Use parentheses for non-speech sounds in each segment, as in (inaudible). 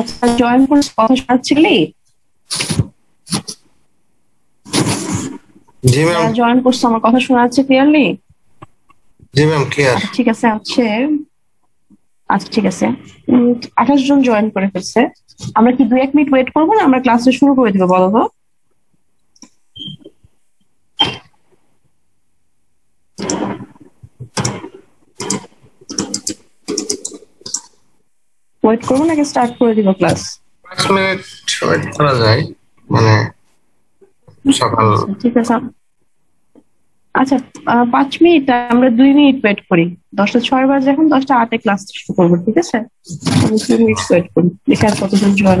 আচ্ছা জয়েন করে কথা শোনাচ্ছিলি জি ম্যাম জয়েন করছ আমার কথা শোনা যাচ্ছে ক্লিয়ারলি জি ম্যাম ক্লিয়ার ঠিক আছে আছে। আচ্ছা ঠিক আছে। আঠাশ জন জয়েন করে ফেলছে। আমরা কি দু এক মিনিট ওয়েট করব না? আমরা ক্লাসটা শুরু করে দেবো বলো তো। ওয়েট করব নাকি স্টার্ট করে দিব ক্লাস পাঁচ মিনিট ওয়েট করা যায় মানে সকাল ঠিক আছে। আচ্ছা পাঁচ মিনিট আমরা দুই মিনিট ওয়েট করি। দশটা ছয় বাজে এখন দশটা আটে ক্লাস শুরু করব ঠিক আছে? আমি দুই মিনিট ওয়েট করি। দেখার কতজন জয়েন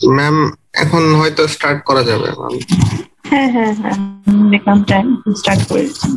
ম্যাম এখন হয়তো স্টার্ট করা যাবে ম্যাম হ্যাঁ হ্যাঁ হ্যাঁ দেখলাম টাইম স্টার্ট করে দিচ্ছি।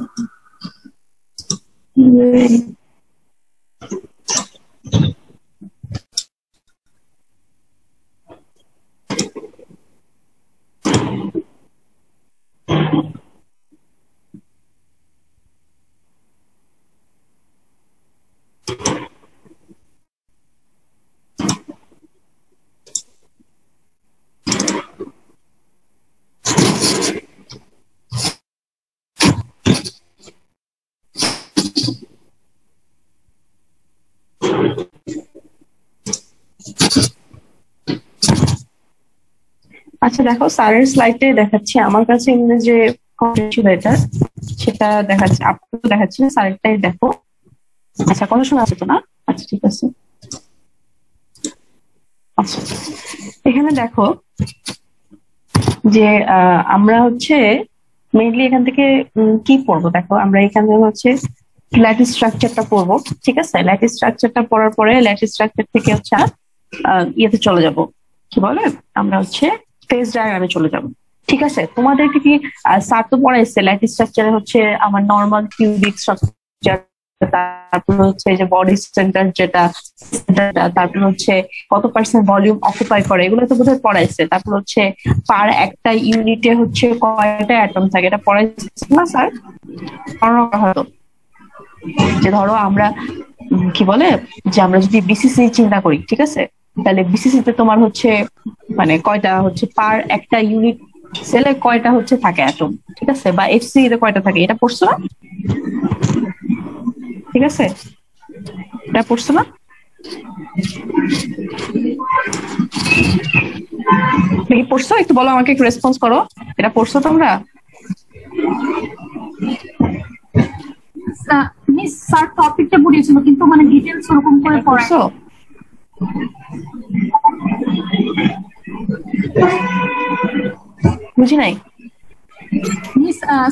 আচ্ছা দেখো, স্যারের স্লাইডটাই দেখাচ্ছি। আমার কাছে এমনি যে ছিল এটা সেটা দেখাচ্ছে। আপনাকে দেখাচ্ছি না স্যারেরটাই দেখো। আচ্ছা কথা শোনা আছে তো না? আচ্ছা ঠিক আছে। আচ্ছা এখানে দেখো যে আমরা হচ্ছে মেইনলি এখান থেকে কি পড়ব? দেখো, আমরা এখান থেকে হচ্ছে ল্যাটিস স্ট্রাকচারটা পড়ব, ঠিক আছে? ল্যাটিস স্ট্রাকচারটা পড়ার পরে ল্যাটিস স্ট্রাকচার থেকে হচ্ছে ইয়েতে চলে যাব। কি বলে? আমরা হচ্ছে ফেস ডায়াগ্রামে চলে যাব। ঠিক আছে? তোমাদেরকে কি স্যার তো পড়াইছে ল্যাটিস স্ট্রাকচারে হচ্ছে আমার নর্মাল কিউবিক স্ট্রাকচার তারপর হচ্ছে যে বডি সেন্টার যেটা তারপর হচ্ছে কত পার্সেন্ট ভলিউম অকুপাই করে, এগুলো তো বোধহয় পড়াইছে। তারপর হচ্ছে পার একটা ইউনিটে হচ্ছে কয়টা অ্যাটম থাকে? এটা পড়াইছে না স্যার যে ধরো আমরা, কি বলে? যে আমরা যদি বিসিসি চিন্তা করি, ঠিক আছে? তাহলে বিসিসি তে তোমার হচ্ছে মানে কয়টা হচ্ছে পার একটা ইউনিট সেলে কয়টা হচ্ছে থাকে অ্যাটম ঠিক আছে? বা এফসি তে কয়টা থাকে? এটা পড়ছো না? ঠিক আছে? এটা পড়ছো না? কি পড়ছো? একটু বলো আমাকে একটু রেসপন্স করো। এটা পড়ছো তোমরা? মিস স্যার টপিকটা পড়িয়েছিল কিন্তু মানে ডিটেলস ওরকম করে পড়ছো? বুঝি নাই?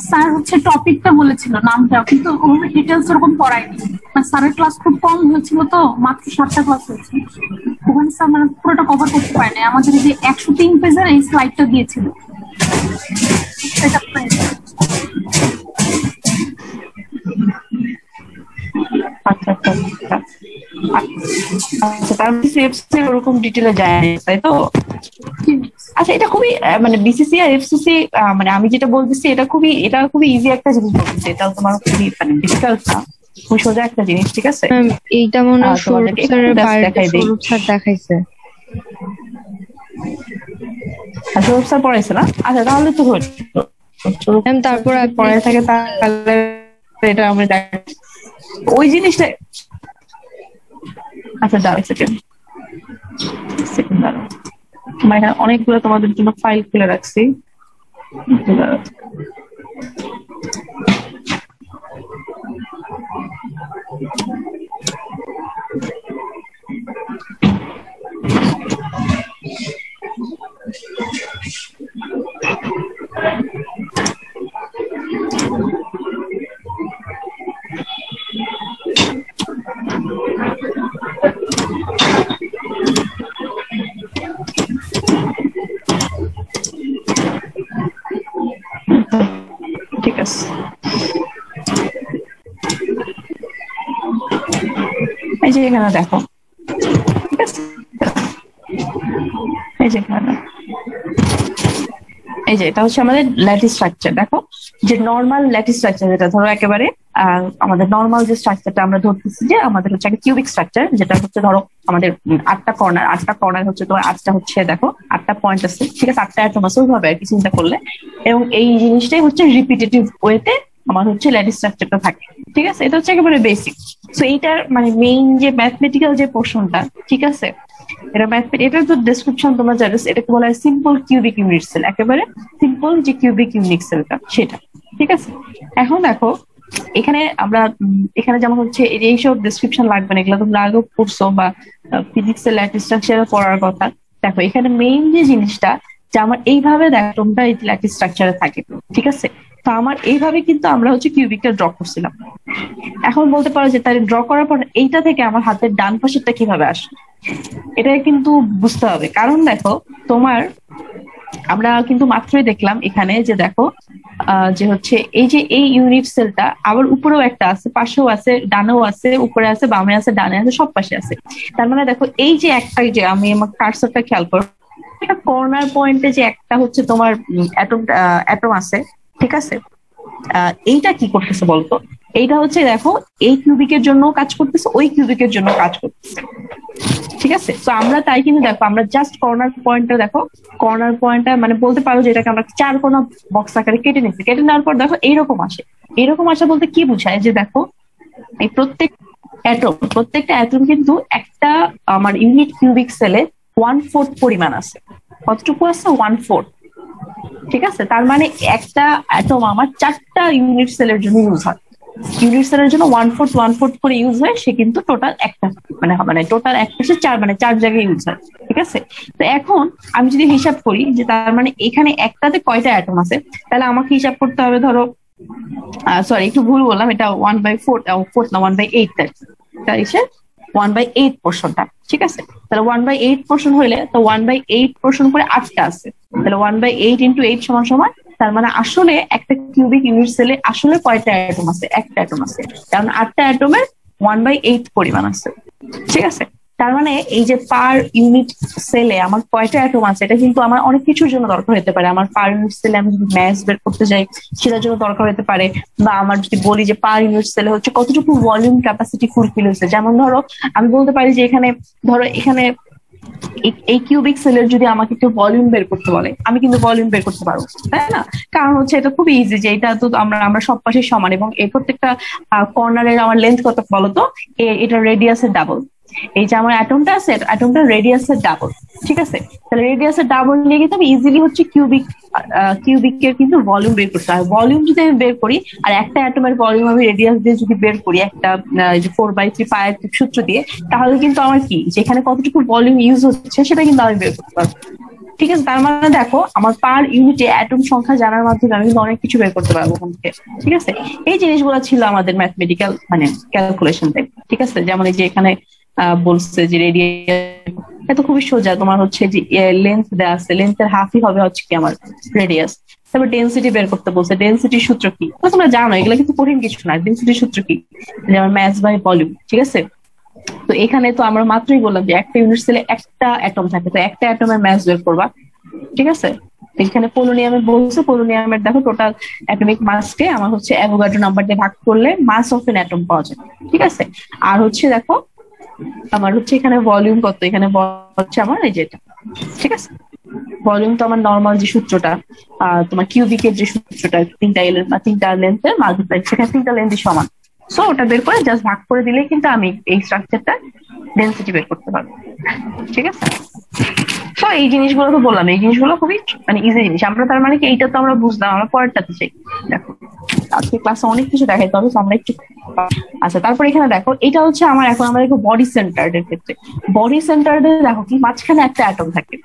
স্যার হচ্ছে টপিকটা বলেছিল নামটা কিন্তু ডিটেলস ওরকম পড়ায়নি। মানে স্যারের ক্লাস খুব কম হয়েছিল তো মাত্র সাতটা ক্লাস হয়েছে। ওখানে স্যার মানে পুরোটা কভার করতে পারে না আমাদের যে একশো তিন পেজের এই স্লাইডটা দিয়েছিল। সেটা আচ্ছা আচ্ছা। আচ্ছা তার এফসি ওরকম ডিটেলে যায় তাই তো? আচ্ছা এটা খুবই মানে বিসিসি আর এফসিসি মানে আমি যেটা বলতেছি এটা খুবই এটা খুবই ইজি একটা জিনিস বলতেছি এটা তোমার খুবই মানে ডিফিকাল্ট না। খুব সোজা একটা জিনিস ঠিক আছে? এইটা মনে হয় স্যার দেখাইছে। আচ্ছা সৌরভ স্যার পড়াইছে না? আচ্ছা তাহলে তো হলো তারপর পড়ায় থাকে তাহলে এটা আমরা দেখ- ওই জিনিসটা আচ্ছা দাঁড়াও সেকেন্ড সেকেন্ড দাঁড়াও আমার এখানে অনেকগুলো তোমাদের জন্য ফাইল খুলে রাখছি একটু দাঁড়াও। এই যে এখানে দেখো। এই যে এখানে এই যে, এটা হচ্ছে আমাদের ল্যাটিস স্ট্রাকচার দেখো। যে নর্মাল ল্যাটিস স্ট্রাকচার যেটা, ধরো একেবারে আমাদের নর্মাল যে স্ট্রাকচারটা আমরা ধরতেছি যে, আমাদের হচ্ছে একটা কিউবিক স্ট্রাকচার যেটা হচ্ছে ধরো আমাদের আটটা কর্নার আটটা কর্নার হচ্ছে তোমার, আটটা হচ্ছে দেখো, আটটা পয়েন্ট আছে। ঠিক আছে, আটটা অ্যাটম আছে, ওইভাবে আর কি চিন্তা করলে। এবং এই জিনিসটাই হচ্ছে রিপিটেটিভ ওয়েতে আমার হচ্ছে ল্যাটিস স্ট্রাকচারটা থাকে। ঠিক আছে? এটা হচ্ছে একেবারে বেসিক সো এইটার মানে মেইন যে ম্যাথমেটিক্যাল যে পোর্শনটা ঠিক আছে? এটা ম্যাথ এটার তো ডেসক্রিপশন তোমরা জানো, এটাকে বলা হয় সিম্পল কিউবিক ইউনিট সেল একেবারে সিম্পল যে কিউবিক ইউনিট সেলটা সেটা। ঠিক আছে? এখন দেখো, এখানে আমরা এখানে যেমন হচ্ছে এইসব ডেসক্রিপশন লাগবে না, এগুলো তোমরা আগেও পড়ছো বা ফিজিক্স এর ল্যাটিস স্ট্রাকচারে পড়ার কথা। দেখো, এখানে মেইন যে জিনিসটা, যে আমার এইভাবে দেখো তোমরা এই ল্যাটিস স্ট্রাকচারে থাকে। ঠিক আছে? তো আমার এইভাবে কিন্তু আমরা হচ্ছে কিউবিকটা ড্র করছিলাম। এখন বলতে পারো যে তাহলে ড্র করার পর এইটা থেকে আমার হাতের ডান পাশেরটা কীভাবে আসে? এটা কিন্তু বুঝতে হবে। কারণ দেখো, তোমার আমরা কিন্তু মাত্রই দেখলাম এখানে যে দেখো যে হচ্ছে এই যে এই ইউনিট সেলটা আবার উপরেও একটা আছে, পাশেও আছে, ডানেও আছে, উপরে আছে, বামে আছে, ডানে আছে, সব পাশে আছে। তার মানে দেখো, এই যে একটা যে আমি আমার কার্সরটা খেয়াল করো একটা কর্নার পয়েন্টে যে একটা হচ্ছে তোমার অ্যাটম অ্যাটম আছে ঠিক আছে? এইটা কি করতেছে বলতো? এইটা হচ্ছে দেখো, এই কিউবিকের জন্য কাজ করতেছে, ওই কিউবিকের জন্য কাজ করতেছে। ঠিক আছে? তো আমরা তাই কিন্তু দেখো, আমরা জাস্ট কর্নার পয়েন্টটা দেখো কর্নার পয়েন্টটা মানে বলতে পারো যে এটাকে আমরা চার কোনা বক্স আকারে কেটে নিচ্ছি। কেটে নেওয়ার পর দেখো এইরকম আসে। এইরকম আসা বলতে কি বোঝায়? যে দেখো, এই প্রত্যেক অ্যাটম প্রত্যেকটা অ্যাটম কিন্তু একটা আমার ইউনিট কিউবিক সেলে ওয়ান ফোর্থ পরিমাণ আছে। কতটুকু আছে? ওয়ান ফোর্থ ঠিক আছে? তার মানে একটা অ্যাটম আমার চারটা ইউনিট সেলের জন্য ইউজ হয়। ইউনিট সেলের জন্য ওয়ান ফোর্থ ওয়ান ফোর্থ করে ইউজ হয়, সে কিন্তু টোটাল একটা মানে মানে টোটাল একটা সে চার মানে চার জায়গায় ইউজ হয়। ঠিক আছে? তো এখন আমি যদি হিসাব করি যে তার মানে এখানে একটাতে কয়টা অ্যাটম আছে, তাহলে আমাকে হিসাব করতে হবে ধরো সরি একটু ভুল বললাম, এটা ওয়ান বাই ফোর ফোর্থ না ওয়ান বাই এইট তার এসে ওয়ান বাই এইট পোর্শনটা ঠিক আছে? তাহলে ওয়ান বাই এইট পোর্শন হইলে, তো ওয়ান বাই এইট পোর্শন করে আটটা আছে। তাহলে one by eight into eight সমান সমান, তার মানে আসলে একটা কিউবিক ইউনিট সেলে আসলে কয়টা অ্যাটম আছে? একটা অ্যাটম আছে। কারণ আটটা অ্যাটমের ওয়ান বাই এইট পরিমাণ আছে। ঠিক আছে? তার মানে এই যে পার ইউনিট সেলে আমার কয়টা অ্যাটম আছে, এটা কিন্তু আমার অনেক কিছুর জন্য দরকার হতে পারে। আমার পার ইউনিট সেলে আমি যদি ম্যাথ বের করতে যাই, সেটার জন্য দরকার হতে পারে। বা আমার যদি বলি যে পার ইউনিট সেলে হচ্ছে কতটুকু ভলিউম ক্যাপাসিটি ফুলফিল হয়েছে। যেমন ধরো, আমি বলতে পারি যে এখানে, ধরো এখানে এই কিউবিক সেলের যদি আমাকে একটু ভলিউম বের করতে বলে, আমি কিন্তু ভলিউম বের করতে পারব, তাই না? কারণ হচ্ছে এটা খুব ইজি যে এটা তো আমরা আমরা সব পাশে সমান এবং এই প্রত্যেকটা কর্নারের আমার লেন্থ কত বলতো? এটা রেডিয়াসের ডাবল এই যে আমার অ্যাটমটা আছে অ্যাটমটা রেডিয়াসের ডাবল ঠিক আছে? তাহলে রেডিয়াসের ডাবল নিয়ে কিন্তু আমি ইজিলি হচ্ছে কিউবিক কিউবিক কিউবিকের কিন্তু ভলিউম বের করতে হয় ভলিউম যদি আমি বের করি, আর একটা অ্যাটমের ভলিউম আমি রেডিয়াস দিয়ে যদি বের করি, একটা ফোর বাই থ্রি পায়ের সূত্র দিয়ে, তাহলে কিন্তু আমার কি? যেখানে কতটুকু ভলিউম ইউজ হচ্ছে, সেটা কিন্তু আমি বের করতে পারব। ঠিক আছে? তার মানে দেখো, আমার পার ইউনিটে অ্যাটম সংখ্যা জানার মাধ্যমে আমি কিন্তু অনেক কিছু বের করতে পারব ওখান ঠিক আছে? এই জিনিসগুলো ছিল আমাদের ম্যাথমেটিক্যাল মানে ক্যালকুলেশন ঠিক আছে? যেমন এই যে এখানে বলছে যে রেডিয়াস এটা খুবই সোজা। তোমার হচ্ছে যে লেন্থ দেওয়া আছে। লেন্থের হাফই হবে হচ্ছে কি আমার রেডিয়াস তারপর ডেন্সিটি বের করতে বলছে। ডেন্সিটির সূত্র কি? তোমরা জানো, এগুলো কিন্তু কঠিন কিছু না। ডেন্সিটির সূত্র কি? যেমন ম্যাথ বাই ভলিউম ঠিক আছে? তো এখানে তো আমরা মাত্রই বললাম যে একটা ইউনিট সেলে একটা অ্যাটম থাকে। তো একটা অ্যাটমের ম্যাথ বের করবা, ঠিক আছে? এখানে পোলোনিয়ামে বলছে পোলোনিয়ামের দেখো টোটাল অ্যাটমিক মাসকে আমার হচ্ছে অ্যাভোগাড্রো নাম্বার দিয়ে ভাগ করলে মাস অফ এন অ্যাটম পাওয়া যায়, ঠিক আছে? আর হচ্ছে দেখো আমার হচ্ছে এখানে ভলিউম কত? এখানে হচ্ছে আমার এই যেটা ঠিক আছে? ভলিউম তো আমার নর্মাল যে সূত্রটা তোমার কিউবিকের যে সূত্রটা, তিনটা বা তিনটা লেন্থের মাল্টিপ্লাই সেখানে তিনটা লেন্থই সমান। সো ওটা বের করে জাস্ট ভাগ করে দিলে কিন্তু আমি এই স্ট্রাকচারটা ডেন্সিটি বের করতে পারব। ঠিক আছে? তো এই জিনিসগুলো তো বললাম, এই জিনিসগুলো খুবই মানে ইজি জিনিস। আমরা তার মানে কি, এইটা তো আমরা বুঝলাম, আমরা পরেরটাতে চাই দেখো। আজকে ক্লাসে অনেক কিছু দেখাই তবে আমরা একটু আচ্ছা তারপর এখানে দেখো, এটা হচ্ছে আমার এখন আমরা দেখো বডি সেন্টার্ড এর ক্ষেত্রে। বডি সেন্টার্ড দেখো কি, মাঝখানে একটা অ্যাটম থাকে।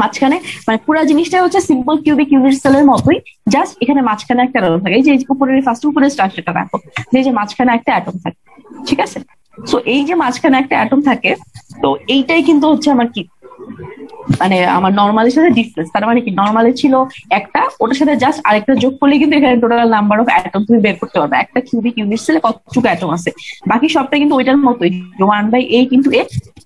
মাঝখানে মানে পুরো জিনিসটা হচ্ছে সিম্পল কিউবিক ইউনিট সেলের মতোই জাস্ট এখানে মাঝখানে একটা অ্যাটম থাকে। এই যে উপরের ফার্স্ট উপরের স্ট্রাকচারটা দেখো, যে মাঝখানে একটা অ্যাটম থাকে, ঠিক আছে? তো এই যে মাঝখানে একটা অ্যাটম থাকে, তো এইটাই কিন্তু হচ্ছে আমার কি মানে আমার নর্মালের সাথে ডিফারেন্স তার মানে কি নর্মালে ছিল একটা, ওটার সাথে জাস্ট আরেকটা যোগ করলে কিন্তু এখানে টোটাল নাম্বার অফ অ্যাটম তুমি বের করতে পারবে। একটা কিউবিক ইউনিট ছিল কতটুকু অ্যাটম আছে? বাকি সবটা কিন্তু ওইটার মতোই ওয়ান বাই এইট কিন্তু এ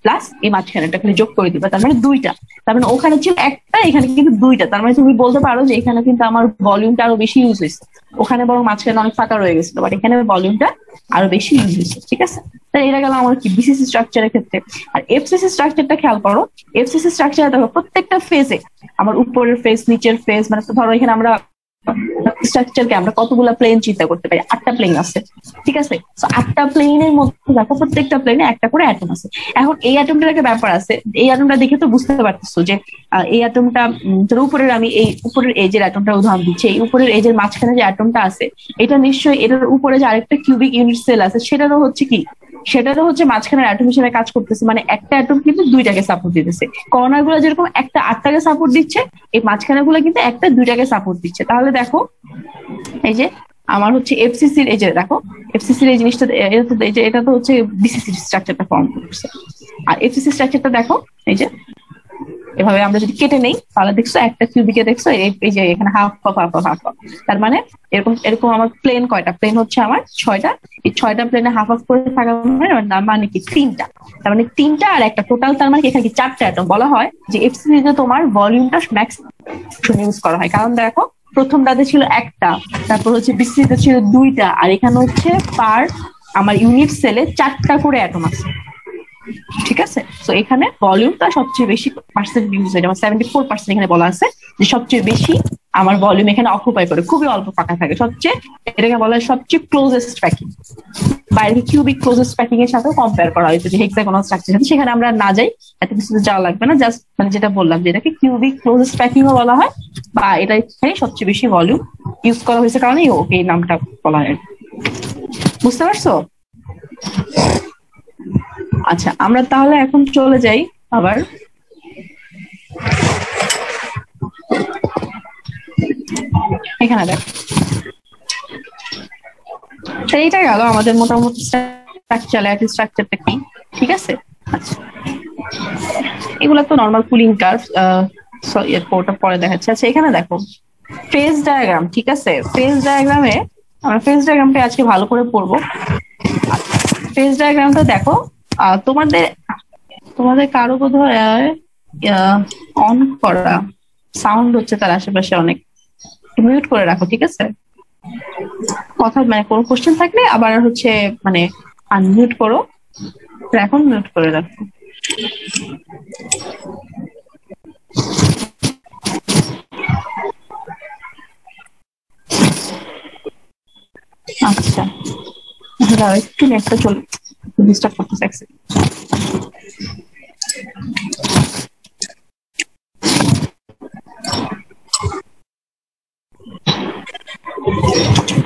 প্লাস এই মাঝখানেটা খালি যোগ করে দিবে, তার মানে দুইটা। তার মানে ওখানে ছিল একটা, এখানে কিন্তু দুইটা। তার মানে তুমি বলতে পারো যে এখানে কিন্তু আমার ভলিউমটা আরও বেশি ইউজ হয়েছে। ওখানে বরং মাঝখানে অনেক ফাঁকা রয়ে গেছিল বাট এখানে ভলিউমটা আরও বেশি ইউজ হয়েছে, ঠিক আছে? তাই এটা গেল আমার কি বিসিসি স্ট্রাকচারের ক্ষেত্রে। আর এফসিসি স্ট্রাকচারটা খেয়াল করো এফসিসি স্ট্রাকচার দেখো প্রত্যেকটা ফেজে আমার উপরের ফেজ নিচের ফেজ মানে ধরো এখানে আমরা স্ট্রাকচারকে আমরা কতগুলো প্লেন চিন্তা করতে পারি? আটটা প্লেন আছে, ঠিক আছে? তো আটটা প্লেনের মধ্যে দেখো, প্রত্যেকটা প্লেনে একটা করে অ্যাটম আছে। এখন এই অ্যাটমটার একটা ব্যাপার আছে, এই অ্যাটমটা দেখে তো বুঝতে পারতেছো যে এই অ্যাটমটা ধরো উপরের আমি এই উপরের এজের অ্যাটমটা উদাহরণ দিচ্ছি, এই উপরের এজের মাঝখানে যে অ্যাটমটা আছে, এটা নিশ্চয়ই এটার উপরে যে আরেকটা কিউবিক ইউনিট সেল আছে, সেটারও হচ্ছে কি? সেটারও হচ্ছে মাঝখানে অ্যাটম হিসেবে কাজ করতেছে। মানে একটা অ্যাটম কিন্তু দুইটাকে সাপোর্ট দিতেছে। কর্নারগুলো যেরকম একটা আটটাকে সাপোর্ট দিচ্ছে, এই মাঝখানে গুলো কিন্তু একটা দুইটাকে সাপোর্ট দিচ্ছে। তাহলে দেখো, এই যে আমার হচ্ছে এফসিসির এই যে দেখো এফসিসির এই জিনিসটা এটা তো হচ্ছে বিসিসি স্ট্রাকচারটা ফর্ম করছে আর এফসিসি স্ট্রাকচারটা দেখো, এই যে এভাবে আমরা যদি কেটে নেই, তাহলে দেখছ একটা কিউবিকে দেখছ, এই যে এখানে half half half half half তার মানে এরকম এরকম আমার প্লেন কয়টা? প্লেন হচ্ছে আমার ছয়টা। এই ছয়টা প্লেনে হাফ হাফ করে থাকা মানে কি? তিনটা। তার মানে তিনটা আর একটা। টোটাল তার মানে এখানে কি? চারটা অ্যাটম বলা হয় যে এফসিসিতে তোমার ভলিউমটা ম্যাক্স ইউজ করা হয়। কারণ দেখো প্রথমটাতে ছিল একটা, তারপর হচ্ছে বিসিসিতে ছিল দুইটা, আর এখানে হচ্ছে পার আমার ইউনিট সেলে চারটা করে অ্যাটম আছে। ঠিক আছে? তো এখানে ভলিউমটা সবচেয়ে বেশি পার্সেন্ট ইউজ হয়। যেমন সেভেন্টি ফোর পার্সেন্ট এখানে বলা আছে যে সবচেয়ে বেশি আমার ভলিউম এখানে অকুপাই করে। খুবই অল্প ফাঁকা থাকে। সবচেয়ে এটাকে বলা হয় সবচেয়ে ক্লোজেস্ট প্যাকিং বাইরে কিউবিক ক্লোজেস্ট প্যাকিং এর সাথেও কম্পেয়ার করা হয়েছে যে হেক্সাগোনাল স্ট্রাকচার সেখানে আমরা না যাই এত কিছু যাওয়া লাগবে না। জাস্ট মানে যেটা বললাম যে এটাকে কিউবিক ক্লোজেস্ট প্যাকিং ও বলা হয় বা এটা এখানে সবচেয়ে বেশি ভলিউম ইউজ করা হয়েছে কারণে ওকে নামটা বলা হয়। বুঝতে পারছ? আচ্ছা আমরা তাহলে এখন চলে যাই আবার। এখানে দেখ। এইটা গেল আমাদের মোটামুটি স্ট্রাকচার স্ট্রাকচারটা কি? ঠিক আছে? আচ্ছা। এগুলো তো নর্মাল কুলিং কার্ভ ওটা পরে দেখাচ্ছে। আচ্ছা এখানে দেখো। ফেজ ডায়াগ্রাম ঠিক আছে? ফেজ ডায়াগ্রামে আমরা ফেজ ডায়াগ্রামটা আজকে ভালো করে পড়ব। ফেজ ডায়াগ্রামটা দেখো। তোমাদের তোমাদের কারও বোধ হয় অন করা সাউন্ড হচ্ছে তার আশেপাশে অনেক। মিউট করে রাখো, ঠিক আছে? কথা মানে কোনো কোশ্চেন থাকলে আবার হচ্ছে মানে আনমিউট করো। এখন মিউট করে রাখো। আচ্ছা। দাঁড়াও একটু নেটটা চলে ডিস্টার্ব করতেছে এক।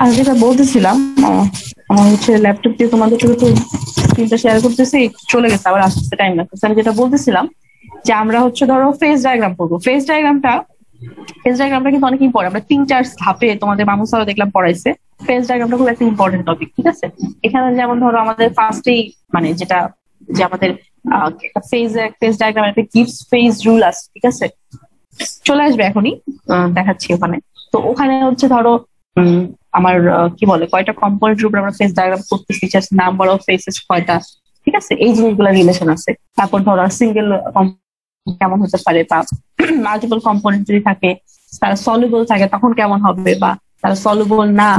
আর যেটা বলতেছিলাম আমার হচ্ছে ল্যাপটপ দিয়ে তোমাদের সাথে তো স্ক্রিনটা শেয়ার করতেছি, চলে গেছে, আবার আসতে টাইম লাগতেছে। আমি যেটা বলতেছিলাম যে আমরা হচ্ছে ধরো ফেস ডায়াগ্রাম করব। ফেস ডায়াগ্রামটা ফেস ডায়াগ্রামটা কিন্তু অনেক ইম্পর্টেন্ট আমরা তিন চার ধাপে তোমাদের মামু স্যারও দেখলাম পড়াইছে। ফেস ডায়াগ্রামটা খুব একটা ইম্পর্টেন্ট টপিক ঠিক আছে? এখানে যেমন ধরো আমাদের ফার্স্টেই মানে যেটা যে আমাদের একটা ফেজ ফেস ডায়াগ্রাম একটা গিফট ফেজ রুল আছে, ঠিক আছে? চলে আসবে এখনই দেখাচ্ছি ওখানে। তো ওখানে হচ্ছে ধরো আমার কি বলে, কয়টা কম্পোনেন্ট উপর আমরা ফেস ডায়াগ্রাম করতেছি জাস্ট নাম্বার অফ ফেসেস কয়টা, ঠিক আছে? এই জিনিসগুলো রিলেশন আছে। তারপর ধরো সিঙ্গেল কেমন হতে পারে বা (clears throat) মাল্টিপল কম্পোনেন্ট যদি থাকে, তারা সলিবল থাকে, তখন কেমন হবে? বা তারা সলুবল না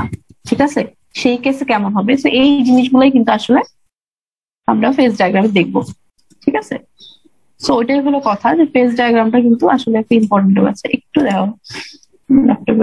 ঠিক আছে? সেই কেসে কেমন হবে? তো এই জিনিসগুলোই কিন্তু আসলে আমরা ফেস ডায়াগ্রামে দেখব। ঠিক আছে? সো ওইটাই হলো কথা যে ফেস ডায়াগ্রামটা কিন্তু আসলে একটা ইম্পর্টেন্ট আছে। একটু দেখো। ডক্টর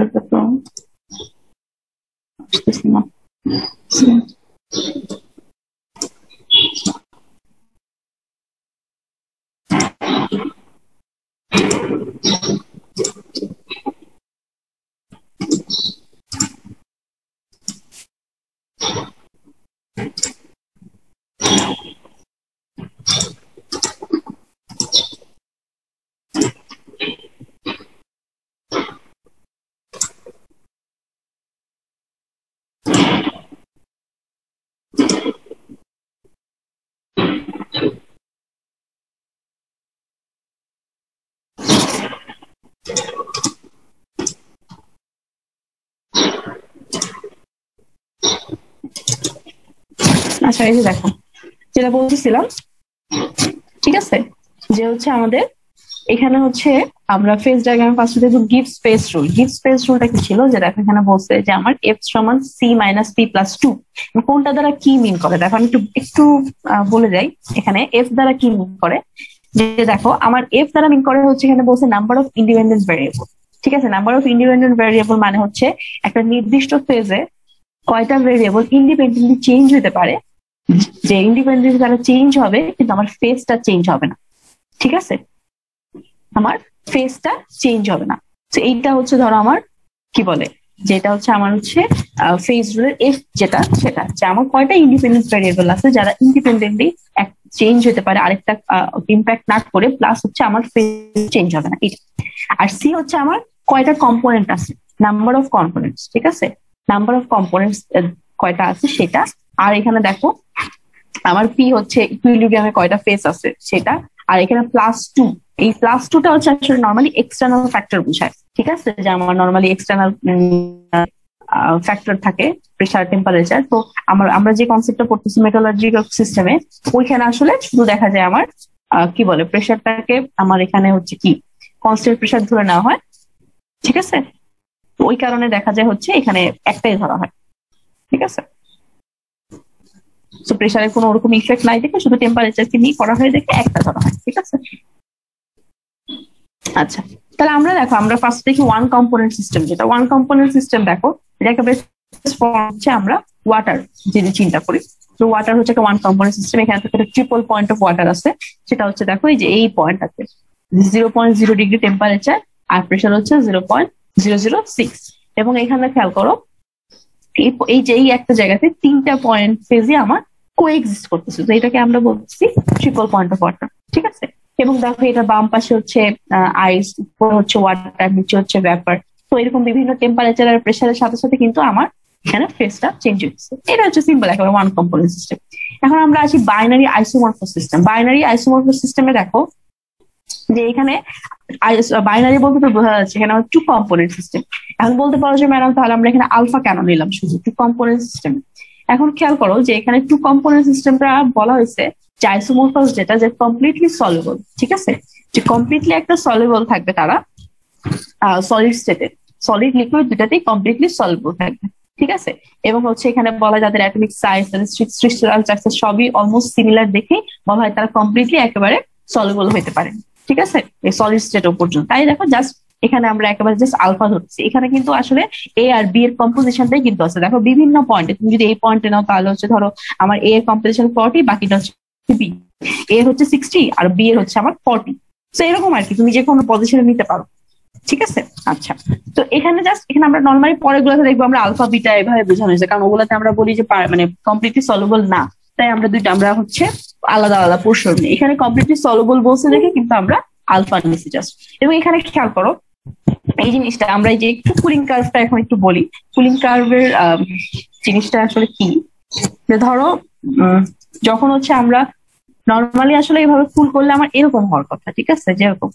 আচ্ছা এই যে দেখো, যেটা বলতেছিলাম, ঠিক আছে? যে হচ্ছে আমাদের, এখানে হচ্ছে আমরা ফেস ডায়াগ্রাম ফার্স্ট দেখব gift space rule gift space রুলটা কি ছিল? যে দেখো, এখানে বলছে যে আমার এফ সমান C minus P plus two কোনটা দ্বারা কি মিন করে? দেখো, আমি একটু একটু বলে যাই। এখানে এফ দ্বারা কি মিন করে? যে দেখো, আমার এফ দ্বারা মিন করে হচ্ছে এখানে বলছে নাম্বার অফ ইন্ডিপেন্ডেন্ট ভ্যারিয়েবল ঠিক আছে? নাম্বার অফ ইন্ডিপেন্ডেন্ট ভ্যারিয়েবল মানে হচ্ছে একটা নির্দিষ্ট ফেজে কয়টা ভেরিয়েবল ইন্ডিপেন্ডেন্টলি চেঞ্জ হতে পারে। যে ইন্ডিপেন্ডেন্স দ্বারা চেঞ্জ হবে, কিন্তু আমার ফেসটা চেঞ্জ হবে না। ঠিক আছে? আমার ফেসটা চেঞ্জ হবে না। তো এইটা হচ্ছে ধরো আমার, কি বলে? যেটা হচ্ছে আমার হচ্ছে ফেস রুলের এফ যেটা, সেটা। যে আমার কয়টা ইন্ডিপেন্ডেন্ট ভেরিয়েবল আছে, যারা ইন্ডিপেন্ডেন্টলি চেঞ্জ হতে পারে, আরেকটা ইম্প্যাক্ট না করে প্লাস হচ্ছে আমার ফেস চেঞ্জ হবে না। এটা আর সি হচ্ছে আমার কয়টা কম্পোনেন্ট আছে? নাম্বার অফ কম্পোনেন্টস ঠিক আছে? নাম্বার অফ কম্পোনেন্টস কয়টা আছে? সেটা আর এখানে দেখো, আমার পি হচ্ছে ইকুইলিব্রিয়ামে কয়টা ফেস আছে সেটা। আর এখানে প্লাস টু এই প্লাস টুটা হচ্ছে আসলে নর্মালি এক্সটার্নাল ফ্যাক্টর বোঝায়, ঠিক আছে? যে আমার নর্মালি এক্সটার্নাল ফ্যাক্টর থাকে প্রেশার টেম্পারেচার তো আমার, আমরা যে কনসেপ্টটা পড়তেছি মেটোলজিক্যাল সিস্টেমে ওইখানে আসলে শুধু দেখা যায় আমার কি বলে প্রেশারটাকে আমার এখানে হচ্ছে কি কনস্ট্যান্ট প্রেশার ধরে নেওয়া হয়, ঠিক আছে? ওই কারণে দেখা যায় হচ্ছে এখানে একটাই ধরা হয়, ঠিক আছে? তো প্রেশারের কোনো ওরকম ইফেক্ট নাই দেখে শুধু টেম্পারেচারকে নিয়ে করা হয় দেখে একটা ধরা হয়, ঠিক আছে? আচ্ছা তাহলে আমরা দেখো, আমরা ফার্স্ট দেখি ওয়ান কম্পোনেন্ট সিস্টেম যেটা। ওয়ান কম্পোনেন্ট সিস্টেম দেখো, এটা হচ্ছে আমরা ওয়াটার যদি চিন্তা করি। তো ওয়াটার হচ্ছে একটা ওয়ান কম্পোনেন্ট সিস্টেম এখানে থেকে ট্রিপল পয়েন্ট অফ ওয়াটার আছে। সেটা হচ্ছে দেখো, এই যে এই পয়েন্ট আছে। Zero point zero degree temperature আর প্রেশার হচ্ছে zero point zero zero six এবং এখানে খেয়াল করো, এই যে, এই একটা জায়গাতে তিনটা পয়েন্ট ফেজে আমার কোএক্সিস্ট করতেছে। তো এটাকে আমরা বলছি ট্রিপল পয়েন্ট অফ ওয়াটার ঠিক আছে? এবং দেখো এটা বাম পাশে হচ্ছে আইস উপর হচ্ছে ওয়াটার নিচে হচ্ছে ব্যাপার তো এরকম বিভিন্ন টেম্পারেচার আর প্রেশারের সাথে সাথে কিন্তু আমার এখানে ফেসটা চেঞ্জ হচ্ছে এটা হচ্ছে সিম্পল একেবারে ওয়ান কম্পোনেন্ট সিস্টেম এখন আমরা আসি binary isomorphous system binary isomorphous সিস্টেমে দেখো যে এখানে বাইনারি বলতে তো বোঝা যাচ্ছে এখানে টু কম্পোনেন্ট সিস্টেম এখন বলতে পারো যে ম্যাডাম তাহলে আমরা এখানে আলফা কেন নিলাম শুধু টু কম্পোনেন্ট সিস্টেম এখন খেয়াল করো যে এখানে টু কম্পোনেন্ট সিস্টেমটা বলা হয়েছে যে যেটা যে কমপ্লিটলি সলিবল ঠিক আছে? যে কমপ্লিটলি একটা সলিবল থাকবে তারা সলিড স্টেটে সলিড লিকুইড দুটাতেই কমপ্লিটলি সলিবল থাকবে, ঠিক আছে? এবং হচ্ছে এখানে বলা যাদের অ্যাটমিক সাইজ তাদের স্ট্রাকচার সবই অলমোস্ট সিমিলার দেখে বলা হয় তারা কমপ্লিটলি একেবারে সলিবল হইতে পারে, ঠিক আছে? এই সলিড স্টেট পর্যন্ত। তাই দেখো জাস্ট এখানে আমরা একেবারে জাস্ট আলফা ধরছি। এখানে কিন্তু আসলে এ আর বি এর কম্পোজিশনটাই কিন্তু আছে। দেখো, বিভিন্ন পয়েন্টে তুমি যদি এই পয়েন্টে নাও, তাহলে হচ্ছে ধরো আমার এ এর কম্পোজিশন ফর্টি বাকিটা হচ্ছে বি এ হচ্ছে সিক্সটি আর বি এর হচ্ছে আমার ফর্টি তো এরকম আর কি, তুমি যে কোনো পজিশনে নিতে পারো। ঠিক আছে? আচ্ছা। তো এখানে জাস্ট এখানে আমরা নর্মালি পরের গুলোতে দেখব আমরা আলফা বিটা এভাবে বোঝানো হয়েছে। কারণ ওগুলোতে আমরা বলি যে মানে কমপ্লিটলি সলুবল না। তাই আমরা দুইটা, আমরা হচ্ছে আলাদা আলাদা পোর্শন এখানে কমপ্লিটলি সলুবল বলছে দেখে কিন্তু আমরা আলফা নিছি জাস্ট এবং এখানে খেয়াল করো এই জিনিসটা আমরা যে একটু কুলিং কার্ভটা এখন একটু বলি কুলিং কার্ভের জিনিসটা আসলে কি? ধরো যখন হচ্ছে আমরা নর্মালি আসলে এইভাবে ফুল করলে আমার এরকম হওয়ার কথা, ঠিক আছে? যেরকম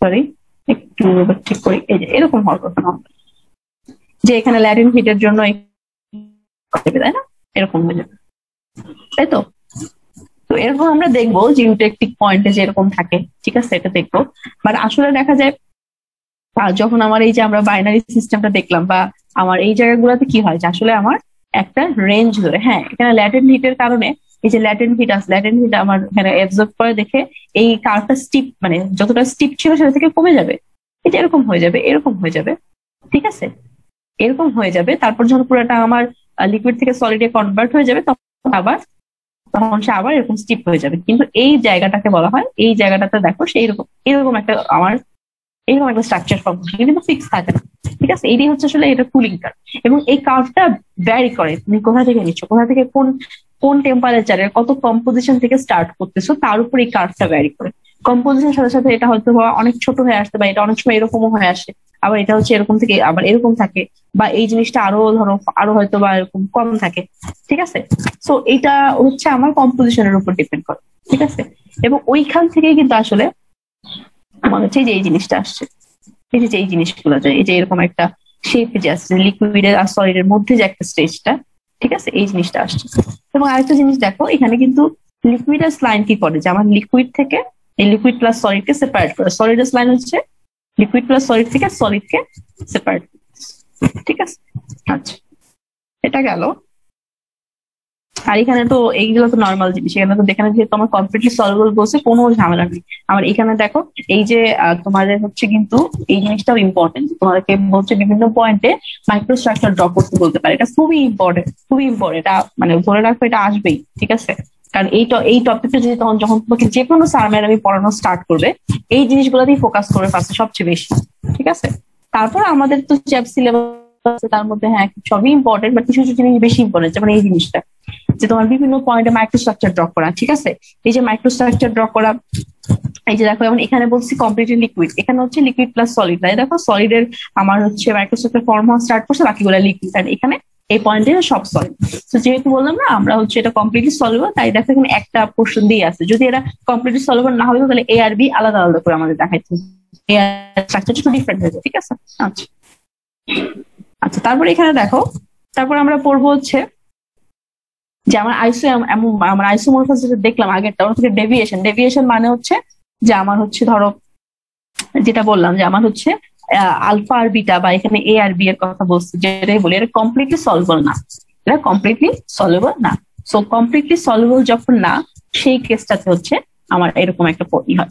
সরি একটু ঠিক করি, এই যে এরকম হওয়ার কথা যে এখানে ল্যাটিন হিটের জন্য তাই না? এরকম হয়ে যাবে। তাই তো? তো এরকম আমরা দেখব যে ইউটেকটিক পয়েন্টে যে এরকম থাকে, ঠিক আছে? এটা দেখব। বাট আসলে দেখা যায় যখন আমার এই যে আমরা বাইনারি সিস্টেমটা দেখলাম বা আমার এই জায়গাগুলোতে কি হয় যে আসলে আমার একটা রেঞ্জ ধরে হ্যাঁ এখানে ল্যাটেন হিটের কারণে এই যে ল্যাটেন হিট আছে ল্যাটেন হিট আমার এখানে অ্যাবজর্ব করে দেখে এই কারটা স্টিপ মানে যতটা স্টিপ ছিল সেটা থেকে কমে যাবে। এটা এরকম হয়ে যাবে, এরকম হয়ে যাবে, ঠিক আছে? এরকম হয়ে যাবে, তারপর যখন পুরোটা আমার লিকুইড থেকে সলিডে কনভার্ট হয়ে যাবে, তখন আবার, তখন সে আবার এরকম স্টিপ হয়ে যাবে। কিন্তু এই জায়গাটাকে বলা হয়, এই জায়গাটাতে দেখো সেই রকম এরকম একটা আমার এরকম একটা স্ট্রাকচার ফর্ম কিন্তু ফিক্স থাকে। না ঠিক আছে? এটাই হচ্ছে আসলে এটা কুলিং কার্ভ এবং এই কার্ভটা ব্যারি করে। তুমি কোথা থেকে নিচ্ছ? কোথা থেকে কোন কোন টেম্পারেচারে কত কম্পোজিশন থেকে স্টার্ট করতেছো, তার উপর এই কার্ভটা ব্যারি করে। কম্পোজিশনের সাথে সাথে এটা হয়তো অনেক ছোট হয়ে আসতে বা এটা অনেক সময় এরকমও হয়ে আসে। আবার এটা হচ্ছে এরকম থেকে, আবার এরকম থাকে। বা এই জিনিসটা আরও ধরো, আরও হয়তো বা এরকম কম থাকে। ঠিক আছে? সো এটা হচ্ছে আমার কম্পোজিশনের উপর ডিপেন্ড করে। ঠিক আছে? এবং ওইখান থেকেই কিন্তু আসলে আমার হচ্ছে যে এই জিনিসটা আসছে, এই যে এই জিনিসগুলো যায় এই যে এরকম একটা শেপ যে আসছে লিকুইডের আর সলিডের মধ্যে যে একটা স্টেজটা ঠিক আছে? এই জিনিসটা আসছে। এবং আরেকটা জিনিস দেখো, এখানে কিন্তু লিকুইডাস লাইন কি করে? যে আমার লিকুইড থেকে এই লিকুইড প্লাস সলিডকে সেপারেট করে। সলিডাস লাইন হচ্ছে লিকুইড প্লাস সলিড থেকে সলিডকে সেপারেট ঠিক আছে? আচ্ছা। এটা গেল। আর এখানে তো এইগুলো তো নর্মাল জিনিস। এখানে তো এখানে যেহেতু আমার কমপ্লিটলি সলভেবল বলছে, কোনো ঝামেলা নেই। আমার এখানে দেখো, এই যে তোমাদের হচ্ছে কিন্তু এই জিনিসটাও ইম্পর্টেন্ট তোমাদেরকে হচ্ছে বিভিন্ন পয়েন্টে মাইক্রোস্ট্রাকচার ড্র করতে বলতে পারে। এটা খুবই ইম্পর্টেন্ট খুবই ইম্পর্টেন্ট এটা মানে ধরে রাখো, এটা আসবেই, ঠিক আছে? কারণ এই এই টপিকটা যদি তখন যখন তোমাকে যে কোনো স্যার ম্যাডামই পড়ানো স্টার্ট করবে, এই জিনিসগুলোতেই ফোকাস করবে ফার্স্টে সবচেয়ে বেশি, ঠিক আছে? তারপর আমাদের তো চ্যাপ সিলেবাস তার মধ্যে হ্যাঁ সবই ইম্পর্টেন্ট বাট কিছু কিছু জিনিস বেশি ইম্পর্টেন্ট যেমন এই জিনিসটা, যে তোমার বিভিন্ন পয়েন্টে মাইক্রোস্ট্রাকচার ড্র করা, ঠিক আছে? এই যে মাইক্রোস্ট্রাকচার ড্র করা, এই যে দেখো, যেমন এখানে বলছি কমপ্লিটলি লিকুইড এখানে হচ্ছে লিকুইড প্লাস সলিড তাই দেখো সলিডের আমার হচ্ছে মাইক্রোস্ট্রাকচার ফর্ম হওয়া স্টার্ট করছে, বাকিগুলো লিকুইড আর এখানে এই পয়েন্টে সব সলিড তো যেহেতু বললাম না, আমরা হচ্ছে এটা কমপ্লিটলি সলিবল তাই দেখো এখানে একটা পোর্শন দিয়ে আছে। যদি এটা কমপ্লিটলি সলিবল না হতো, তাহলে এ আর বি আলাদা আলাদা করে আমাদের দেখাইতে। এ আর স্ট্রাকচার একটু ডিফারেন্ট হয়ে যায়, ঠিক আছে? আচ্ছা। আচ্ছা তারপরে এখানে দেখো, তারপর আমরা পড়ব হচ্ছে যে আমার আইসো আমার আইসোমরফাস যেটা দেখলাম আগেরটা ওর থেকে ডেভিয়েশন ডেভিয়েশন মানে হচ্ছে যে আমার হচ্ছে ধরো, যেটা বললাম যে আমার হচ্ছে আলফা আর বিটা বা এখানে এ আর বি এর কথা বলছি, যেটাই বলি, এটা কমপ্লিটলি সলভেবল না। এটা কমপ্লিটলি সলভেবল না। সো কমপ্লিটলি সলভেবল যখন না, সেই কেসটাতে হচ্ছে আমার এরকম একটা ই হয়।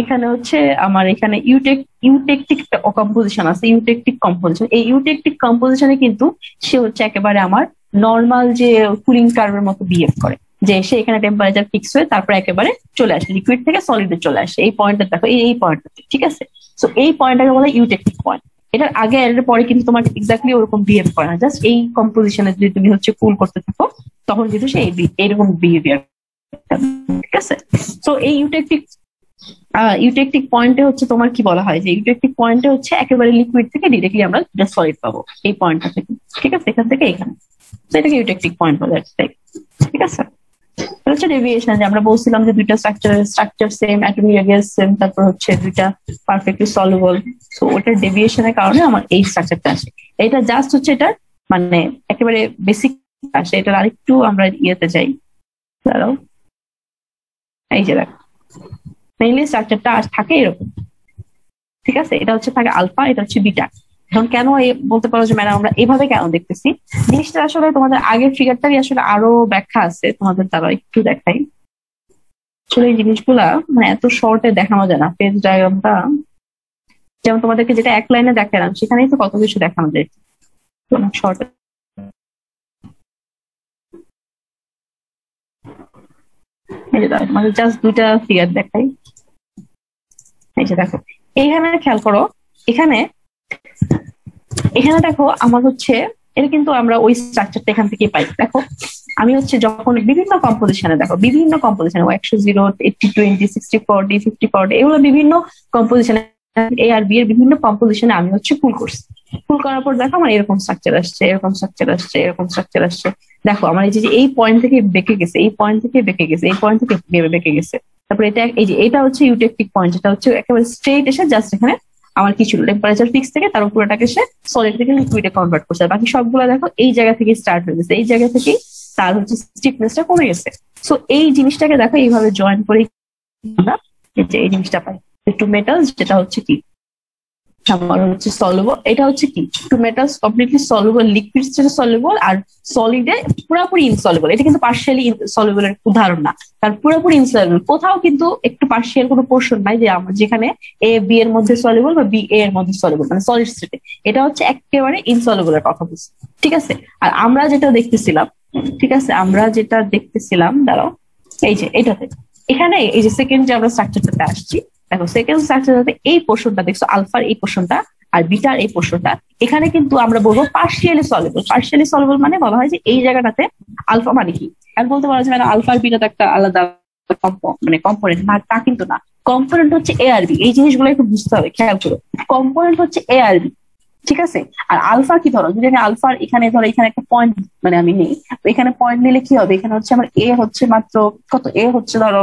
এখানে হচ্ছে আমার এখানে ইউটেক ইউটেকটিক কম্পোজিশন আছে ইউটেকটিক কম্পোজিশন এই ইউটেকটিক কম্পোজিশনে কিন্তু সে হচ্ছে একেবারে আমার নর্মাল যে কুলিং কার্ভের মতো বিহেভ করে। যে সে এখানে টেম্পারেচার ফিক্স হয়ে তারপর একেবারে চলে আসে লিকুইড থেকে সলিডে চলে আসে। এই পয়েন্টটা দেখো, এই পয়েন্টটা ঠিক আছে? সো এই পয়েন্টটাকে বলে ইউটেকটিক পয়েন্ট এটার আগে, এর পরে কিন্তু তোমার এক্স্যাক্টলি ওরকম বিহেভ করে না। জাস্ট এই কম্পোজিশনে যদি তুমি হচ্ছে কুল করতে থাকো, তখন কিন্তু সে এইরকম বিহেভিয়ার ঠিক আছে? তো এই ইউটেকটিক ইউটেকটিক পয়েন্টে হচ্ছে তোমার কি বলা হয়? যে ইউটেকটিক পয়েন্টে হচ্ছে একেবারে লিকুইড থেকে ডিরেক্টলি আমরা সলিড পাবো এই পয়েন্টটা থেকে। ঠিক আছে? এখান থেকে এখানে। তো এটাকে ইউটেকটিক পয়েন্ট বলে ঠিক আছে? হচ্ছে ডেভিয়েশন যে আমরা বলছিলাম যে দুইটা structure structure same atomic radius same তারপর হচ্ছে দুইটা পারফেক্টলি সলভেবল তো ওটার ডেভিয়েশনের কারণে আমার এই স্ট্রাকচারটা আসে। এটা জাস্ট হচ্ছে এটা মানে একেবারে বেসিক আসে। এটার আরেকটু আমরা ইয়েতে যাই। দাঁড়াও। এই যে দেখো। মেইনলি স্ট্রাকচারটা থাকে এরকম। ঠিক আছে? এটা হচ্ছে থাকে আলফা এটা হচ্ছে বিটা এখন কেন বলতে পারো যে ম্যাডাম আমরা এভাবে কেন দেখতেছি? জিনিসটা আসলে তোমাদের আগের ফিগারটারই আসলে আরও ব্যাখ্যা আছে, তোমাদের দ্বারা একটু দেখাই। আসলে এই জিনিসগুলা মানে এত শর্টে দেখানো যায় না পেজ ডায়াগ্রামটা যেমন তোমাদেরকে যেটা এক লাইনে দেখালাম, সেখানেই তো কত কিছু দেখানো যায়। শর্ট এই মানে জাস্ট দুইটা ফিগার দেখাই। এই যে দেখো, এইখানে খেয়াল করো, এখানে এখানে দেখো আমার হচ্ছে, এটা কিন্তু আমরা ওই স্ট্রাকচারটা এখান থেকে পাই। দেখো, আমি হচ্ছে যখন বিভিন্ন কম্পোজিশনে দেখো, বিভিন্ন কম্পোজিশনে একশো zero eighty twenty sixty forty fifty forty এগুলো বিভিন্ন কম্পোজিশনে এ আর বি এর বিভিন্ন কম্পোজিশনে আমি হচ্ছে ফুল করছি। ফুল করার পর দেখো আমার এরকম স্ট্রাকচার আসছে, এরকম স্ট্রাকচার আসছে, এরকম স্ট্রাকচার আসছে। দেখো, আমার এই যে এই পয়েন্ট থেকে বেঁকে গেছে, এই পয়েন্ট থেকে বেঁকে গেছে, এই পয়েন্ট থেকে বেঁকে গেছে। তারপরে এটা এই যে এটা হচ্ছে ইউটেকটিক পয়েন্ট এটা হচ্ছে একেবারে স্ট্রেট এসে জাস্ট এখানে আমার কিছু টেম্পারেচার ফিক্স থেকে তার উপরটাকে সে সলিড থেকে লিকুইডে কনভার্ট করছে। বাকি সবগুলো দেখো এই জায়গা থেকে স্টার্ট হয়ে গেছে। এই জায়গা থেকেই তার হচ্ছে স্টিফনেসটা কমে গেছে। সো এই জিনিসটাকে দেখো এইভাবে জয়েন করে আমরা এই জিনিসটা পাই। টু মেটালস যেটা হচ্ছে কি? আমার হচ্ছে সলুবল এটা হচ্ছে কি? Two metals completely soluble liquid যেটা সলুবল আর সলিডে পুরোপুরি ইনসলুবল এটা কিন্তু পার্শিয়ালি সলুবল এর উদাহরণ না। কারণ পুরোপুরি ইনসলুবল কোথাও কিন্তু একটু পার্শিয়াল কোনো পোর্শন নাই যে আমার যেখানে এ বি এর মধ্যে সলুবল বা বি এ এর মধ্যে সলুবল মানে সলিড স্টেটে এটা হচ্ছে একেবারে ইনসলুবল এর কথা বলছি। ঠিক আছে? আর আমরা যেটা দেখতেছিলাম, ঠিক আছে? আমরা যেটা দেখতেছিলাম, দাঁড়াও, এই যে, এটাতে। এখানে এই যে সেকেন্ড যে আমরা স্ট্রাকচারটাতে আসছি, দেখো সেকেন্ড স্ট্রাকচারটাতে এই পোর্শনটা দেখছ আলফার এই পোর্শনটা আর বিটার এই পোর্শনটা এখানে কিন্তু আমরা বলব পার্শিয়ালি সলিবল পার্শিয়ালি সলিবল মানে বলা হয় যে এই জায়গাটাতে আলফা মানে কি? আর বলতে পারা যায় না আলফা আর বিটা একটা আলাদা মানে কম্পোনেন্ট না, তা কিন্তু না। কম্পোনেন্ট হচ্ছে এ আর বি এই জিনিসগুলো একটু বুঝতে হবে, খেয়াল করো। কম্পোনেন্ট হচ্ছে এ আর বি ঠিক আছে? আর আলফা কি ধরো? যদি আমি আলফার এখানে ধরো, এখানে একটা পয়েন্ট মানে আমি নেই এখানে পয়েন্ট নিলে কি হবে? এখানে হচ্ছে আমার এ হচ্ছে মাত্র কত? এ হচ্ছে ধরো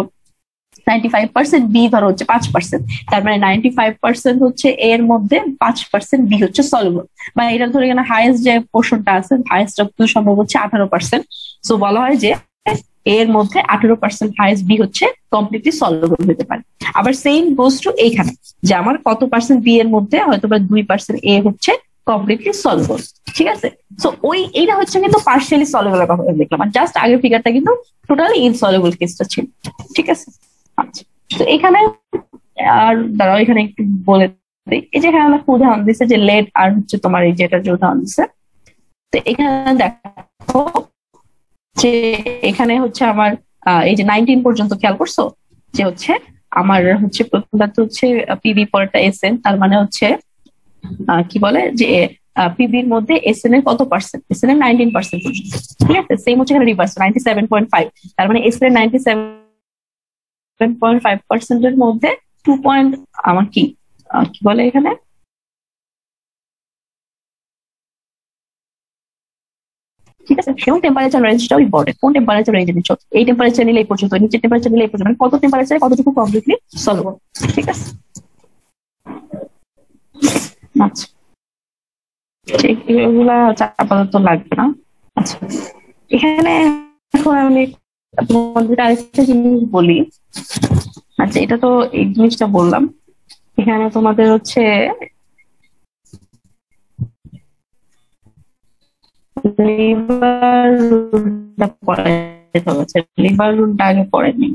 নাইনটি ফাইভ পার্সেন্ট বি ধরো হচ্ছে পাঁচ পার্সেন্ট তার মানে নাইনটি ফাইভ পার্সেন্ট হচ্ছে এর মধ্যে পাঁচ পার্সেন্ট বি হচ্ছে সলভেবল বা এটা ধরে এখানে হাইয়েস্ট যে পোর্শনটা আছে হাইয়েস্ট সম্ভব হচ্ছে আঠারো পার্সেন্ট সো বলা হয় যে এর মধ্যে আঠারো পার্সেন্ট হাইয়েস্ট বি হচ্ছে কমপ্লিটলি সলভেবল হতে পারে। আবার সেম গোজ টু এইখানে, যে আমার কত পার্সেন্ট বি এর মধ্যে হয়তো বা দুই পার্সেন্ট এ হচ্ছে কমপ্লিটলি সলভেবল ঠিক আছে? সো ওই, এইটা হচ্ছে কিন্তু পার্শিয়ালি সলভেবল কথা দেখলাম। আর জাস্ট আগের ফিগারটা কিন্তু টোটালি ইনসলভেবল কেসটা ছিল, ঠিক আছে? আচ্ছা তো এখানে, আর দাঁড়াও, এখানে একটু বলে দিই। এই যে এখানে একটা উদাহরণ দিচ্ছে যে লেড আর হচ্ছে তোমার এই যেটা যে উদাহরণ দিচ্ছে তো এখানে দেখো যে এখানে হচ্ছে আমার এই যে নাইনটিন পর্যন্ত খেয়াল করছ? যে হচ্ছে আমার হচ্ছে প্রথমটা তো হচ্ছে পিবি পরেরটা এস এন তার মানে হচ্ছে কি বলে? যে পিবির মধ্যে এস এন এর কত পার্সেন্ট এস এন এর নাইনটিন পার্সেন্ট পর্যন্ত। ঠিক আছে? সেম হচ্ছে এখানে reverse ninety seven point five তার মানে এস এন এর নাইনটি সেভেন পয়েন্ট ফাইভ পার্সেন্টের মধ্যে টু পয়েন্ট আমার কি কি বলে এখানে? ঠিক আছে? সেরকম টেম্পারেচার রেঞ্জটাও ইম্পর্টেন্ট কোন টেম্পারেচার রেঞ্জ নিচ্ছ? এই টেম্পারেচার নিলে এই পর্যন্ত, নিচের টেম্পারেচার নিলে এই পর্যন্ত মানে কত টেম্পারেচারে কতটুকু কমপ্লিটলি সলভ ঠিক আছে? আচ্ছা। লাগবে না। আচ্ছা। এখানে আরেকটা জিনিস বলি। আচ্ছা এটা তো এই জিনিসটা বললাম। এখানে তোমাদের হচ্ছে লিভার রুলটা পড়াইতে আগে পড়েনি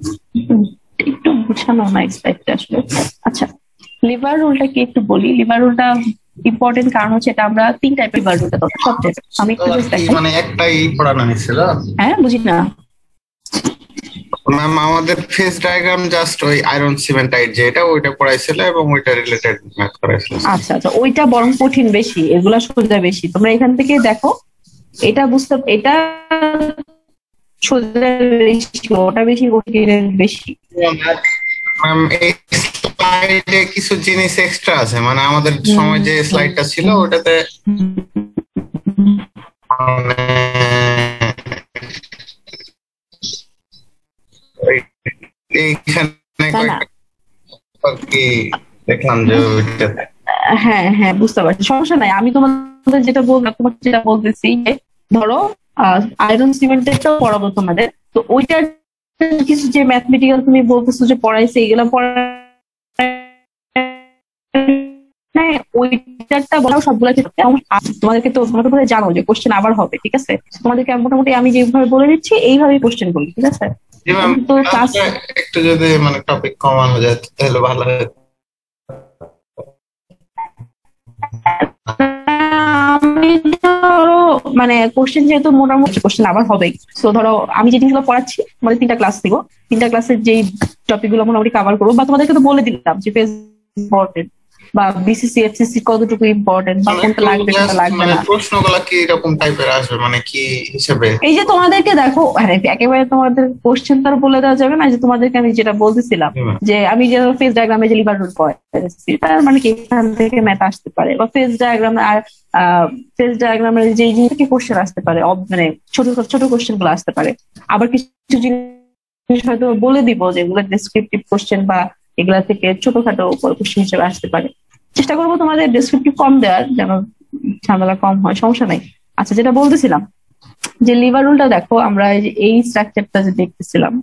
একটু বুঝানো না স্লাইডটা আসলে আচ্ছা লিভার রুলটা কি একটু বলি, লিভার রুলটা ইম্পর্টেন্ট কারণ হচ্ছে এটা আমরা তিন টাইপের লিভার রুলটা দরকার সব আমি একটু কি দেখাই মানে একটাই পড়ানো হয়েছিল হ্যাঁ বুঝি না ম্যাম আমাদের ফেস ডায়াগ্রাম জাস্ট ওই আয়রন সিমেন্টাইট যেটা ওইটা পড়াইছিল এবং ওইটা রিলেটেড ম্যাথ করাইছিল আচ্ছা আচ্ছা ওইটা বরং কঠিন বেশি, এগুলা সোজা বেশি। তোমরা এখান থেকে দেখো এটা বুঝতে এটা সোজা বেশি ওটা বেশি বেশি। স্লাইডে কিছু জিনিস এক্সট্রা আছে। মানে আমাদের সময় যে স্লাইডটা ছিল ওটাতে মানে এইখানে দেখলাম যে ওইটাতে। হ্যাঁ হ্যাঁ বুঝতে পারছি। সমস্যা নাই। আমি তোমাদের যেটা বললাম তোমাকে যেটা বলতেছি যে ধরো আয়রন সিমেন্টেরটাও পড়াবো তোমাদের। তো ওইটার কিছু যে ম্যাথমেটিক্যাল তুমি বলতেছো যে পড়াইছে এগুলো হ্যাঁ ওইটারটা বলাও সবগুলো তোমাদেরকে তো তো বোধহয় জানো যে কোশ্চেন আবার হবে ঠিক আছে? তোমাদেরকে আমি মোটামুটি আমি যেভাবে বলে দিচ্ছি এইভাবেই কোশ্চেন বলি ঠিক আছে? তো একটু যদি মানে টপিক কমানো যায় তাহলে ভালো হয়। ধরো মানে কোশ্চেন যেহেতু মোটামুটি কোশ্চেন আবার হবে তো ধরো, আমি যে জিনিসগুলো পড়াচ্ছি মানে তিনটা ক্লাস দিব তিনটা ক্লাসের যেই টপিকগুলো মোটামুটি কাভার করব, বা তোমাদেরকে তো বলে দিলাম যে ইম্পর্টেন্ট বা বিসিসি এফসিসি কতটুকু ইম্পর্টেন্ট বা কোনটা লাগবে কোনটা লাগবে মানে না? প্রশ্নগুলো কি রকম টাইপের আসবে? মানে কি হিসেবে? এই যে তোমাদেরকে দেখো আরে একেবারে তোমাদের কোশ্চেন তো বলে দেওয়া যাবে না যে তোমাদেরকে আমি যেটা বলতেছিলাম যে আমি যে ফেস ডায়াগ্রামে যে লিভার রুল পড়াচ্ছি তার মানে কি? এখান থেকে ম্যাথ আসতে পারে বা ফেস ডায়াগ্রাম আর ফেস ডায়াগ্রামের যে জিনিস থেকে কোশ্চেন আসতে পারে মানে ছোট ছোট কোশ্চেনগুলো আসতে পারে। আবার কিছু জিনিস হয়তো বলে দিব যেগুলো ডেসক্রিপটিভ কোশ্চেন বা এগুলা থেকে ছোটখাটো কোশ্চেন হিসেবে আসতে পারে। চেষ্টা করব তোমাদের ডেসক্রিপটিভ কম দেওয়ার, যেন ঝামেলা কম হয়, সমস্যা নাই। আচ্ছা যেটা বলতেছিলাম, যে লিভার রুলটা দেখো, আমরা এই স্ট্রাকচারটা যে দেখতেছিলাম,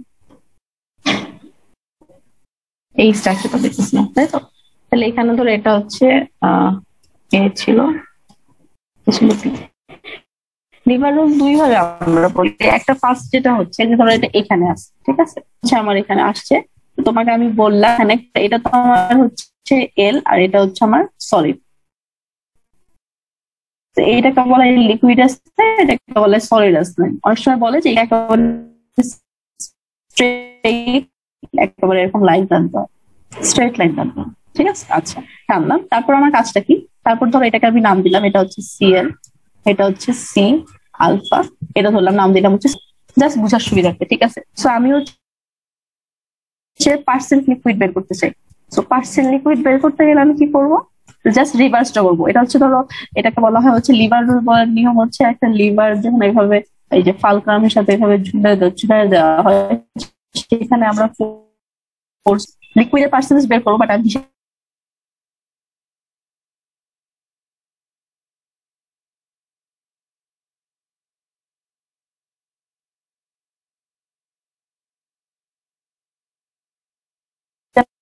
এই স্ট্রাকচারটা দেখতেছিলাম, তাই তো? তাহলে এখানে ধরো এটা হচ্ছে এ ছিল লিভার রুল দুই ভাবে আমরা বলি, একটা ফার্স্ট যেটা হচ্ছে, যে ধরো এটা এখানে আসছে ঠিক আছে? আমার এখানে আসছে তোমাকে আমি বললাম এখানে এটা তো আমার হচ্ছে এল আর এটা হচ্ছে আমার সলিড তো এইটাকে বলা হয় লিকুইড আসছে, এটাকে বলা হয় সলিড আসছে। অনেক সময় বলে যে একেবারে এরকম লাইন টানতে হয় স্ট্রেট লাইন টানতে ঠিক আছে? আচ্ছা টানলাম। তারপর আমার কাজটা কি? তারপর ধরো এটাকে আমি নাম দিলাম, এটা হচ্ছে সিএল এটা হচ্ছে সি আলফা এটা ধরলাম, নাম দিলাম হচ্ছে জাস্ট বুঝার সুবিধার্থে, ঠিক আছে? সো আমি হচ্ছে পার্সেন্ট লিকুইড বের করতে চাই। সো পার্সেন্ট লিকুইড বের করতে গেলে আমি কি করব? জাস্ট রিভার্সটা করব। এটা হচ্ছে ধরো, এটাকে বলা হয় হচ্ছে লিভার রুল বলার নিয়ম হচ্ছে একটা লিভার যখন এইভাবে, এই যে ফালক্রামের সাথে এভাবে ঝুলে দেওয়া হয়, সেখানে আমরা লিকুইডের পার্সেন্টেজ বের করব বাট আমি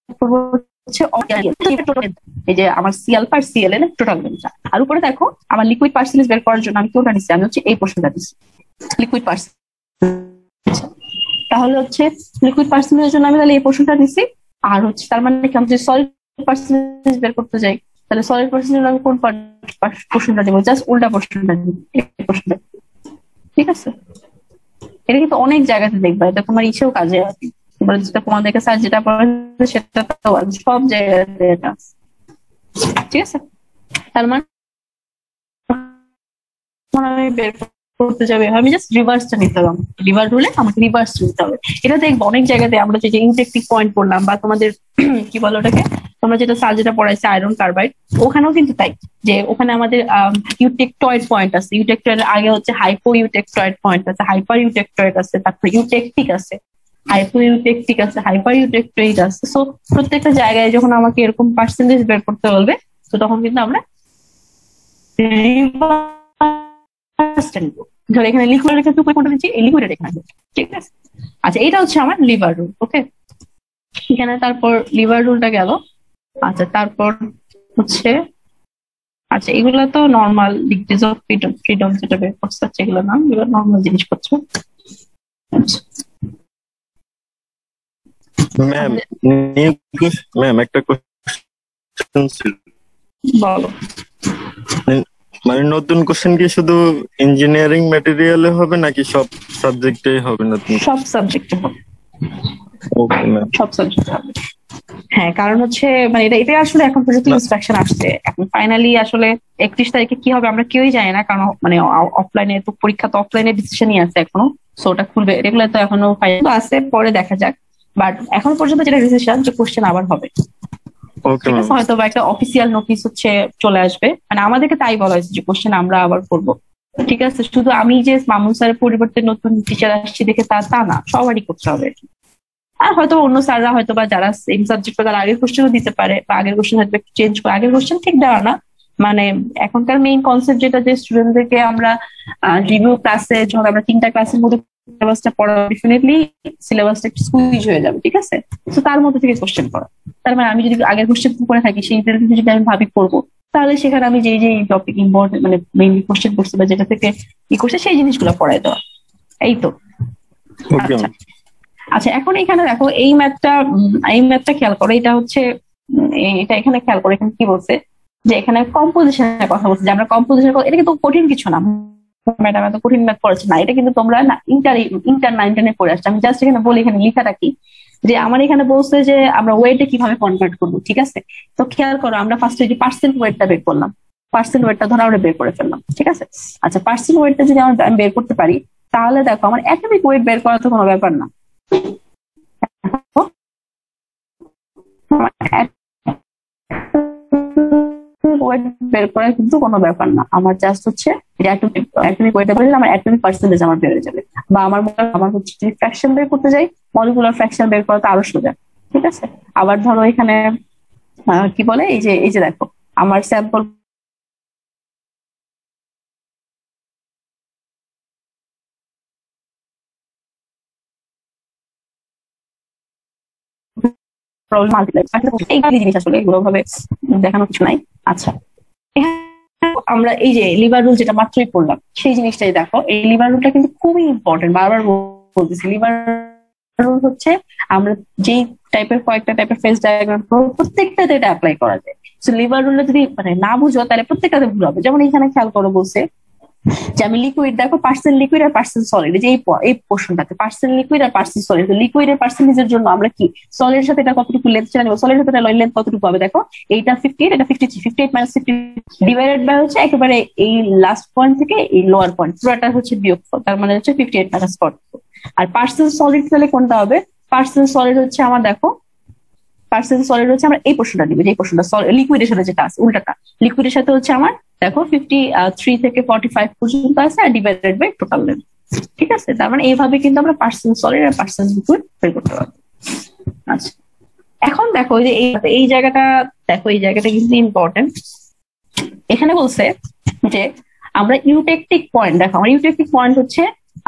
হচ্ছে আমার টোটাল দেখো, আমার লিকুইড পার্সেন্টেজ বের করার জন্য আমি নিচ্ছি আমি হচ্ছে এই লিকুইড তাহলে হচ্ছে লিকুইড জন্য আমি তাহলে এই পোর্শনটা নিচ্ছি আর হচ্ছে তার মানে কি? আমি সলিড পার্সেন্টেজ বের করতে যাই, তাহলে সলিড পার্সেন্টেজ আমি কোন পোর্শনটা নেব জাস্ট উল্টা পোর্শনটা নিবো ঠিক আছে? এটা কিন্তু অনেক জায়গাতে দেখবা। এটা তোমার ইচ্ছেও কাজে আসবে। তোমরা যেটা তোমাদেরকে স্যার যেটা পড়াচ্ছে সেটা তো সব জায়গাতে এটা। ঠিক আছে? তার মানে আমি বের করতে যাবে। আমি জাস্ট রিভার্সটা নিতে হবে। রিভার রুলে আমাকে রিভার্স নিতে হবে। এটা দেখব অনেক জায়গাতে আমরা যে ইনজেক্টিভ পয়েন্ট পড়লাম বা তোমাদের (clears throat) কি বলো ওটাকে? তোমরা যেটা স্যার যেটা পড়াইছে আয়রন কার্বাইড ওখানেও কিন্তু তাই। যে ওখানে আমাদের ইউটেকটয়েড পয়েন্ট আছে। ইউটেকটয়েড আগে হচ্ছে হাইপো ইউটেকটয়েড পয়েন্ট আছে হাইপার ইউটেকটয়েড আছে, তারপর ইউটেকটিক আছে। হাইপো ইউটেকটিক আছে হাইপার ইউটেকটয়েড আছে। সো প্রত্যেকটা জায়গায় যখন আমাকে এরকম পার্সেন্টেজ বের করতে বলবে, তো তখন কিন্তু আমরা ধর এখানে লিকুইডের ক্ষেত্রে কোনটা নিচ্ছি এই লিকুইডের এখানে ঠিক আছে? আচ্ছা এটা হচ্ছে আমার লিভার রুল ওকে এখানে তারপর লিভার রুলটা গেল। আচ্ছা তারপর হচ্ছে আচ্ছা এগুলো তো normal degrees of freedom freedom যেটা বের করছে এগুলো নাম এগুলো নর্মাল জিনিসপত্র আচ্ছা। ম্যাম ম্যাম একটা কোশ্চেন ছিল। বলো। মানে নতুন কোশ্চেন কি শুধু ইঞ্জিনিয়ারিং ম্যাটেরিয়ালে হবে নাকি সব সাবজেক্টেই হবে নতুন? সব সাবজেক্টে হবে। ওকে ম্যাম সব সাবজেক্ট হবে। হ্যাঁ কারণ হচ্ছে মানে এটা এটা আসলে এখন পর্যন্ত ইনস্ট্রাকশন আসছে। এখন ফাইনালি আসলে একত্রিশ তারিখে কি হবে আমরা কেউই জানি না কারণ মানে অফলাইনে তো পরীক্ষা তো অফলাইনে ডিসিশনই আছে এখনও। সো ওটা খুলবে। এগুলো তো এখনও ফাইনাল আছে পরে দেখা যাক। বাট এখন পর্যন্ত যেটা ডিসিশন যে কোশ্চেন আবার হবে। হয়তো বা একটা অফিসিয়াল নোটিস হচ্ছে চলে আসবে। মানে আমাদেরকে তাই বলা হয়েছে যে কোশ্চেন আমরা আবার করব। ঠিক আছে? শুধু আমি যে মামুন স্যারের পরিবর্তে নতুন টিচার আসছি দেখে তা তা না সবারই করতে হবে। আর হয়তো অন্য স্যাররা হয়তো বা যারা সেম সাবজেক্ট তারা আগের কোশ্চেনও দিতে পারে বা আগের কোশ্চেন হয়তো একটু চেঞ্জ করে আগের কোশ্চেন ঠিক দেওয়া না। মানে এখনকার মেইন কনসেপ্ট যেটা যে স্টুডেন্টদেরকে আমরা রিভিউ ক্লাসে যখন আমরা তিনটা ক্লাসের মধ্যে সিলেবাসটা পড়া ডেফিনেটলি সিলেবাসটা একটু স্কুইজ হয়ে যাবে ঠিক আছে? তো তার মধ্যে থেকে কোশ্চেন পড়া। তার মানে আমি যদি আগের কোশ্চেন করে থাকি সেই যদি আমি ভাবি করব তাহলে সেখানে আমি যেই যে টপিক ইম্পর্টেন্ট মানে মেইনলি কোশ্চেন করছি বা যেটা থেকে ই করছে সেই জিনিসগুলো পড়াই দেওয়া। এই তো। আচ্ছা। আচ্ছা এখন এখানে দেখো এই ম্যাথটা এই ম্যাথটা খেয়াল করো এটা হচ্ছে এটা এখানে খেয়াল করো এখানে কি বলছে? যে এখানে কম্পোজিশনের কথা বলছে, যে আমরা কম্পোজিশন এটা কিন্তু কঠিন কিছু না। ম্যাডাম এত কঠিন ম্যাথ পড়েছে না। এটা কিন্তু তোমরা না ইন্টার ইন্টার নাইনটেনে পড়ে আসছো। আমি জাস্ট এখানে বলি, এখানে লেখাটা কি যে আমার এখানে বলছে যে আমরা ওয়েটে কীভাবে কনভার্ট করব, ঠিক আছে? তো খেয়াল করো, আমরা ফার্স্টে যে পার্সেন্ট ওয়েটটা বের করলাম। পার্সেন্ট ওয়েটটা ধরো আমরা বের করে ফেললাম, ঠিক আছে? আচ্ছা পার্সেন্ট ওয়েটটা যদি আমরা আমি বের করতে পারি, তাহলে দেখো, আমার অ্যাটমিক ওয়েট বের করা তো কোনো ব্যাপার না। বের কিন্তু কোনো ব্যাপার না। আমার জাস্ট হচ্ছে আমার অ্যাটমিক পার্সেন্টেজ আমার বেড়ে যাবে। বা আমার আমার হচ্ছে যদি ফ্র্যাকশন বের করতে যাই মলিকুলার ফ্র্যাকশন বের করা তো আরও সোজা, ঠিক আছে? আবার ধরো এখানে কি বলে? এই যে এই যে দেখো, আমার স্যাম্পল প্রবলেম মাল্টিপ্লাই এই জিনিস আসলে এগুলো ভাবে দেখানো কিছু নাই। আচ্ছা। আমরা এই যে লিভার রুল যেটা মাত্রই পড়লাম, সেই জিনিসটাই দেখো। এই লিভার রুলটা কিন্তু খুবই ইম্পর্টেন্ট বারবার বলতেছি লিভার রুল হচ্ছে আমরা যেই টাইপের কয়েকটা টাইপের ফেস ডায়াগ্রাম প্রত্যেকটাতে এটা অ্যাপ্লাই করা যায়। লিভার রুলটা যদি মানে না বুঝো, তাহলে প্রত্যেকটাতে ভুল হবে। যেমন এখানে খেয়াল করো বলছে যে আমি লিকুইড দেখো পার্সেন্ট লিকুইড আর পার্সেন্ট সলিড যে এই পোর্শনটাতে পার্সেন্ট লিকুইড আর পার্সেন্ট সলিড লিকুইড এর পার্সেন্টেজের জন্য আমরা কি? সলিডের সাথে এটা কতটুকু লেন্থ ছিল সলিডের সাথে লেন্থ কতটুকু হবে দেখো? এইটা ফিফটি এইট এটা fifty three fifty eight minus fifty divided by হচ্ছে একেবারে এই লাস্ট পয়েন্ট থেকে এই লোয়ার পয়েন্ট পুরোটা হচ্ছে বিয়োগফল তার মানে হচ্ছে ফিফটি এইট মাইনাস ফোর্টি আর পার্সেন্ট সলিড তাহলে কোনটা হবে? পার্সেন্ট সলিড হচ্ছে আমার দেখো পার্সেন্ট সলিড হচ্ছে আমরা এই পোর্শনটা নিবো, যে পোর্শনটা লিকুইডের সাথে যেটা আছে, উল্টাটা। লিকুইডের সাথে হচ্ছে আমার দেখো ফিফটি থ্রি থেকে ফর্টি ফাইভ পর্যন্ত আছে আর ডিভাইডেড বাই টোটাল লেন্থ ঠিক আছে? তার মানে এইভাবে কিন্তু আমরা পার্সেন্ট সলিড আর পার্সেন্ট লিকুইড বের করতে পারব। আচ্ছা। এখন দেখো যে এই জায়গাটা, দেখো, এই জায়গাটা কিন্তু ইম্পর্টেন্ট এখানে বলছে যে আমরা ইউটেকটিক পয়েন্ট দেখো, আমার ইউটেকটিক পয়েন্ট হচ্ছে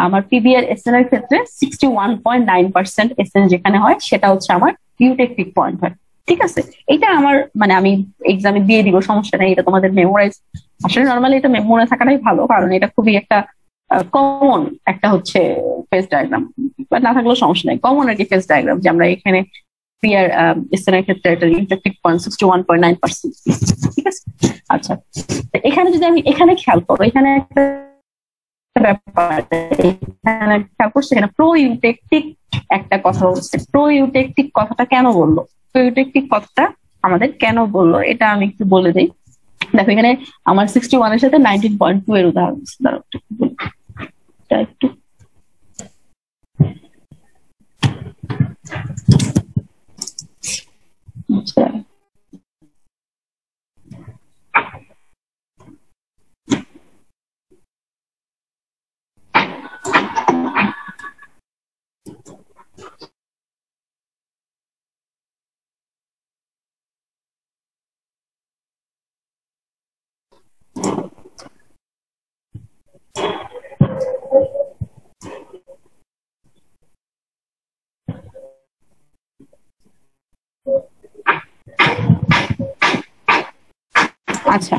আমার পিবিআর এসএন এর ক্ষেত্রে sixty one point nine percent SN যেখানে হয়, সেটা হচ্ছে আমার ইউটেকটিক পয়েন্ট হয়। ঠিক আছে, এটা আমার মানে আমি এক্সামে দিয়ে দিব, সমস্যা নেই, এটা তোমাদের মেমোরাইজ আসলে নর্মালি এটা মনে থাকাটাই ভালো, কারণ এটা খুবই একটা কমন একটা হচ্ছে ফেস ডায়াগ্রাম বা না থাকলেও সমস্যা নেই কমন আর কি ফেস ডায়াগ্রাম যে আমরা এখানে পিআর এর ক্ষেত্রে এটা eutectic point sixty one point nine percent ঠিক আছে? আচ্ছা এখানে যদি আমি, এখানে খেয়াল করো, এখানে একটা ব্যাপার, এখানে খেয়াল করছি এখানে প্রো ইউটেকটিক একটা কথা হচ্ছে প্রো ইউটেকটিক কথাটা কেন বলল? ইউটেকটিক কথাটা আমাদের কেন বলল, এটা আমি একটু বলে দিই। দেখো, এখানে আমার সিক্সটি ওয়ানের সাথে নাইনটিন পয়েন্ট টু এর উদাহরণ একটু একটু। আচ্ছা। আচ্ছা।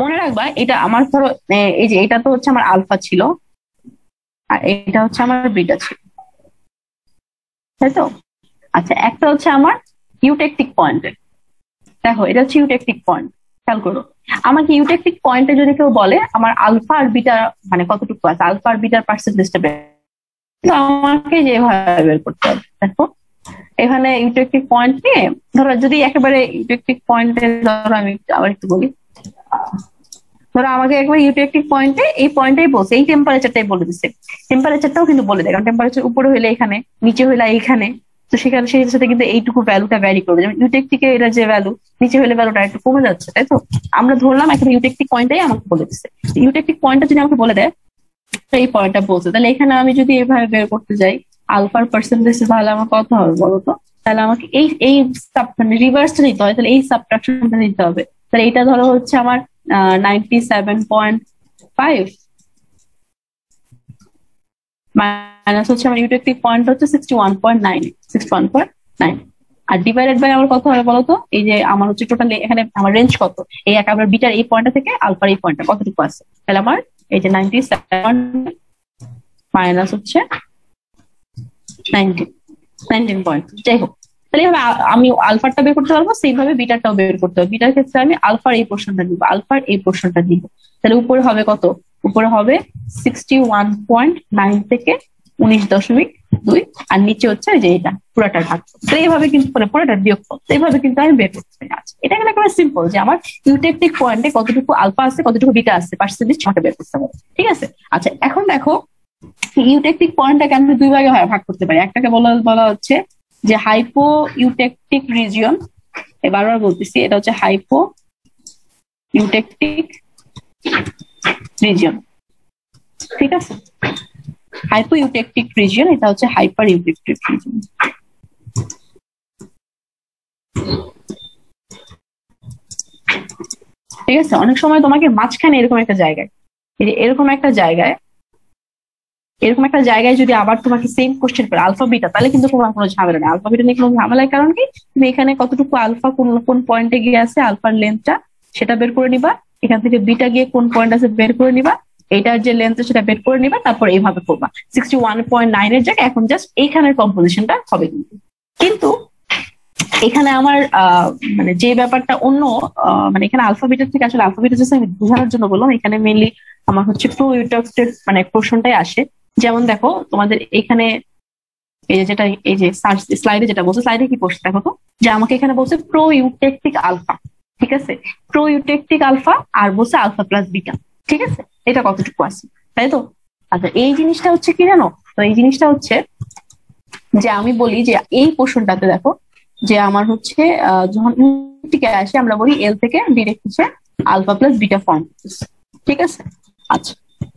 মনে রাখবা, এটা আমার ধরো এই যে এটা তো হচ্ছে আমার আলফা ছিল, আর এটা হচ্ছে আমার বিটা ছিল। তাই তো? আচ্ছা একটা হচ্ছে আমার ইউটেকটিক পয়েন্টে দেখো, এটা হচ্ছে ইউটেকটিক পয়েন্ট, খেয়াল করো। আমাকে ইউটেকটিক পয়েন্টে যদি কেউ বলে, আমার আলফা আর বিটা মানে কতটুকু আছে? আলফা আর বিটার পার্সেন্টেজটা আমাকে যেভাবে বের করতে হবে, দেখো। এখানে ইউটেকটিক পয়েন্ট নিয়ে ধরো যদি একেবারে ইউটেকটিক পয়েন্টে ধরো আমি আবার একটু বলি, ধরো আমাকে একবার ইউটেকটিক পয়েন্টে এই পয়েন্টটাই বলছে, এই টেম্পারেচারটাই বলে দিচ্ছে টেম্পারেচারটাও কিন্তু বলে দেয়, কারণ টেম্পারেচার উপরে হলে এখানে, নিচে হলে এখানে তো সেখানে সেই সাথে কিন্তু এইটুকু ভ্যালুটা ভ্যারি করবে। যেমন ইউটেকটিকে এটা যে ভ্যালু নিচে হলে ভ্যালুটা একটু কমে যাচ্ছে, তাই তো? আমরা ধরলাম একটা ইউটেকটিক পয়েন্টটাই আমাকে বলে দিচ্ছে ইউটেকটিক পয়েন্টটা যদি আমাকে বলে দেয় এই পয়েন্টটা বলছে। তাহলে এখানে আমি যদি এভাবে বের করতে যাই আলফার পার্সেন্টেজ তাহলে আমার কত হবে বলতো? তাহলে আমাকে এই এই সাব মানে রিভার্সটা নিতে হবে। তাহলে এই সাবট্রাকশনটা নিতে হবে। তাহলে এটা ধরো হচ্ছে আমার ninety seven point five minus হচ্ছে আমার ইউটেকটিক পয়েন্ট হচ্ছে sixty one point nine sixty one point nine R divided by আমার কত হবে বলতো? এই যে আমার হচ্ছে টোটাল এখানে আমার রেঞ্জ কত? এই একেবারে বিটার এই পয়েন্টটা থেকে আলফার এই পয়েন্টটা কতটুকু আছে? তাহলে আমার এই যে নাইনটি সেভেন মাইনাস হচ্ছে নাইনটিন পয়েন্ট যাই হোক, তাহলে এভাবে আমি আলফারটা বের করতে পারব সেইভাবে বিটারটাও বের করতে হবে। বিটার ক্ষেত্রে আমি আলফার এই পোর্শনটা নিব, আলফার এই পোর্শনটা নিব। তাহলে উপরে হবে কত? উপরে হবে সিক্সটি ওয়ান পয়েন্ট নাইন থেকে উনিশ দশমিক দুই, আর নিচে হচ্ছে যে এটা পুরাটার ভাগ তো এইভাবে কিন্তু মানে পুরাটার বিয়োগ তো এইভাবে কিন্তু আমি বের করতে পারি আচ্ছা এটা কিন্তু একেবারে সিম্পল যে আমার ইউটেকটিক পয়েন্টে কতটুকু আলফা আছে, কতটুকু বিটা আছে পার্সেন্টেজ আমাকে বের করতে হবে। ঠিক আছে? আচ্ছা এখন দেখো ইউটেকটিক পয়েন্টটাকে আমি দুই ভাগে ভাগ করতে পারি। একটাকে বলা বলা হচ্ছে যে হাইপো ইউটেকটিক রিজিয়ন বারবার বলতেছি, এটা হচ্ছে হাইপো ইউটেকটিক রিজিয়ন। ঠিক আছে? হাইপো ইউটেকটিক রিজিয়ন, এটা হচ্ছে হাইপার ইউটেকটিক রিজিয়ন। ঠিক আছে? অনেক সময় তোমাকে মাঝখানে এরকম একটা জায়গায় এরকম একটা জায়গায় এরকম একটা জায়গায় যদি আবার তোমাকে সেম কোশ্চেন করে আলফা বিটা তাহলে কিন্তু তোমার কোনো ঝামেলা নেই। আলফা বিটা নিয়ে কোনো ঝামেলার কারণ কি? তুমি এখানে কতটুকু আলফা কোন কোন পয়েন্টে গিয়ে আছে আলফার লেন্থটা সেটা বের করে নিবা। এখান থেকে বিটা গিয়ে কোন পয়েন্ট আছে বের করে নিবা। এটার যে লেন্থ সেটা বের করে নিবা, তারপর এইভাবে করবা। সিক্সটি ওয়ান পয়েন্ট নাইন এর জায়গায় এখন জাস্ট এইখানের কম্পোজিশনটা হবে কিন্তু। কিন্তু এখানে আমার মানে যে ব্যাপারটা অন্য মানে এখানে আলফাবিটের থেকে আসলে আলফাবিটের আমি বোঝানোর জন্য বললাম। এখানে মেনলি আমার হচ্ছে প্রো ইউটেক্টেড মানে পোর্শনটাই আসে। যেমন দেখো, তোমাদের এখানে এই যেটা, এই যে স্লাইডে যেটা বলছে স্লাইডে কি বসে দেখো তো, যে আমাকে এখানে বলছে প্রো ইউটেকটিক আলফা ঠিক আছে? প্রো ইউটেকটিক আলফা আর বলছে আলফা প্লাস বিটা ঠিক আছে? এটা কতটুকু আছে? তাই তো? আচ্ছা এই জিনিসটা হচ্ছে কি জানো? তো এই জিনিসটা হচ্ছে যে আমি বলি যে এই পোর্শনটাতে দেখো, যে আমার হচ্ছে যখন থেকে আসে, আমরা বলি এল থেকে ডিরেক্ট হচ্ছে আলফা প্লাস বিটা ফর্ম ঠিক আছে? আচ্ছা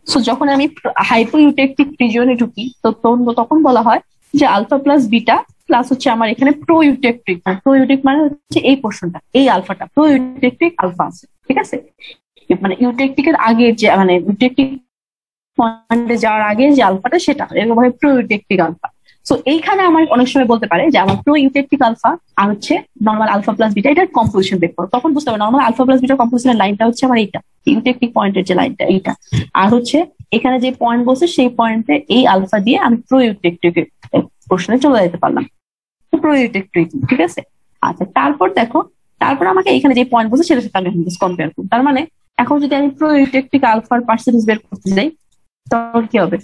সো যখন আমি হাইপো ইউটেকটিক রিজিয়নে ঢুকি, তো তখন- বলা হয় যে আলফা প্লাস বিটা প্লাস হচ্ছে আমার এখানে প্রো ইউটেকটিক প্রো ইউটেক মানে হচ্ছে এই পোর্শনটা এই আলফাটা প্রো ইউটেকটিক আলফা আছে, ঠিক আছে? মানে ইউটেকটিকের আগে যে মানে ইউটেকটিক পয়েন্টে যাওয়ার আগে যে আলফাটা সেটা এরকম ভাবে প্রো ইউটেকটিক আলফা সো এইখানে আমার অনেক সময় বলতে পারে যে আমার প্রো ইউটেকটিক আলফা আর হচ্ছে নর্মাল আলফা প্লাস বিটা এটার কম্পোজিশন বের করো তখন বুঝতে পারবে নর্মাল আলফা প্লাস বিটা কম্পোজিশনের লাইনটা হচ্ছে আমার এইটা ইউটেকটিক পয়েন্টের যে লাইনটা এইটা। আর হচ্ছে এখানে যে পয়েন্ট বলছে, সেই পয়েন্টে এই আলফা দিয়ে আমি প্রো ইউটেকটিক প্রশ্নে চলে যেতে পারলাম। প্রো ইউটেকটিক ঠিক আছে? আচ্ছা তারপর দেখো, তারপর আমাকে এখানে যে পয়েন্ট বলছে, সেটার সাথে আমি কম্পেয়ার করব। তার মানে এখন যদি আমি প্রো ইউটেকটিক আলফার পার্সেন্টেজ বের করতে যাই তখন কি হবে?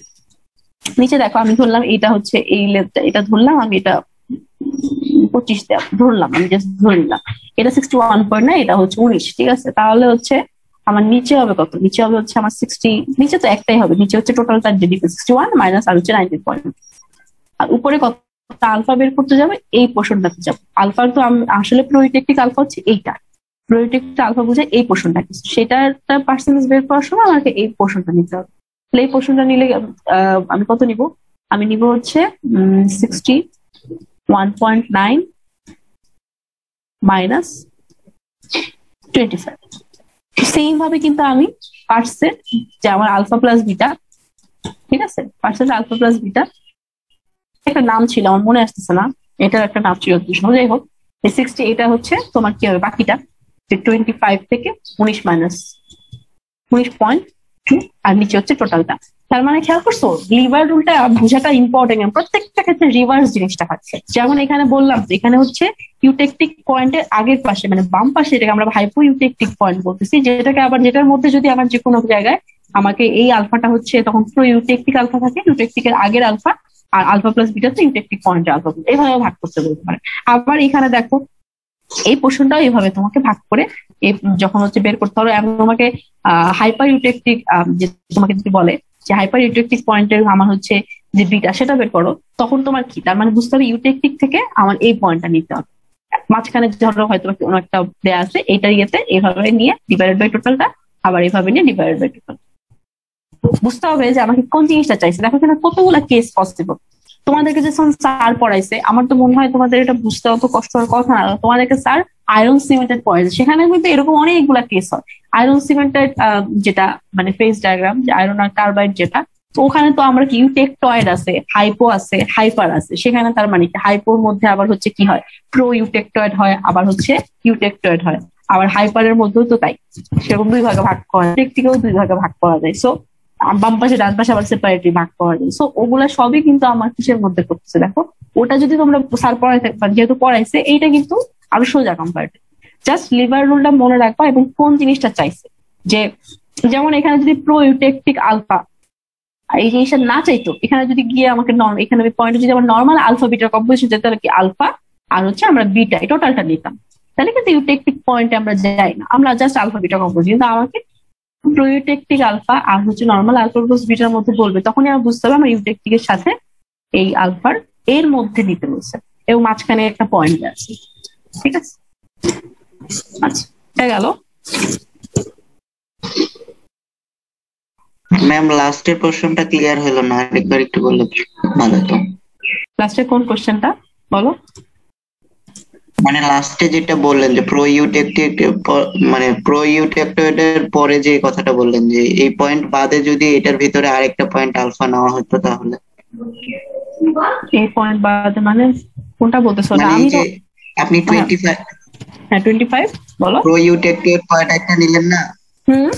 নিচে দেখো, আমি ধরলাম এটা হচ্ছে এই লেন্থটা এটা ধরলাম, আমি এটা পঁচিশ ধরলাম, আমি জাস্ট ধরে নিলাম। এটা সিক্সটি ওয়ান পয়েন্ট না এটা হচ্ছে উনিশ, ঠিক আছে? তাহলে হচ্ছে আমার নিচে হবে কত? নিচে হবে হচ্ছে আমার সিক্সটি নিচে তো একটাই হবে, নিচে হচ্ছে টোটাল তার ডিগ্রি সিক্সটি ওয়ান মাইনাস আর হচ্ছে নাইনটিন পয়েন্ট আর উপরে কত? আলফা বের করতে যাবে, এই পোর্শনটাতে যাব। আলফার তো আসলে প্রোইটেকটিক আলফা হচ্ছে এইটা। প্রোইটেকটিক আলফা বোঝায় এই পোর্শনটাকে সেটার পার্সেন্টেজ বের করার সময় আমাকে এই পোর্শনটা নিতে হবে। তাহলে এই পোর্শনটা নিলে আমি কত নিব? আমি নিব হচ্ছে sixty one point nine minus twenty five same ভাবে কিন্তু আমি পার্সেন্ট যে আমার আলফা প্লাস বিটা ঠিক আছে? পার্সেন্ট আলফা প্লাস বিটা একটা নাম ছিল, আমার মনে আসতেছে না, এটার একটা নাম ছিল যাই হোক সিক্সটি এটা হচ্ছে তোমার কি হবে, বাকিটা? যে টোয়েন্টি ফাইভ থেকে উনিশ মাইনাস উনিশ পয়েন্ট আর নিচে হচ্ছে টোটালটা। তার মানে খেয়াল করছ? লিভার রুলটা বোঝাটা ইম্পর্টেন্ট প্রত্যেকটা ক্ষেত্রে রিভার্স জিনিসটা হচ্ছে যেমন এখানে বললাম, এখানে হচ্ছে ইউটেকটিক পয়েন্টের আগের পাশে মানে বাম পাশে এটাকে আমরা হাইপো ইউটেকটিক পয়েন্ট বলতেছি, যেটাকে আবার যেটার মধ্যে যদি আমার যে কোনো জায়গায় আমাকে এই আলফাটা হচ্ছে, তখন পুরো ইউটেকটিক আলফা থাকে ইউটেকটিকের আগের আলফা আর আলফা প্লাস বিটা তো ইউটেকটিক পয়েন্ট আলফা। এইভাবে ভাগ করতে বলতে পারে আবার এখানে দেখো, এই পোর্শনটাও এইভাবে তোমাকে ভাগ করে যখন হচ্ছে বের করতে হবে এবং তোমাকে হাইপার ইউটেকটিক যে তোমাকে যদি বলে যে হাইপার ইউটেকটিক পয়েন্টের আমার হচ্ছে যে বিটা সেটা বের করো, তখন তোমার কি? তার মানে বুঝতে হবে ইউটেকটিক থেকে আমার এই পয়েন্টটা নিতে হবে। মাঝখানে ধরো হয়তো কোনো একটা দেয়া আছে এইটার ইয়েতে এইভাবে নিয়ে ডিভাইডেড বাই টোটালটা আবার এইভাবে নিয়ে ডিভাইডেড বাই টোটাল বুঝতে হবে যে আমাকে কোন জিনিসটা চাইছে। দেখো এখানে কতগুলো কেস পসিবল তোমাদেরকে যে স্যার পড়াইছে, আমার তো মনে হয় তোমাদের এটা বুঝতে অত কষ্ট হওয়ার কথা না। তোমাদেরকে স্যার আয়রন সিমেন্টেড পড়াইছে সেখানে কিন্তু এরকম অনেকগুলা কেস হয়। আয়রন সিমেন্টেড যেটা মানে ফেস ডায়াগ্রাম যে আয়রন আর কার্বাইড যেটা ওখানে তো আমরা কি, ইউটেকটয়েড আছে হাইপো আছে হাইপার আছে। সেখানে তার মানে কি হাইপোর মধ্যে আবার হচ্ছে কি হয়? প্রো ইউটেকটয়েড হয়, আবার হচ্ছে ইউটেকটয়েড হয়। আবার হাইপারের মধ্যেও তো তাই। সেরকম দুই ভাগে ভাগ করা যায় থেকেও দুই ভাগে ভাগ করা যায়। সো বাম পাশে, ডান পাশে আবার সেপারেটলি ভাগ করা যায়। সো ওগুলা সবই কিন্তু আমার কিসের মধ্যে করতেছে, দেখো? ওটা যদি তোমরা স্যার পড়াইতে যেহেতু পড়াইছে, এইটা কিন্তু আরও সোজা কম্পারেটিভ জাস্ট লিভার রুলটা মনে রাখবা এবং কোন জিনিসটা চাইছে। যে যেমন এখানে যদি প্রো ইউটেকটিক আলফা এই জিনিসটা না চাইতো, এখানে যদি গিয়ে আমাকে এখানে পয়েন্ট যদি আমার নর্মাল আলফা বিটার কম্পোজিশন যেতে, তাহলে কি আলফা আর হচ্ছে আমরা বিটা টোটালটা নিতাম। তাহলে কিন্তু ইউটেকটিক পয়েন্টে আমরা যাই না। আমরা জাস্ট আলফা বিটা কম্পোজিশন কিন্তু আমাকে প্রোইউটেকটিক আলফা আর হচ্ছে নর্মাল আলফা প্লাস বিটার মধ্যে বলবে, তখনই আমার বুঝতে হবে আমার ইউটেকটিকের সাথে এই আলফার এর মধ্যে নিতে বলছে। এবং মাঝখানে একটা পয়েন্ট আছে। ঠিক আছে? আচ্ছা এটা গেল। ম্যাম লাস্টের পোর্শনটা ক্লিয়ার হলো না আরেকবার একটু বললে ভালো হতো লাস্টের কোন কোশ্চেনটা বলো। মানে লাস্টে যেটা বললেন যে প্রো ইউটেকটিক মানে প্রো ইউটেকটয়েডের পরে যে কথাটা বললেন যে এই পয়েন্ট বাদে যদি এটার ভিতরে আরেকটা পয়েন্ট আলফা নেওয়া হতো তাহলে। এই পয়েন্ট বাদে মানে কোনটা বলতেছো? মানে আমি আপনি টোয়েন্টি ফাইভ হ্যাঁ টোয়েন্টি ফাইভ বলো প্রো ইউটেকটিক পয়েন্ট একটা নিলেন না? হুম।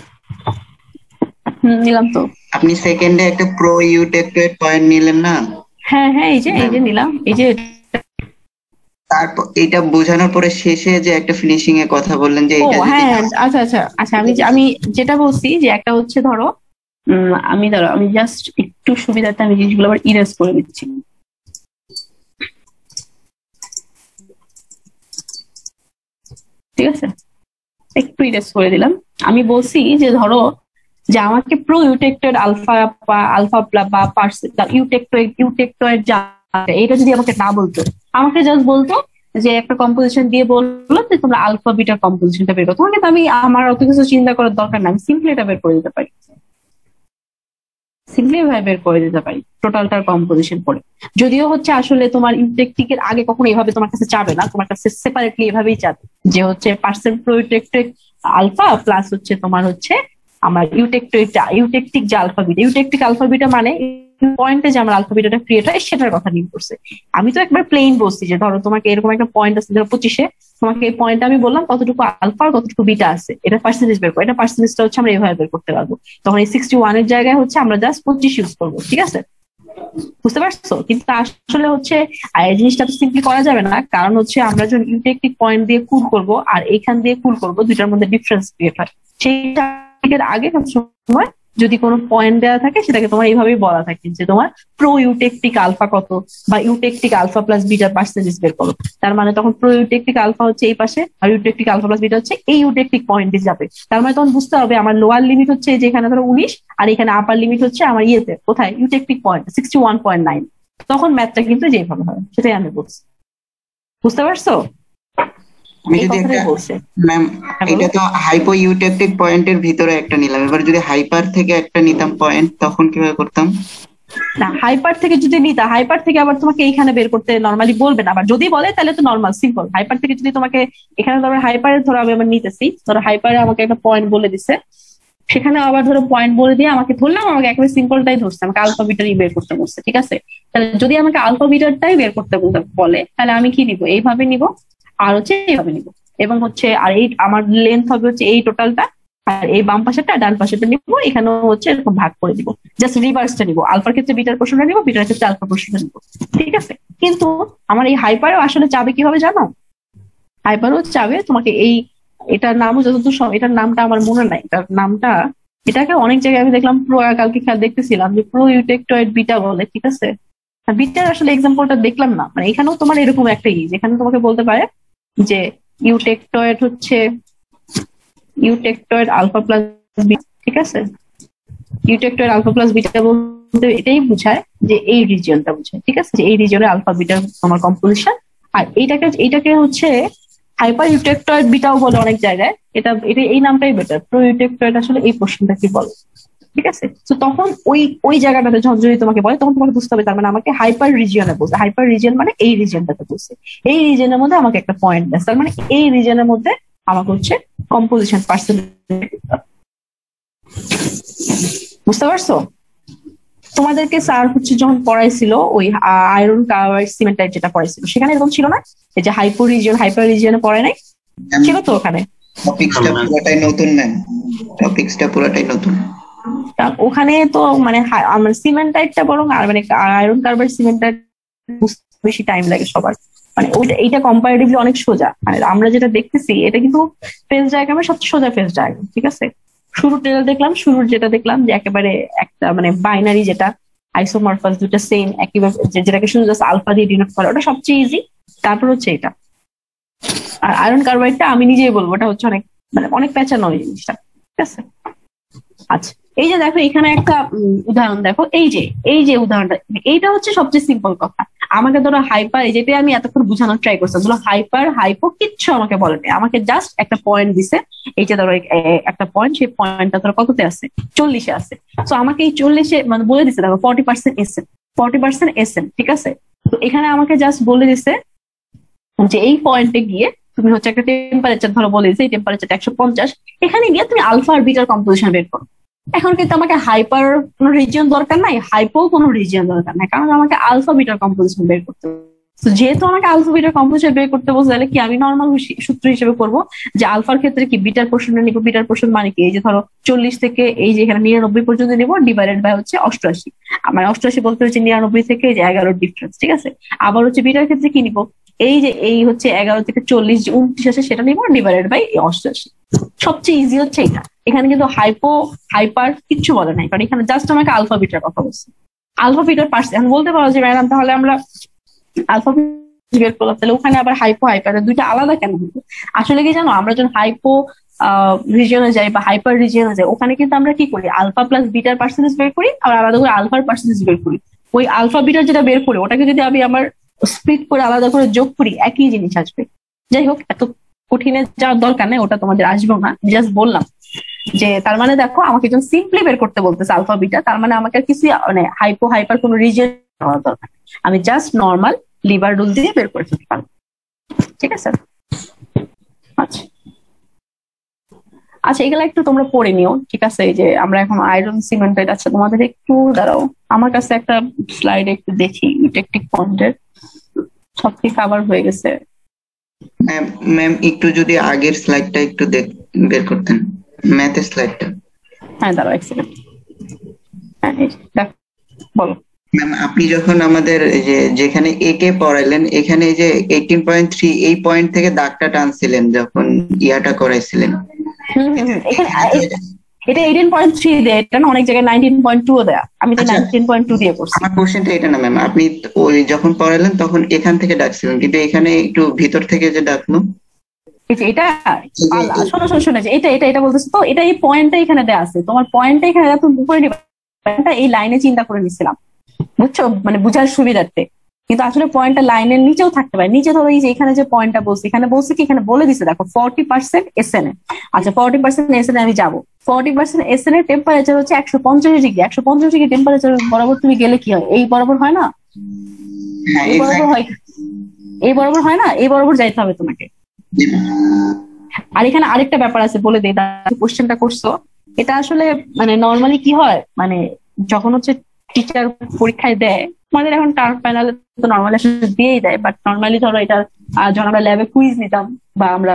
হুম নিলাম তো। আপনি সেকেন্ডে একটা প্রো ইউটেকটয়েড পয়েন্ট নিলেন না? হ্যাঁ হ্যাঁ এই যে এই যে নিলাম এই যে। তারপর এটা বোঝানোর পরে শেষে যে একটা ফিনিশিং এর কথা বললেন যে এটা হ্যাঁ আচ্ছা আচ্ছা আচ্ছা আমি আমি যেটা বলছি যে একটা হচ্ছে ধরো আমি ধরো আমি জাস্ট একটু সুবিধাতে আমি জিনিসগুলো আবার ইরেজ করে দিচ্ছি। ঠিক আছে? একটু রেস্ট করে দিলাম। আমি বলছি যে ধরো যে আমাকে প্রো ইউটেক্টেড আলফা বা আলফা বা ইউটেক্টয়েড ইউটেক্টয়েড যা এটা যদি আমাকে না বলতো, আমাকে জাস্ট বলতো যে একটা কম্পোজিশন দিয়ে বলল যে তোমরা আলফা বিটার কম্পোজিশনটা বের করো। তোমাকে তো আমি আমার অত কিছু চিন্তা করার দরকার না আমি সিম্পলি এটা বের করে দিতে পারি। সিম্পলি ভাবে বের করে দিতে পারি টোটালটার কম্পোজিশন করে। যদিও হচ্ছে আসলে তোমার ইনটেকটিকের আগে কখনো এভাবে তোমার কাছে চাবে না, তোমার কাছে সেপারেটলি এভাবেই চাবে। যে হচ্ছে পার্সেন্ট প্রোটেক্টেড আলফা প্লাস হচ্ছে তোমার হচ্ছে আমার ইউটেকটিক ইউটেকটিক যে alpha beta eutectic alpha beta মানে পয়েন্টে যে আমার আলফা বিটাটা ক্রিয়েট হয়, সেটার কথা নিয়ে করছে আমি তো একবার প্লেন বলছি যে ধরো তোমাকে এরকম একটা পয়েন্ট আছে, ধরো পঁচিশে, তোমাকে এই পয়েন্ট আমি বললাম কতটুকু আলফা আর কতটুকু বিটা আছে। এটা পার্সেন্টেজ বের করো, এটা পার্সেন্টেজটা হচ্ছে আমরা এভাবে বের করতে পারব। তখন এই সিক্সটি ওয়ানের জায়গায় হচ্ছে আমরা জাস্ট পঁচিশ ইউজ করব, ঠিক আছে? বুঝতে পারছ? কিন্তু আসলে হচ্ছে এই জিনিসটা তো সিম্পলি করা যাবে না। কারণ হচ্ছে আমরা যখন ইউটেকটিক পয়েন্ট দিয়ে কুল করব, আর এখান দিয়ে কুল করব, দুইটার মধ্যে ডিফারেন্স ক্রিয়েট হয়। সেইটা আগে সময় যদি কোনো পয়েন্ট দেওয়া থাকে, সেটাকে তোমার এইভাবেই বলা থাকে যে তোমার প্রো ইউটেকটিক আলফা কত বা ইউটেকটিক আলফা প্লাস বিটার পার্সেন্টেজ বের করো। তার মানে তখন প্রো ইউটেকটিক আলফা হচ্ছে এই পাশে আর ইউটেকটিক আলফা প্লাস বিটা হচ্ছে এই ইউটেকটিক পয়েন্টে যাবে। তার মানে তখন বুঝতে হবে আমার লোয়ার লিমিট হচ্ছে এই যে এখানে ধরো উনিশ, আর এখানে আপার লিমিট হচ্ছে আমার ইয়েতে, কোথায়? Eutectic point sixty one point nine তখন ম্যাথটা কিন্তু যেভাবে হয়, সেটাই আমি বলছি। বুঝতে পারছ? আমি যদি একটা ম্যাম এটা তো হাইপো ইউটেকটিক পয়েন্টের ভিতরে একটা নিলাম। এবার যদি হাইপার থেকে একটা নিতাম পয়েন্ট তখন কীভাবে করতাম? না হাইপার থেকে যদি নিতা হাইপার থেকে আবার তোমাকে এইখানে বের করতে নর্মালি বলবে না। আবার যদি বলে তাহলে তো নর্মাল সিম্পল হাইপার থেকে যদি তোমাকে এখানে ধরো হাইপারে ধরো আমি আবার নিতেছি ধরো হাইপারে আমাকে একটা পয়েন্ট বলে দিছে। সেখানে আবার ধরো পয়েন্ট বলে দিয়ে আমাকে ধরলাম আমাকে একেবারে সিম্পলটাই ধরছে। আমাকে আলফা বিটারই বের করতে বলছে ঠিক আছে? তাহলে যদি আমাকে আলফা বিটারটাই বের করতে বলে তাহলে আমি কি নিব? এইভাবে নিব? আর হচ্ছে এইভাবে নিব। এবং হচ্ছে আর এই আমার লেন্থ হবে হচ্ছে এই টোটালটা আর এই বাম পাশেটা ডান পাশেটা নিবো, এখানেও হচ্ছে এরকম ভাগ করে দিব জাস্ট রিভার্সটা নিবো। আলফার ক্ষেত্রে বিটার পোর্শনটা নিবো, বিটার ক্ষেত্রে আলফা পোর্শনটা নিবো। ঠিক আছে? কিন্তু আমার এই হাইপারও আসলে চাবে কীভাবে জানো? হাইপারও চাবে তোমাকে এই, এটার নামও যতদূর এটার নামটা আমার মনে নাই। এটার নামটা, এটাকে অনেক জায়গায় আমি দেখলাম, প্রো কালকে খেয়াল দেখতেছিলাম যে প্রো ইউটেকটয়েড বিটা বলে, ঠিক আছে? বিটার আসলে এক্সাম্পলটা দেখলাম না। মানে এখানেও তোমার এরকম একটা ই যেখানে তোমাকে বলতে পারে যে ইউটেকটয়েড হচ্ছে, ইউটেকটয়েড আলফা প্লাস ঠিক আছে? ইউটেকটয়েড আলফা প্লাস বিটা বলতে এটাই বোঝায় যে এই রিজিয়নটা বোঝায়, ঠিক আছে? যে এই রিজিয়নে আলফা, বিটা তোমার কম্পোজিশন আর এইটাকে এইটাকে হচ্ছে হাইপার ইউটেকটয়েড বিটাও বলে অনেক জায়গায়। এটা এটা, এই নামটাই বেটার প্রো ইউটেকটয়েড আসলে এই প্রশ্নটা কি বলে? ঠিক আছে? তো তখন ওই ওই জায়গাটাতে যখন যদি তোমাকে বলে তখন তোমাকে বুঝতে হবে তার মানে আমাকে হাইপার রিজিয়নে বলছে। হাইপার রিজিয়ন মানে এই রিজিয়নটাতে বলছে। এই রিজিয়নের মধ্যে আমাকে একটা পয়েন্ট দেয়। তার মানে এই রিজিয়নের মধ্যে আমাকে হচ্ছে কম্পোজিশন পার্সেন্ট বুঝতে পারছ? তোমাদেরকে স্যার হচ্ছে যখন পড়াইছিল ওই আয়রন কার্বাইড সিমেন্টাইট যেটা পড়াইছিল সেখানে এরকম ছিল না? এই যে হাইপো রিজিয়ন হাইপার রিজিয়নে পড়ে নাই? ছিল তো ওখানে? টপিক্সটা পুরোটাই নতুন ম্যাম। টপিক্সটা পুরোটাই নতুন। তা ওখানে তো মানে আমার সিমেন্টাইটটা বরং আর মানে আয়রন কার্বাইড সিমেন্টাইট বুঝতে বেশি টাইম লাগে সবার। মানে ওইটা, এইটা কম্পারেটিভলি অনেক সোজা। মানে আমরা যেটা দেখতেছি, এটা কিন্তু ফেস ডায়াগ্রামের সবচেয়ে সোজা ফেস ডায়াগ্রাম ঠিক আছে? শুরুর টেলার দেখলাম, শুরুর যেটা দেখলাম যে একেবারে একটা মানে বাইনারি যেটা আইসোমরফাস দুটা সেম যে- যেটাকে শুধু জাস্ট আলফা দিয়ে ডিনোট করে, ওটা সবচেয়ে ইজি তারপর হচ্ছে এটা। আর আয়রন কার্বাইডটা আমি নিজেই বলব, ওটা হচ্ছে অনেক মানে অনেক পেঁচানো জিনিসটা, ঠিক আছে? আচ্ছা। এই যে দেখো, এখানে একটা উদাহরণ দেখো। এই যে এই যে উদাহরণটা, এইটা হচ্ছে সবচেয়ে সিম্পল কথা। আমাকে ধরো হাইপার এই যেটাই আমি এতক্ষণ বোঝানোর ট্রাই করছিলাম, ধরো হাইপার হাইপো কিচ্ছু আমাকে বলেনি। আমাকে জাস্ট একটা পয়েন্ট দিছে। এই যে ধরো একটা পয়েন্ট সেই পয়েন্টটা ধরো কততে আছে চল্লিশে আছে তো আমাকে এই চল্লিশে মানে বলে দিছে, দেখো forty percent SN forty percent SN ঠিক আছে? তো এখানে আমাকে জাস্ট বলে দিছে যে এই পয়েন্টে গিয়ে তুমি হচ্ছে একটা টেম্পারেচার ধরো বলে দিছে, এই টেম্পারেচার একশো পঞ্চাশ। এখানে গিয়ে তুমি আলফা আর বিটার কম্পোজিশন বের করো। এখন কিন্তু আমাকে হাইপার কোনো রিজিয়ন দরকার নাই হাইপো কোনো রিজিয়ন দরকার নাই, কারণ আমাকে আলফা বিটার কম্পোজিশন বের করতে যেহেতু আমাকে আলফা বিটার কম্পোজিশন বের করতে বলছে, তাহলে কি আমি নর্মাল সূত্র হিসেবে করব? যে আলফার ক্ষেত্রে কি বিটার পোর্শনটা নিবো? বিটার পোর্শন মানে কি? এই যে ধরো চল্লিশ থেকে এই যে এখানে নিরানব্বই পর্যন্ত নিবো ডিভাইডেড বাই হচ্ছে অষ্টআশি। আমার অষ্টআশি বলতে হচ্ছে নিরানব্বই থেকে এই যে এগারো ডিফারেন্স ঠিক আছে? আবার হচ্ছে বিটার ক্ষেত্রে কি নিবো? এই যে এই হচ্ছে এগারো থেকে চল্লিশ যে উনত্রিশ আছে, সেটা নিবো ডিভাইডেড বাই অষ্টআশি। সবচেয়ে ইজি হচ্ছে এটা এখানে কিন্তু হাইপো হাইপার কিচ্ছু বলে নাই। কারণ এখানে জাস্ট আমাকে আলফা বিটার কথা বলছে। আলফা বিটার পার্সেন্ট এখন বলতে পারো যে ম্যাডাম তাহলে আমরা আলফা বের করলাম। তাহলে ওখানে আবার হাইপো হাইপার দুইটা আলাদা কেন হলো? আসলে কি জানো, আমরা যখন হাইপো রিজিয়নে যাই বা হাইপার রিজিয়নে যাই, ওখানে কিন্তু আমরা কি করি? আলফা প্লাস বিটার পার্সেন্টেজ বের করি আর আলাদা করে আলফার পার্সেন্টেজ বের করি। ওই আলফা বিটার যেটা বের করি, ওটাকে যদি আমি আমার স্প্লিট করে আলাদা করে যোগ করি, একই জিনিস আসবে। যাই হোক, এত কঠিনে যাওয়ার দরকার নেই, ওটা তোমাদের আসবেও না। জাস্ট বললাম। যে তার মানে দেখো, আমাকে যখন সিম্পলি বের করতে বলতেছে আলফা বিটা তার মানে আমাকে কিছু মানে হাইপো হাইপার কোনো নেওয়ার দরকার আমি জাস্ট নর্মাল লিভার রুল দিয়ে বের করে ফেলতে পারব। ঠিক আছে? আচ্ছা। আচ্ছা এগুলো একটু তোমরা পড়ে নিও, ঠিক আছে? এই যে আমরা এখন আয়রন সিমেন্টেড আছে তোমাদের একটু দাঁড়াও। আমার কাছে একটা স্লাইড একটু দেখি ইউটেকটিক পয়েন্টের সব কি কাভার হয়ে গেছে? ম্যাম একটু যদি আগের স্লাইডটা একটু দেখ, বের করতেন। ম্যাথের স্লাইডটা হ্যাঁ দাঁড়াও এক সেকেন্ড হ্যাঁ বলো। ম্যাম আপনি যখন আমাদের যে যেখানে এ কে পড়াইলেন এখানে এই যে এইটিন পয়েন্ট থ্রি এই পয়েন্ট থেকে দাগটা টানছিলেন যখন ইয়াটা করাইছিলেন। এটা এইটিন পয়েন্ট থ্রি দেয় এটা না অনেক জায়গায় নাইনটিন পয়েন্ট টু দেয়া। আমি তো। নাইনটিন পয়েন্ট টু দিয়ে করছি আমার কোশ্চেনটা এটা না ম্যাম আপনি ওই যখন পড়াইলেন তখন এখান থেকে ডাকছিলেন কিন্তু এখানে একটু ভিতর থেকে যে ডাকলো এই যে এটা শোনো শোনো শোনো যে এটা এটা এটা বলতেছে। তো এটা এই পয়েন্টটা এখানে দেয়া আছে। তোমার পয়েন্টটা এখানে তুমি উপরে নিবা। এই লাইনে চিন্তা করে নিছিলাম। বুঝছ? মানে বুঝার সুবিধার্থে। কিন্তু আসলে পয়েন্টটা লাইনের নিচেও থাকতে পারে। নিচে ধরো এই যে এখানে যে পয়েন্টটা বলছি এখানে বলছে কি? এখানে বলে দিছে দেখো ফর্টি পার্সেন্ট এস এন এ। আচ্ছা ফর্টি পার্সেন্ট এস এন আমি যাব। ফর্টি পার্সেন্ট এস এন এর টেম্পারেচার হচ্ছে একশো পঞ্চাশ ডিগ্রি। একশো পঞ্চাশ ডিগ্রি টেম্পারেচার বরাবর তুমি গেলে কি হয়? এই বরাবর হয় না? হ্যাঁ এই বরাবর হয় এই বরাবর হয় না? এই বরাবর যাইতে হবে তোমাকে। আর এখানে আরেকটা ব্যাপার আছে, বলে দিই কোশ্চেনটা করছ, এটা আসলে মানে নর্মালি কি হয়? মানে যখন হচ্ছে টিচার পরীক্ষায় দেয় আমাদের এখন টার্ম ফাইনালে তো নর্মালি আসলে দিয়েই দেয় বাট নর্মালি ধরো এটা যখন আমরা ল্যাবে কুইজ নিতাম, বা আমরা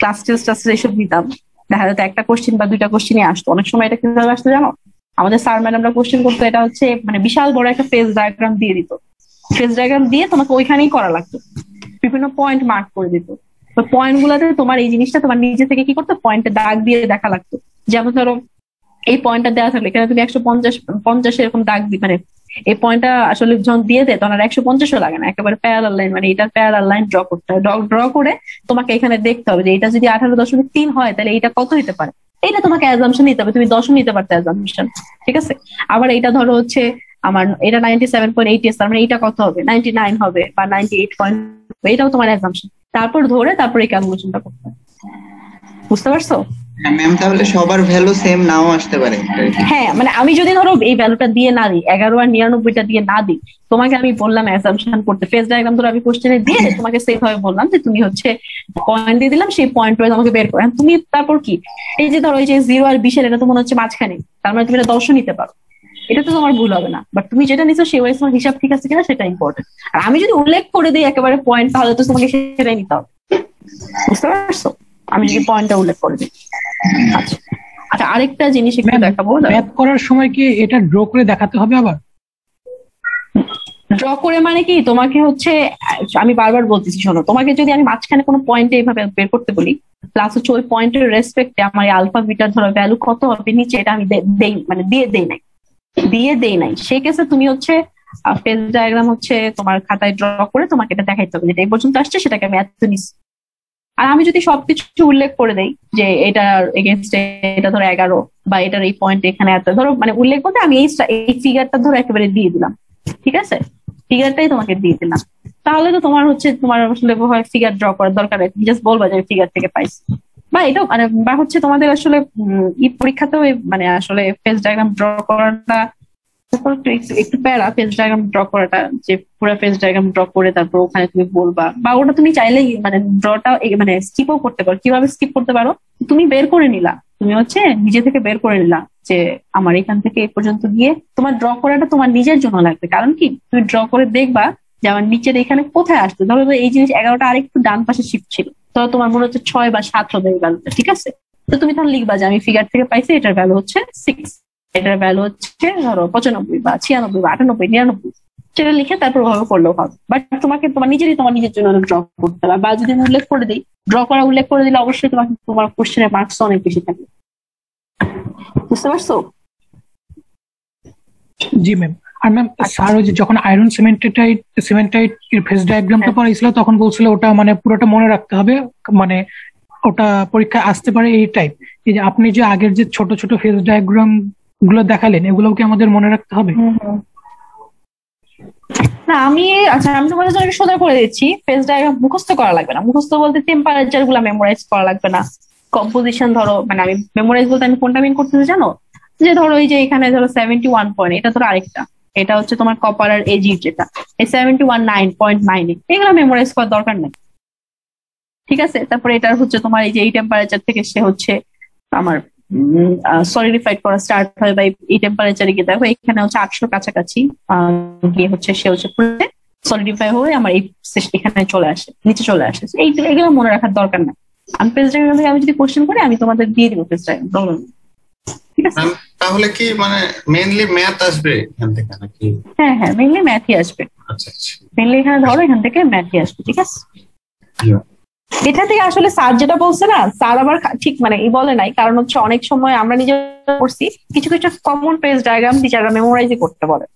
ক্লাস টেস্ট টাস্ট এইসব নিতাম, দেখা যেত একটা কোশ্চেন বা দুইটা কোশ্চেনই আসতো। অনেক সময় এটা কীভাবে আসতো জানো? আমাদের স্যার ম্যাডামরা কোশ্চেন করতো, এটা হচ্ছে মানে বিশাল বড় একটা ফেস ডায়াগ্রাম দিয়ে দিত। ফেজ ডায়াগ্রাম দিয়ে তোমাকে ওইখানেই করা লাগতো। বিভিন্ন পয়েন্ট মার্ক করে দিত। তো পয়েন্ট গুলাতে তোমার এই জিনিসটা তোমার নিজে থেকে কি করতো পয়েন্টে দাগ দিয়ে দেখা লাগতো। যেমন ধরো, এই পয়েন্টটা দেওয়া থাকলে, এখানে তুমি একশো পঞ্চাশ পঞ্চাশ এরকম দাগ দি মানে এই পয়েন্টটা আসলে যখন দিয়ে দেয়, তখন আর একশো পঞ্চাশও লাগে না। একেবারে প্যারাল লাইন মানে এটার প্যারাল লাইন ড্র করতে হবে ড্র করে তোমাকে এখানে দেখতে হবে যে এটা যদি আঠারো দশমিক তিন হয়, তাহলে এটা কত হতে পারে? এটা তোমাকে অ্যাজামশন নিতে হবে। তুমি দশম নিতে পারতে অ্যাজামশন ঠিক আছে? আবার এটা ধরো হচ্ছে আমার এটা নাইনটি সেভেন পয়েন্ট এইট তার মানে এটা কত হবে? নাইনটি নাইন হবে বা নাইনটি এইট পয়েন্ট এটাও তোমার অ্যাজামশন তারপর ধরে তারপর এই ক্যালকুলেশনটা করতে বুঝতে পারছ? ম্যাম তাহলে সবার ভ্যালু সেম নাও আসতে পারে। হ্যাঁ মানে আমি যদি ধরো এই ভ্যালুটা দিয়ে না দিই এগারো আর নিরানব্বইটা দিয়ে না দিই তোমাকে আমি বললাম অ্যাসামশন করতে। ফেস ডায়াগ্রাম ধরো আমি কোশ্চেনে দিয়ে তোমাকে সেম ভাবে বললাম যে তুমি হচ্ছে পয়েন্ট দিয়ে দিলাম সেই পয়েন্ট ওয়াইজ আমাকে বের করো। তুমি তারপর কি? এই যে ধরো এই যে জিরো আর বিশের এটা তো মনে হচ্ছে মাঝখানে তার মানে তুমি এটা দশও নিতে পারো। এটা তো তোমার ভুল হবে না। বাট তুমি যেটা নিছো ওয়াইজ তোমার হিসাব ঠিক আছে কিনা সেটা ইম্পর্টেন্ট আর আমি যদি উল্লেখ করে দিই একেবারে পয়েন্ট তাহলে তো তোমাকে সেটাই নিতে হবে। বুঝতে পারছ? আমি যদি পয়েন্টটা উল্লেখ করে দিই। আচ্ছা। আচ্ছা আরেকটা জিনিস Ma'am, দেখাবো ম্যাথ করার সময় কি এটা ড্র করে দেখাতে হবে আবার? ড্র করে মানে কি? তোমাকে হচ্ছে আমি বারবার বলতেছি শোনো তোমাকে যদি আমি মাঝখানে কোনো পয়েন্টে এইভাবে বের করতে বলি প্লাস হচ্ছে ওই পয়েন্টের রেসপেক্টে আমার আলফা বিটার ধরো ভ্যালু কত হবে নিচে এটা আমি দেই মানে দিয়ে দেই নাই। দিয়ে দেই নাই। সেই কেসে তুমি হচ্ছে ফেস ডায়াগ্রাম হচ্ছে তোমার খাতায় ড্র করে তোমাকে এটা দেখাইতে হবে। যেটা এই পর্যন্ত আসছে, সেটাকে আমি এত নিচ্ছি আর আমি যদি সবকিছু উল্লেখ করে দেই যে এটার এগেনস্টে এটা ধরো এগারো বা এটার এই পয়েন্ট এখানে এত ধরো মানে উল্লেখ করতে আমি এই এই ফিগারটা ধরো একেবারে দিয়ে দিলাম। ঠিক আছে? ফিগারটাই তোমাকে দিয়ে দিলাম। তাহলে তো তোমার হচ্ছে, তোমার আসলে হয় ফিগার ড্র করার দরকার জাস্ট বলবা যে ফিগার থেকে পাইছি। বা এটাও মানে বা হচ্ছে তোমাদের আসলে ই পরীক্ষাতেও মানে আসলে ফেস ডায়াগ্রাম ড্র করাটা, একটু প্যারা ফেস ডায়াগ্রাম ড্র করাটা, যে পুরো ফেস ডায়াগ্রাম ড্র করে তারপর ওখানে তুমি বলবা। বা ওটা তুমি চাইলেই মানে ড্রটা মানে স্কিপও করতে পারো। কীভাবে স্কিপ করতে পারো? তুমি বের করে নিলা। তুমি হচ্ছে নিজে থেকে বের করে নিলা যে আমার এখান থেকে এই পর্যন্ত গিয়ে তোমার ড্র করাটা তোমার নিজের জন্য লাগবে। কারণ কি? তুমি ড্র করে দেখবা যে আমার নিচের এখানে কোথায় আসছে? ধরো এই জিনিস এগারোটা আরেকটু ডান পাশে শিফট ছিল। তো তোমার মনে হচ্ছে ছয় বা সাত হবে এই ভ্যালুটা ঠিক আছে? তো তুমি তাহলে লিখবা যে আমি ফিগার থেকে পাইছি, এটার ভ্যালু হচ্ছে সিক্স এটার ভ্যালু হচ্ছে ধরো পঁচানব্বই বা ছিয়ানব্বই বা আটানব্বই, নিরানব্বই। সেটা লিখে তারপর ওভাবে করলেও হবে। বাট তোমাকে, তোমার নিজেরই তোমার নিজের জন্য ড্র করতে হবে। বা যদি আমি উল্লেখ করে দিই ড্র করা, উল্লেখ করে দিলে অবশ্যই তোমাকে তোমার কোশ্চেনের মার্কস অনেক বেশি থাকবে। বুঝতে পারছ? জি ম্যাম আর ম্যাম স্যার ওই যে যখন আয়রন সিমেন্টেটাইট সিমেন্টাইট এর ফেস ডায়াগ্রামটা। পড়াইছিল তখন বলছিল ওটা মানে পুরোটা মনে রাখতে হবে মানে ওটা পরীক্ষায় আসতে পারে এই টাইপ এই যে আপনি যে আগের যে ছোট ছোট ফেস ডায়াগ্রামগুলো দেখালেন এগুলো কি আমাদের মনে রাখতে হবে? না আমি আচ্ছা আমি তোমাদের জন্য সোজা করে দিচ্ছি। ফেস ডায়াগ্রাম মুখস্থ করা লাগবে না। মুখস্থ বলতে টেম্পারেচারগুলা মেমোরাইজ করা লাগবে না। কম্পোজিশন ধরো মানে আমি মেমোরাইজ বলতে আমি কোনটা মিন করতেছি জানো? যে ধরো এই যে এখানে ধরো সেভেন্টি ওয়ান পয়েন্ট এটা ধরো আরেকটা। এটা হচ্ছে তোমার কপার আর এজির যেটা। এই seventy one nine point nine এগুলো মেমোরাইজ করার দরকার নেই। ঠিক আছে? তারপরে এটা হচ্ছে তোমার এই যে এই টেম্পারেচার থেকে সে হচ্ছে আমার সলিডিফাইড করা স্টার্ট হয় বা এই- টেম্পারেচারে গিয়ে দেখো, এখানে হচ্ছে আটশোর কাছাকাছি গিয়ে হচ্ছে সে হচ্ছে পুরো সলিডিফাই হয়ে আমার এই এখানে চলে আসে, নিচে চলে আসে। এই, এগুলো মনে রাখার দরকার নাই। আমি পেজ ডায়াগ্রাম আমি যদি কোশ্চেন করি, আমি তোমাদের দিয়ে দিব প্রবলেম ঠিক আছে তাহলে কি মানে মেইনলি ম্যাথ আসবে এখান থেকে নাকি? হ্যাঁ হ্যাঁ মেনলি ম্যাথই আসবে। আচ্ছা আচ্ছা। মেনলি এখানে ধরো এখান থেকে ম্যাথই আসবে ঠিক আছে. এটা থেকে আসলে স্যার যেটা বলছে না স্যার আবার ঠিক মানে এই বলে নাই কারণ হচ্ছে অনেক সময় আমরা নিজেরা করছি কিছু কিছু কমন পেজ ডায়াগ্রাম টিচাররা মেমোরাইজই করতে বলে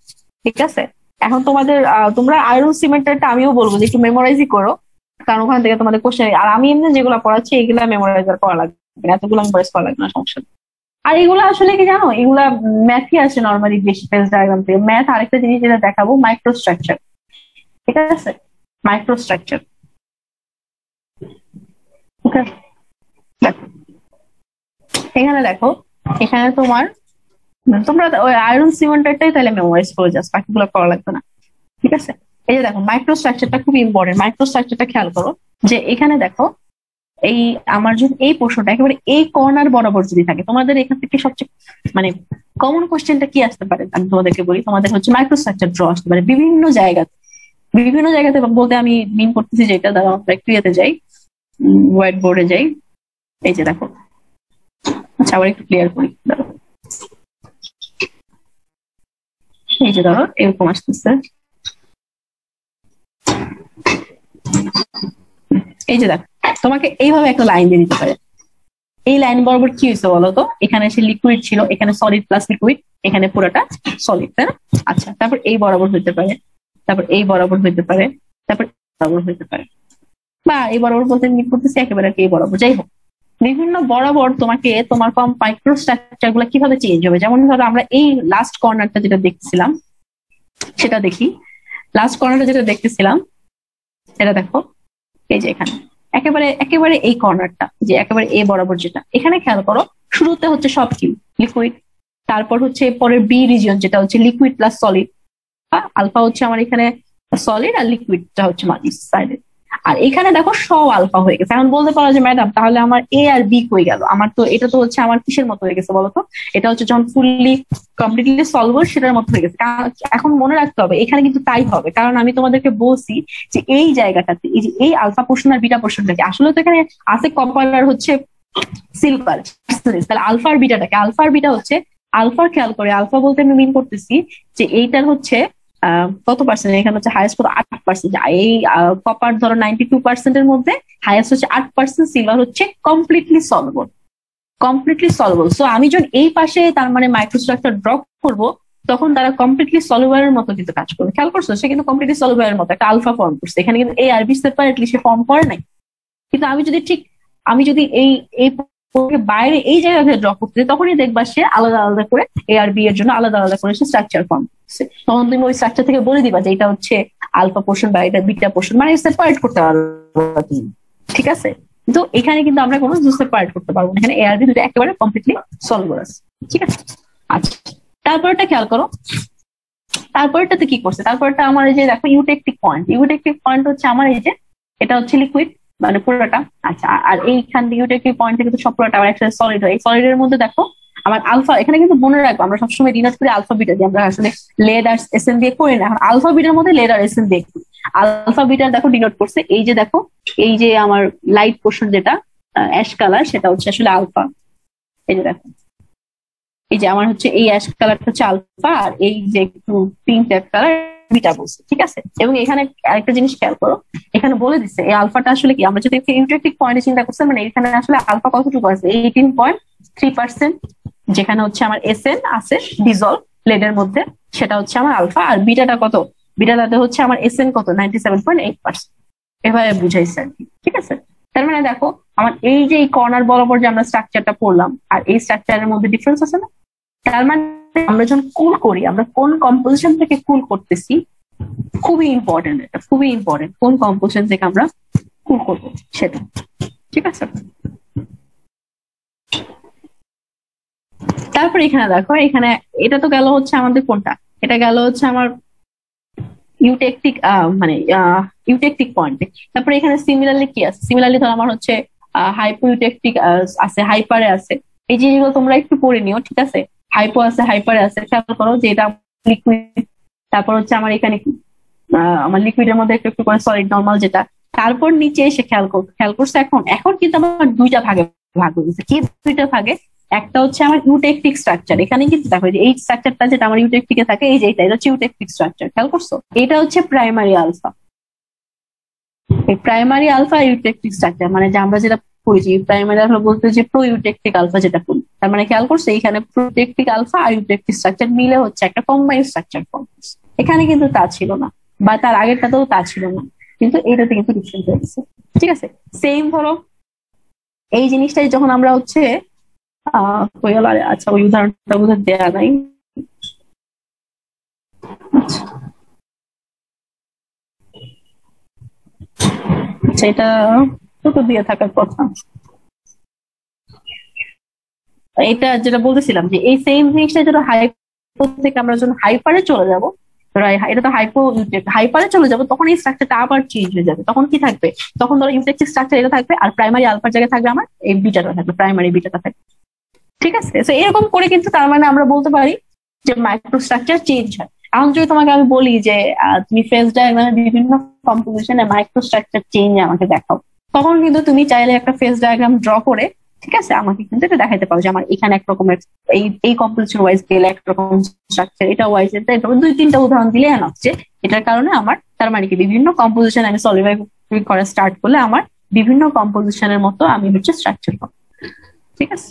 ঠিক আছে? এখন তোমাদের তোমরা আয়রন সিমেন্টারটা আমিও বলব যে একটু মেমোরাইজই করো কারণ ওখান থেকে তোমাদের কোশ্চেন আর আমি এমনি যেগুলো পড়াচ্ছি এগুলা মেমোরাইজ করা লাগবে এতগুলো মেমোরাইজ করা লাগবে না সমস্যা। আর এগুলো আসলে কি জানো? এগুলা ম্যাথই আসে নর্মালি বেশি পেজ ডায়াগ্রাম থেকে। ম্যাথ আরেকটা জিনিস যেটা দেখাবো মাইক্রো স্ট্রাকচার ঠিক আছে? মাইক্রো স্ট্রাকচার ওকে এখানে দেখো, এখানে তোমার, তোমরা ওই আয়রন সিমেন্টারটাই তাহলে মেমোরাইজ করে যাস বাকিগুলো করা লাগবে না। ঠিক আছে? এই যে দেখো মাইক্রো স্ট্রাকচারটা খুব ইম্পর্টেন্ট মাইক্রো স্ট্রাকচারটা খেয়াল করো যে এখানে দেখো এই, আমার যদি এই প্রশ্নটা একেবারে এই কর্নার বরাবর যদি থাকে, তোমাদের এখান থেকে সবচেয়ে মানে কমন কোশ্চেনটা কি আসতে পারে? আমি তোমাদেরকে বলি, তোমাদের হচ্ছে মাইক্রো স্ট্রাকচার ড্র আসতে পারে বিভিন্ন জায়গাতে। বিভিন্ন জায়গাতে বলতে আমি মিন করতেছি যেটা দ্বারা আমরা একটু ইয়েতে যাই হোয়াইট বোর্ডে যাই। এই যে দেখো। আচ্ছা আবার একটু ক্লিয়ার করি। এই যে ধরো এরকম আসতেছে। এই যে দেখো। তোমাকে এইভাবে একটা লাইন দিয়ে দিতে পারে। এই লাইন বরাবর কি হয়েছে বলতো এখানে সে লিকুইড ছিল, এখানে সলিড প্লাস লিকুইড এখানে পুরোটা সলিড তাই না? আচ্ছা তারপর এই বরাবর হইতে পারে, তারপর এই বরাবর হইতে পারে, তারপর বরাবর হইতে পারে। বা এই বরাবর বলতে করতেছি একেবারে এই বরাবর? যাই হোক, বিভিন্ন বরাবর তোমাকে তোমার মাইক্রোস্ট্রাকচারগুলো কীভাবে চেঞ্জ হবে? যেমন ধরো আমরা এই লাস্ট কর্নারটা যেটা দেখছিলাম, সেটা দেখি। লাস্ট কর্নারটা যেটা দেখতেছিলাম এটা দেখো, এই যে এখানে। একেবারে একেবারে এই কর্নারটা যে একেবারে এ বরাবর যেটা। এখানে খেয়াল করো, শুরুতে হচ্ছে সব কিউ লিকুইড তারপর হচ্ছে পরের বি রিজিয়ন যেটা হচ্ছে লিকুইড প্লাস সলিড আলফা হচ্ছে আমার এখানে সলিড আর লিকুইডটা হচ্ছে মাঝি সাইডে আর এখানে দেখো সব আলফা হয়ে গেছে। এখন বলতে পারো যে, ম্যাডাম, তাহলে আমার এ আর বি হয়ে গেল? আমার তো, এটা তো হচ্ছে আমার কিসের মতো হয়ে গেছে বলতো এটা হচ্ছে যখন ফুললি কমপ্লিটলি সলভার সেটার মতো হয়ে গেছে। এখন মনে রাখতে হবে, এখানে কিন্তু তাই হবে। কারণ আমি তোমাদেরকে বলছি যে, এই জায়গাটাতে, এই যে, এই আলফা পোর্শন আর বিটা পোর্শনটাকে আসলে তো এখানে আছে কপার হচ্ছে সিলভার তাহলে আলফার বিটাটাকে আলফার বিটা হচ্ছে, আলফার খেয়াল করে, আলফা বলতে আমি মিন করতেছি যে, এইটার হচ্ছে কত পার্সেন্ট এখানে হচ্ছে হাইয়েস্ট কত? আট পার্সেন্ট এই কপার ধরো নাইনটি টু পার্সেন্টের মধ্যে হাইয়েস্ট হচ্ছে আট পার্সেন্ট সিলভার হচ্ছে completely solvable completely solvable so আমি যখন এই পাশে তার মানে মাইক্রোস্ট্রাকচার ড্রপ করব, তখন তারা কমপ্লিটলি সলভারের মতো কিন্তু কাজ করবে। খেয়াল করছ? সে কিন্তু কমপ্লিটলি সলভারের মতো। একটা আলফা ফর্ম করছে। এখানে কিন্তু এই আরবি সেপারেটলি সে ফর্ম করে নাই। কিন্তু আমি যদি ঠিক, আমি যদি এই এই বাইরে এই জায়গা থেকে ড্র করতে তখনই দেখবা সে আলাদা আলাদা করে এ আর বি এর জন্য আলাদা আলাদা করে সে স্ট্রাকচার ফর্ম তখন তুমি ওই স্ট্রাকচার থেকে বলে দিবা যে এটা হচ্ছে আলফা পোর্শন বা এটা বিটা পোর্শন মানে সেপারেট করতে পারবা তুমি, ঠিক আছে? কিন্তু এখানে কিন্তু আমরা কোনো সেপারেট করতে পারব না। এখানে এ আর বি দুটো একেবারে কমপ্লিটলি সলভ আছে, ঠিক আছে? আচ্ছা তারপরটা খেয়াল করো। তারপরটাতে কি করছে? তারপরটা আমার এই যে দেখো ইউটেকটিক পয়েন্ট ইউটেকটিক পয়েন্ট হচ্ছে আমার এই যে এটা হচ্ছে লিকুইড মানে পুরোটা। আচ্ছা আর- আর এইখান থেকে ইউটেকটিক পয়েন্ট থেকে তো সব পুরোটা আবার একসাথে সলিড হয়। এই সলিডের মধ্যে দেখো আমার আলফা এখানে কিন্তু মনে রাখব, আমরা সবসময় ডিনোট করি আলফা বিটা দিয়ে। আমরা আসলে লেড আর এসএন দিয়ে করি না। এখন আলফা বিটার মধ্যে লেড আর এসএন করি। আলফা বিটার দেখো ডিনোট করছে, এই যে দেখো, এই যে আমার লাইট পোর্শন যেটা অ্যাশ কালার সেটা হচ্ছে আসলে আলফা এই যে দেখো। এই যে আমার হচ্ছে, এই অ্যাশ কালারটা হচ্ছে আলফা আর এই যে একটু পিঙ্ক টাইপ কালার বিটা বলছে, ঠিক আছে? এবং এখানে আরেকটা জিনিস খেয়াল করো, এখানে বলে দিচ্ছে এই আলফাটা আসলে কি? আমরা যদি ইউটেকটিক পয়েন্টে চিন্তা করছি মানে এখানে আসলে আলফা কতটুকু আছে? এইটিন পয়েন্ট থ্রি পার্সেন্ট যেখানে হচ্ছে আমার এস এন আছে ডিজলভ লেডের মধ্যে, সেটা হচ্ছে আমার আলফা আর বিটাটা কত? বিটাটাতে হচ্ছে আমার এস এন কত? Ninety seven point eight percent এভাবে বুঝাইছে আর ঠিক আছে? তার মানে দেখো, আমার এই যে এই কর্নার বরাবর যে আমরা স্ট্রাকচারটা পড়লাম, আর এই স্ট্রাকচারের মধ্যে ডিফারেন্স আছে না? তার মানে আমরা যখন কুল করি, আমরা কোন কম্পোজিশন থেকে কুল করতেছি, খুবই ইম্পর্টেন্ট এটা, খুবই ইম্পর্টেন্ট কোন কম্পোজিশন থেকে আমরা কুল করব, সেটা, ঠিক আছে? তারপর এখানে দেখো, এখানে এটা তো গেল হচ্ছে আমাদের কোনটা? এটা গেল হচ্ছে আমার ইউটেকটিক মানে ইউটেকটিক পয়েন্টে তারপরে এখানে সিমিলারলি কি আছে? সিমিলারলি ধর আমার হচ্ছে হাইপো ইউটেকটিক আছে হাইপারে আছে। এই জিনিসগুলো তোমরা একটু পড়ে নিও, ঠিক আছে? হাইপো আছে হাইপারে আছে। খেয়াল করো যে এটা লিকুইড তারপর হচ্ছে আমার এখানে আমার লিকুইডের মধ্যে একটু একটু করে সলিড নর্মাল যেটা। তারপর নিচে এসে খেয়াল কর, খেয়াল করছে এখন? এখন কিন্তু আমার দুইটা ভাগে ভাগ হয়ে গেছে। কি দুইটা ভাগে? একটা হচ্ছে আমার ইউটেকটিক স্ট্রাকচার। এখানে কিন্তু দেখো এই স্ট্রাকচারটা যেটা আমার ইউটেকটিকে থাকে, এই যে এটা হচ্ছে ইউটেকটিক স্ট্রাকচার। খেয়াল করছ? এটা হচ্ছে প্রাইমারি আলফা। এই প্রাইমারি আলফা ইউটেকটিক স্ট্রাকচার মানে যে আমরা যেটা পড়েছি প্রাইমারি আলফা বলতে যে প্রো ইউটেকটিক আলফা যেটা পড়ি। তার মানে খেয়াল করছ? এখানে প্রোটেকটিক আলফা আর ইউটেকটিক স্ট্রাকচার মিলে হচ্ছে একটা কম্বাইন স্ট্রাকচার ফর্ম এখানে কিন্তু তা ছিল না, বা তার আগেরটাতেও তা ছিল না, কিন্তু এটাতে কিন্তু ডিফারেন্ট হয়ে ঠিক আছে? সেম ধরো, এই জিনিসটাই যখন আমরা হচ্ছে গেল? আরে, আচ্ছা ওই উদাহরণটা বোধহয় দেয়া নাই আচ্ছা এটা যেটা বলতেছিলাম যে এই সেম জিনিসটা যেটা হাইপো থেকে আমরা যখন হাইপারে চলে যাব এটা তো হাইপো হাইপারে চলে যাব তখন এই স্ট্রাকচারটা আবার চেঞ্জ হয়ে যাবে তখন কি থাকবে তখন ধরো ইউটেকটিক স্ট্রাকচার এটা থাকবে আর প্রাইমারি আলফার জায়গায় থাকবে আমার এই বিটাটা থাকবে প্রাইমারি বিটাটা থাকবে ঠিক আছে? তো এরকম করে কিন্তু তার মানে আমরা বলতে পারি যে মাইক্রোস্ট্রাকচার চেঞ্জ হয়। এখন যদি তোমাকে আমি বলি যে তুমি ফেস ডায়াগ্রামে বিভিন্ন কম্পোজিশনে মাইক্রোস্ট্রাকচার চেঞ্জ আমাকে দেখাও, তখন কিন্তু তুমি চাইলে একটা ফেস ডায়াগ্রাম ড্র করে, ঠিক আছে? আমাকে কিন্তু এটা দেখাতে পারো যে আমার এখানে এক রকমের, এই এই কম্পোজিশন ওয়াইজ গেলে একরকম স্ট্রাকচার এটা ওয়াইজ এটা দুই তিনটা উদাহরণ দিলে এনাফ যে, এটার কারণে আমার, তার মানে কি? বিভিন্ন কম্পোজিশন আমি সলিভাই করা স্টার্ট করলে আমার বিভিন্ন কম্পোজিশনের মতো আমি হচ্ছে স্ট্রাকচার পাবো ঠিক আছে?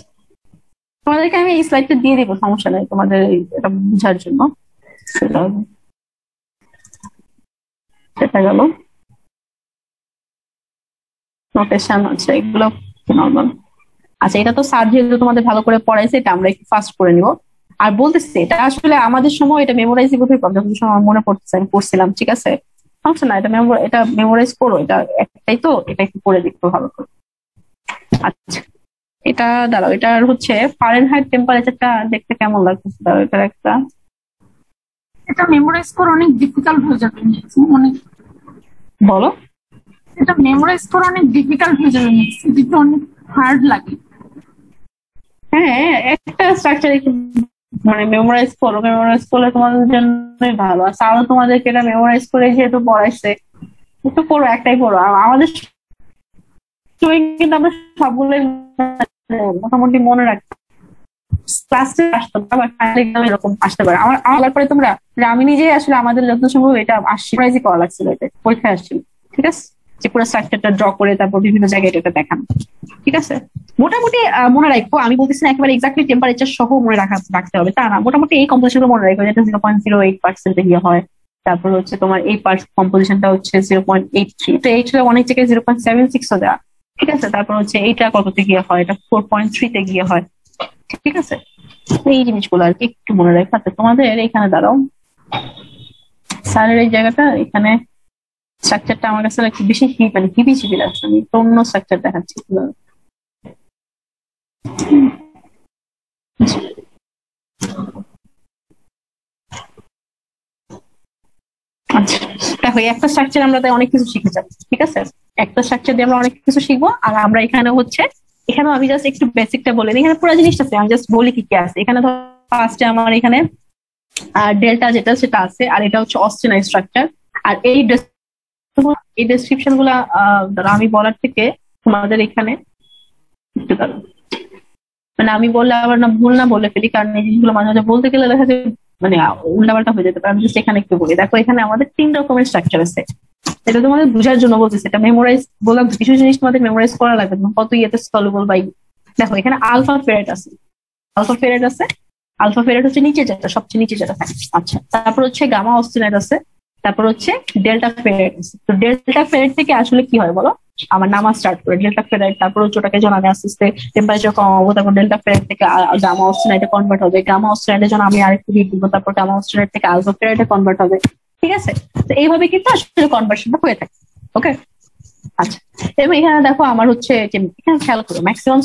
তোমাদেরকে আমি এই স্লাইডটা দিয়ে দিব, সমস্যা নেই, তোমাদের এটা বোঝার জন্য। সেটা সেটা গেল। নোটেশন আছে, এগুলো নর্মাল আচ্ছা এটা তো স্যার যেহেতু তোমাদের ভালো করে পড়াইছে, এটা আমরা একটু ফাস্ট করে নিব। আর বলতেছি, এটা আসলে আমাদের সময়, এটা মেমোরাইজ কম যখন সময় মনে পড়তেছে, আমি পড়ছিলাম, ঠিক আছে? সমস্যা না এটা এটা মেমোরাইজ করো, এটা একটাই তো, এটা একটু পড়ে দেখতে ভালো করে আচ্ছা। এটা দাঁড়াও এটার হচ্ছে ফারেনহাইট টেম্পারেচারটা দেখতে কেমন লাগতেছে? দাঁড়াও এটার একটা। এটা মেমোরাইজ করা অনেক ডিফিকাল্ট হয়ে যাবে অনেক। বলো। এটা মেমোরাইজ করা অনেক ডিফিকাল্ট হয়ে যাবে এটা অনেক হার্ড লাগে। হ্যাঁ একটা স্ট্রাকচার মানে মেমোরাইজ করো মেমোরাইজ করলে তোমাদের জন্যই ভালো। আর স্যারও তোমাদেরকে এটা মেমোরাইজ করে যেহেতু পড়াইছে একটু পড়ো একটাই পড়ো। আর আমাদের কিন্তু আমরা সবগুলোই মোটামুটি মনে রাখতাম ক্লাসে আসতো আবার final exam এ এরকম আসতে পারে। আমার আমার পরে তোমরা আমি নিজেই আসলে আমাদের যত সম্ভব এটা আসছি প্রাইজই করা লাগছিল এটা পরীক্ষায় আসছিল। ঠিক আছে? যে পুরো স্ট্রাকচারটা ড্র করে তারপর বিভিন্ন জায়গায় এটা দেখানো। ঠিক আছে? মোটামুটি মনে রাখব আমি বলতেছি না একেবারে এক্সাক্টলি টেম্পারেচার সহ মনে রাখা রাখতে হবে, তা না। মোটামুটি এই কম্পোজিশন মনে রাখব যেটা zero point zero eight percent ইয়ে হয়। তারপর হচ্ছে তোমার এই পার্ট কম্পোজিশনটা হচ্ছে জিরো পয়েন্ট এইট থ্রি তো এইট অনেক জায়গায় জিরো পয়েন্ট সেভেন সিক্সও দেওয়া। ঠিক আছে? তারপর হচ্ছে এইটা কততে গিয়ে হয়? এটা ফোর পয়েন্ট থ্রিতে গিয়ে হয়। ঠিক আছে? এই জিনিসগুলো আর কি একটু মনে রাখতে আচ্ছা, তোমাদের এখানে দাঁড়াও। স্যারের এই জায়গাটা এখানে স্ট্রাকচারটা আমার কাছে একটু বেশি হিপ মানে হিবি চিবি লাগছে। আমি তো অন্য স্ট্রাকচার দেখাচ্ছি। আচ্ছা। দেখো, একটা স্ট্রাকচার আমরা তাই অনেক কিছু শিখে যাব ঠিক আছে? একটা স্ট্রাকচার দিয়ে আমরা অনেক কিছু শিখব, আর আমরা এখানে হচ্ছে, এখানে আমি জাস্ট একটু বেসিকটা বলে এখানে পুরো জিনিসটা আছে, আমি জাস্ট বলি কি কি আছে। এখানে ধর ফার্স্টে আমার এখানে আর ডেল্টা যেটা, সেটা আছে, আর এটা হচ্ছে অস্ট্রেনাই স্ট্রাকচার আর এই এই ডেসক্রিপশনগুলা আমি বলার থেকে তোমাদের এখানে। মানে আমি বললে আবার না ভুল না বলে ফেলি, কারণ এই জিনিসগুলো মাঝে মাঝে বলতে গেলে দেখা যায় মানে উল্টাপাল্টা হয়ে যেতে পারে। আমি just এখানে একটু বলি। দেখো, এখানে আমাদের তিন রকমের স্ট্রাকচার আছে। এটা তোমাদের বোঝার জন্য বলতেছি এটা মেমোরাইজ বললাম কিছু জিনিস তোমাদের মেমোরাইজ করা লাগবে। না কত ইয়েতে সলুবল বাই দেখো, এখানে আলফা ফেরেট আছে। আলফা ফেরেট আছে আলফা ফেরেট হচ্ছে নিচে যেটা, সবচেয়ে নিচে যেটা থাকে। আচ্ছা তারপর হচ্ছে গামা অস্টিনাইট আছে, তারপর হচ্ছে ডেল্টা ফেরেট আছে। তো ডেল্টা ফেরেট থেকে আসলে কি হয় বলো? আমার নামা স্টার্ট করে ডেল্টা ফেরেট তারপর ওটাকে যখন আমি আস্তে আস্তে। টেম্পারেচার কমাবো, তারপর ডেল্টা ফেরেট থেকে গামা অস্টিনাইটে কনভার্ট হবে। গামা অস্টিনাইটে যখন আমি আরেকটু হিট দিব, তারপর গামা অস্টিনাইট থেকে আলফা ফেরাইটে কনভার্ট হবে। ঠিক আছে? তো এইভাবে কিন্তু আসলে কনভার্সনটা হয়ে থাকে। ওকে আচ্ছা। এবং এখানে দেখো আমার হচ্ছে এখানে খেয়াল করো ম্যাক্সিমাম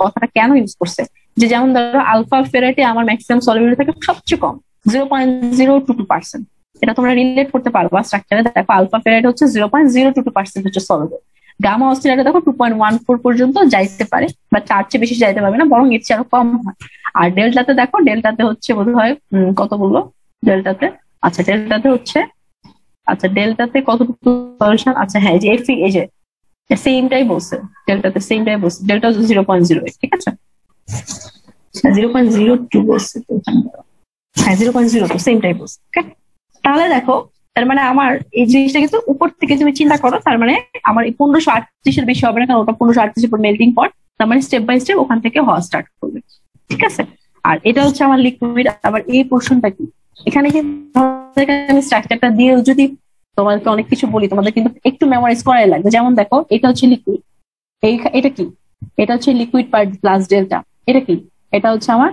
কথাটা কেন ইউজ করছে? যে যেমন ধরো আলফা ফেরাইটে আমার ম্যাক্সিমাম সলিবিলিটি থাকে সবচেয়ে কম zero point zero two two percent এটা তোমরা রিলেট করতে পারবা স্ট্রাকচারে দেখো আলফা ফেরেট হচ্ছে zero point zero two two percent হচ্ছে সলিবল গামা অস্ট্রেলিয়াটা দেখো টু পয়েন্ট ওয়ান ফোর পর্যন্ত যাইতে পারে বা তার চেয়ে বেশি যাইতে পারবে না বরং এর চেয়ে আরও কম হয়। আর ডেল্টাতে দেখো ডেল্টাতে হচ্ছে বোধ হয় কত বলল? ডেল্টাতে আচ্ছা ডেল্টাতে হচ্ছে আচ্ছা ডেল্টাতে কতটুকু সলিউশন আচ্ছা হ্যাঁ এই যে এফি এই যে সেমটাই বলছে। ডেল্টাতে সেমটাই বলছে। ডেল্টা হচ্ছে জিরো পয়েন্ট জিরো ঠিক আছে? জিরো পয়েন্ট জিরো টু বলছে হ্যাঁ জিরো পয়েন্ট জিরো টু সেমটাই বলছে ওকে তাহলে দেখো, তার মানে আমার এই জিনিসটা কিন্তু উপর থেকে তুমি চিন্তা করো, তার মানে আমার এই পনেরোশো আটত্রিশের বেশি হবে না, কারণ ওটা পনেরোশো আটত্রিশের পর মেল্টিং পট তার মানে স্টেপ বাই স্টেপ ওখান থেকে হওয়া স্টার্ট করবে। ঠিক আছে? আর এটা হচ্ছে আমার লিকুইড আবার এই পোর্শনটা কি? এখানে কিন্তু স্ট্রাকচারটা দিয়ে যদি তোমাদেরকে অনেক কিছু বলি, তোমাদের কিন্তু একটু মেমোরাইজ করাই লাগবে। যেমন দেখো, এটা হচ্ছে লিকুইড এই এটা কি? এটা হচ্ছে লিকুইড পার্ট প্লাস ডেল্টা এটা কি? এটা হচ্ছে আমার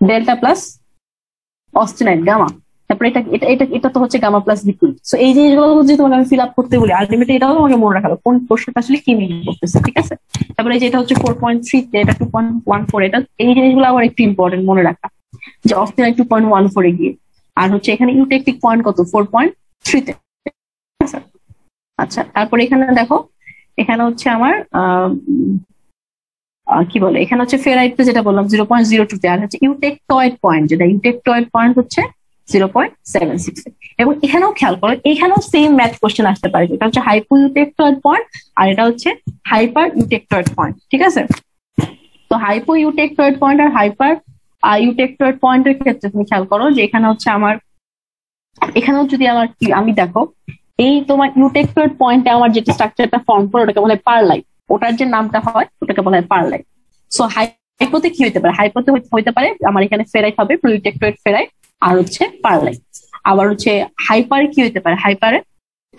ডেল্টা প্লাস অস্টিনাইট গামা তারপরে এটা এটা এটা এটা তো হচ্ছে গামা প্লাস লিকুইড সো এই জিনিসগুলো যদি তোমাকে আমি ফিল আপ করতে বলি আলটিমেটলি এটাও তোমাকে মনে রাখা কোন পোর্শনটা আসলে কি মিন করতেছে, ঠিক আছে? তারপরে এই যে এটা হচ্ছে ফোর পয়েন্ট থ্রি এটা টু পয়েন্ট ওয়ান ফোর এটা, এই জিনিসগুলো আবার একটু ইম্পর্টেন্ট মনে রাখা, যে অস্টিনাইট টু পয়েন্ট ওয়ান ফোরে গিয়ে। আর হচ্ছে এখানে ইউটেকটিক পয়েন্ট কত? ফোর পয়েন্ট থ্রিতে আচ্ছা তারপরে এখানে দেখো, এখানে হচ্ছে আমার কি বলে? এখানে হচ্ছে ফেরাইটে যেটা বললাম জিরো পয়েন্ট জিরো টু আর হচ্ছে ইউটেকটয়েড পয়েন্ট যেটা ইউটেকটয়েড পয়েন্ট হচ্ছে জিরো পয়েন্ট সেভেন সিক্স এবং এখানেও খেয়াল করো, এখানেও সেম ম্যাথ কোশ্চেন আসতে পারে এটা হচ্ছে হাইপো ইউটেকটয়েড পয়েন্ট আর এটা হচ্ছে হাইপার ইউটেকটয়েড পয়েন্ট ঠিক আছে? তো হাইপো ইউটেকটয়েড পয়েন্ট আর হাইপার ইউটেকটয়েড পয়েন্টের ক্ষেত্রে তুমি খেয়াল করো যে এখানে হচ্ছে আমার, এখানেও যদি আমার আমি দেখো, এই তোমার ইউটেকটয়েড পয়েন্টে আমার যেটা স্ট্রাকচারটা ফর্ম করে ওটাকে বলে পারলাইট ওটার যে নামটা হয় ওটাকে বলা হয় পারলাইট সো হাইপোতে কি হইতে পারে? হাইপোতে হইতে পারে, আমার এখানে ফেরাইট হবে প্রোটেক্টরেট ফেরাইট। আর হচ্ছে পারলাইট আবার হচ্ছে হাইপারে কি হইতে পারে? হাইপারে?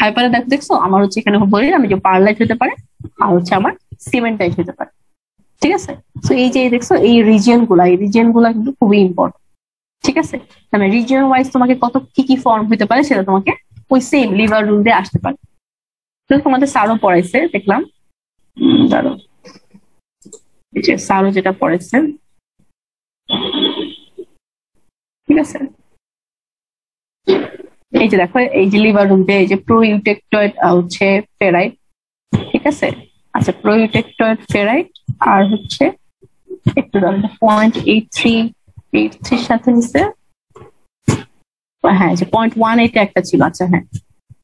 হাইপারে দেখো, দেখছ? আমার হচ্ছে এখানে বলি আমি যে পারলাইট হতে পারে, আর হচ্ছে আমার সিমেন্টাইট হতে পারে। ঠিক আছে? তো এই যে দেখছ, এই রিজিয়নগুলা, এই রিজিয়নগুলা কিন্তু খুবই ইম্পর্টেন্ট ঠিক আছে? মানে রিজিয়ন ওয়াইজ তোমাকে কত, কি কি ফর্ম হতে পারে সেটা তোমাকে ওই সেম লিভার রুল দিয়ে আসতে পারে। তো তোমাদের স্যারও পড়াইছে, দেখলাম। যে স্যারও যেটা পড়াইছেন ঠিক আছে? এই যে দেখো, এই যে লিভার রুল এই যে প্রোইউটেক্টয়েড হচ্ছে ফেরাইট ঠিক আছে? আচ্ছা প্রোইউটেক্টয়েড ফেরাইট আর হচ্ছে একটু পয়েন্ট এইট থ্রি এইট থ্রির সাথে নিচ্ছে হ্যাঁ যে পয়েন্ট ওয়ান এইটে একটা ছিল আচ্ছা হ্যাঁ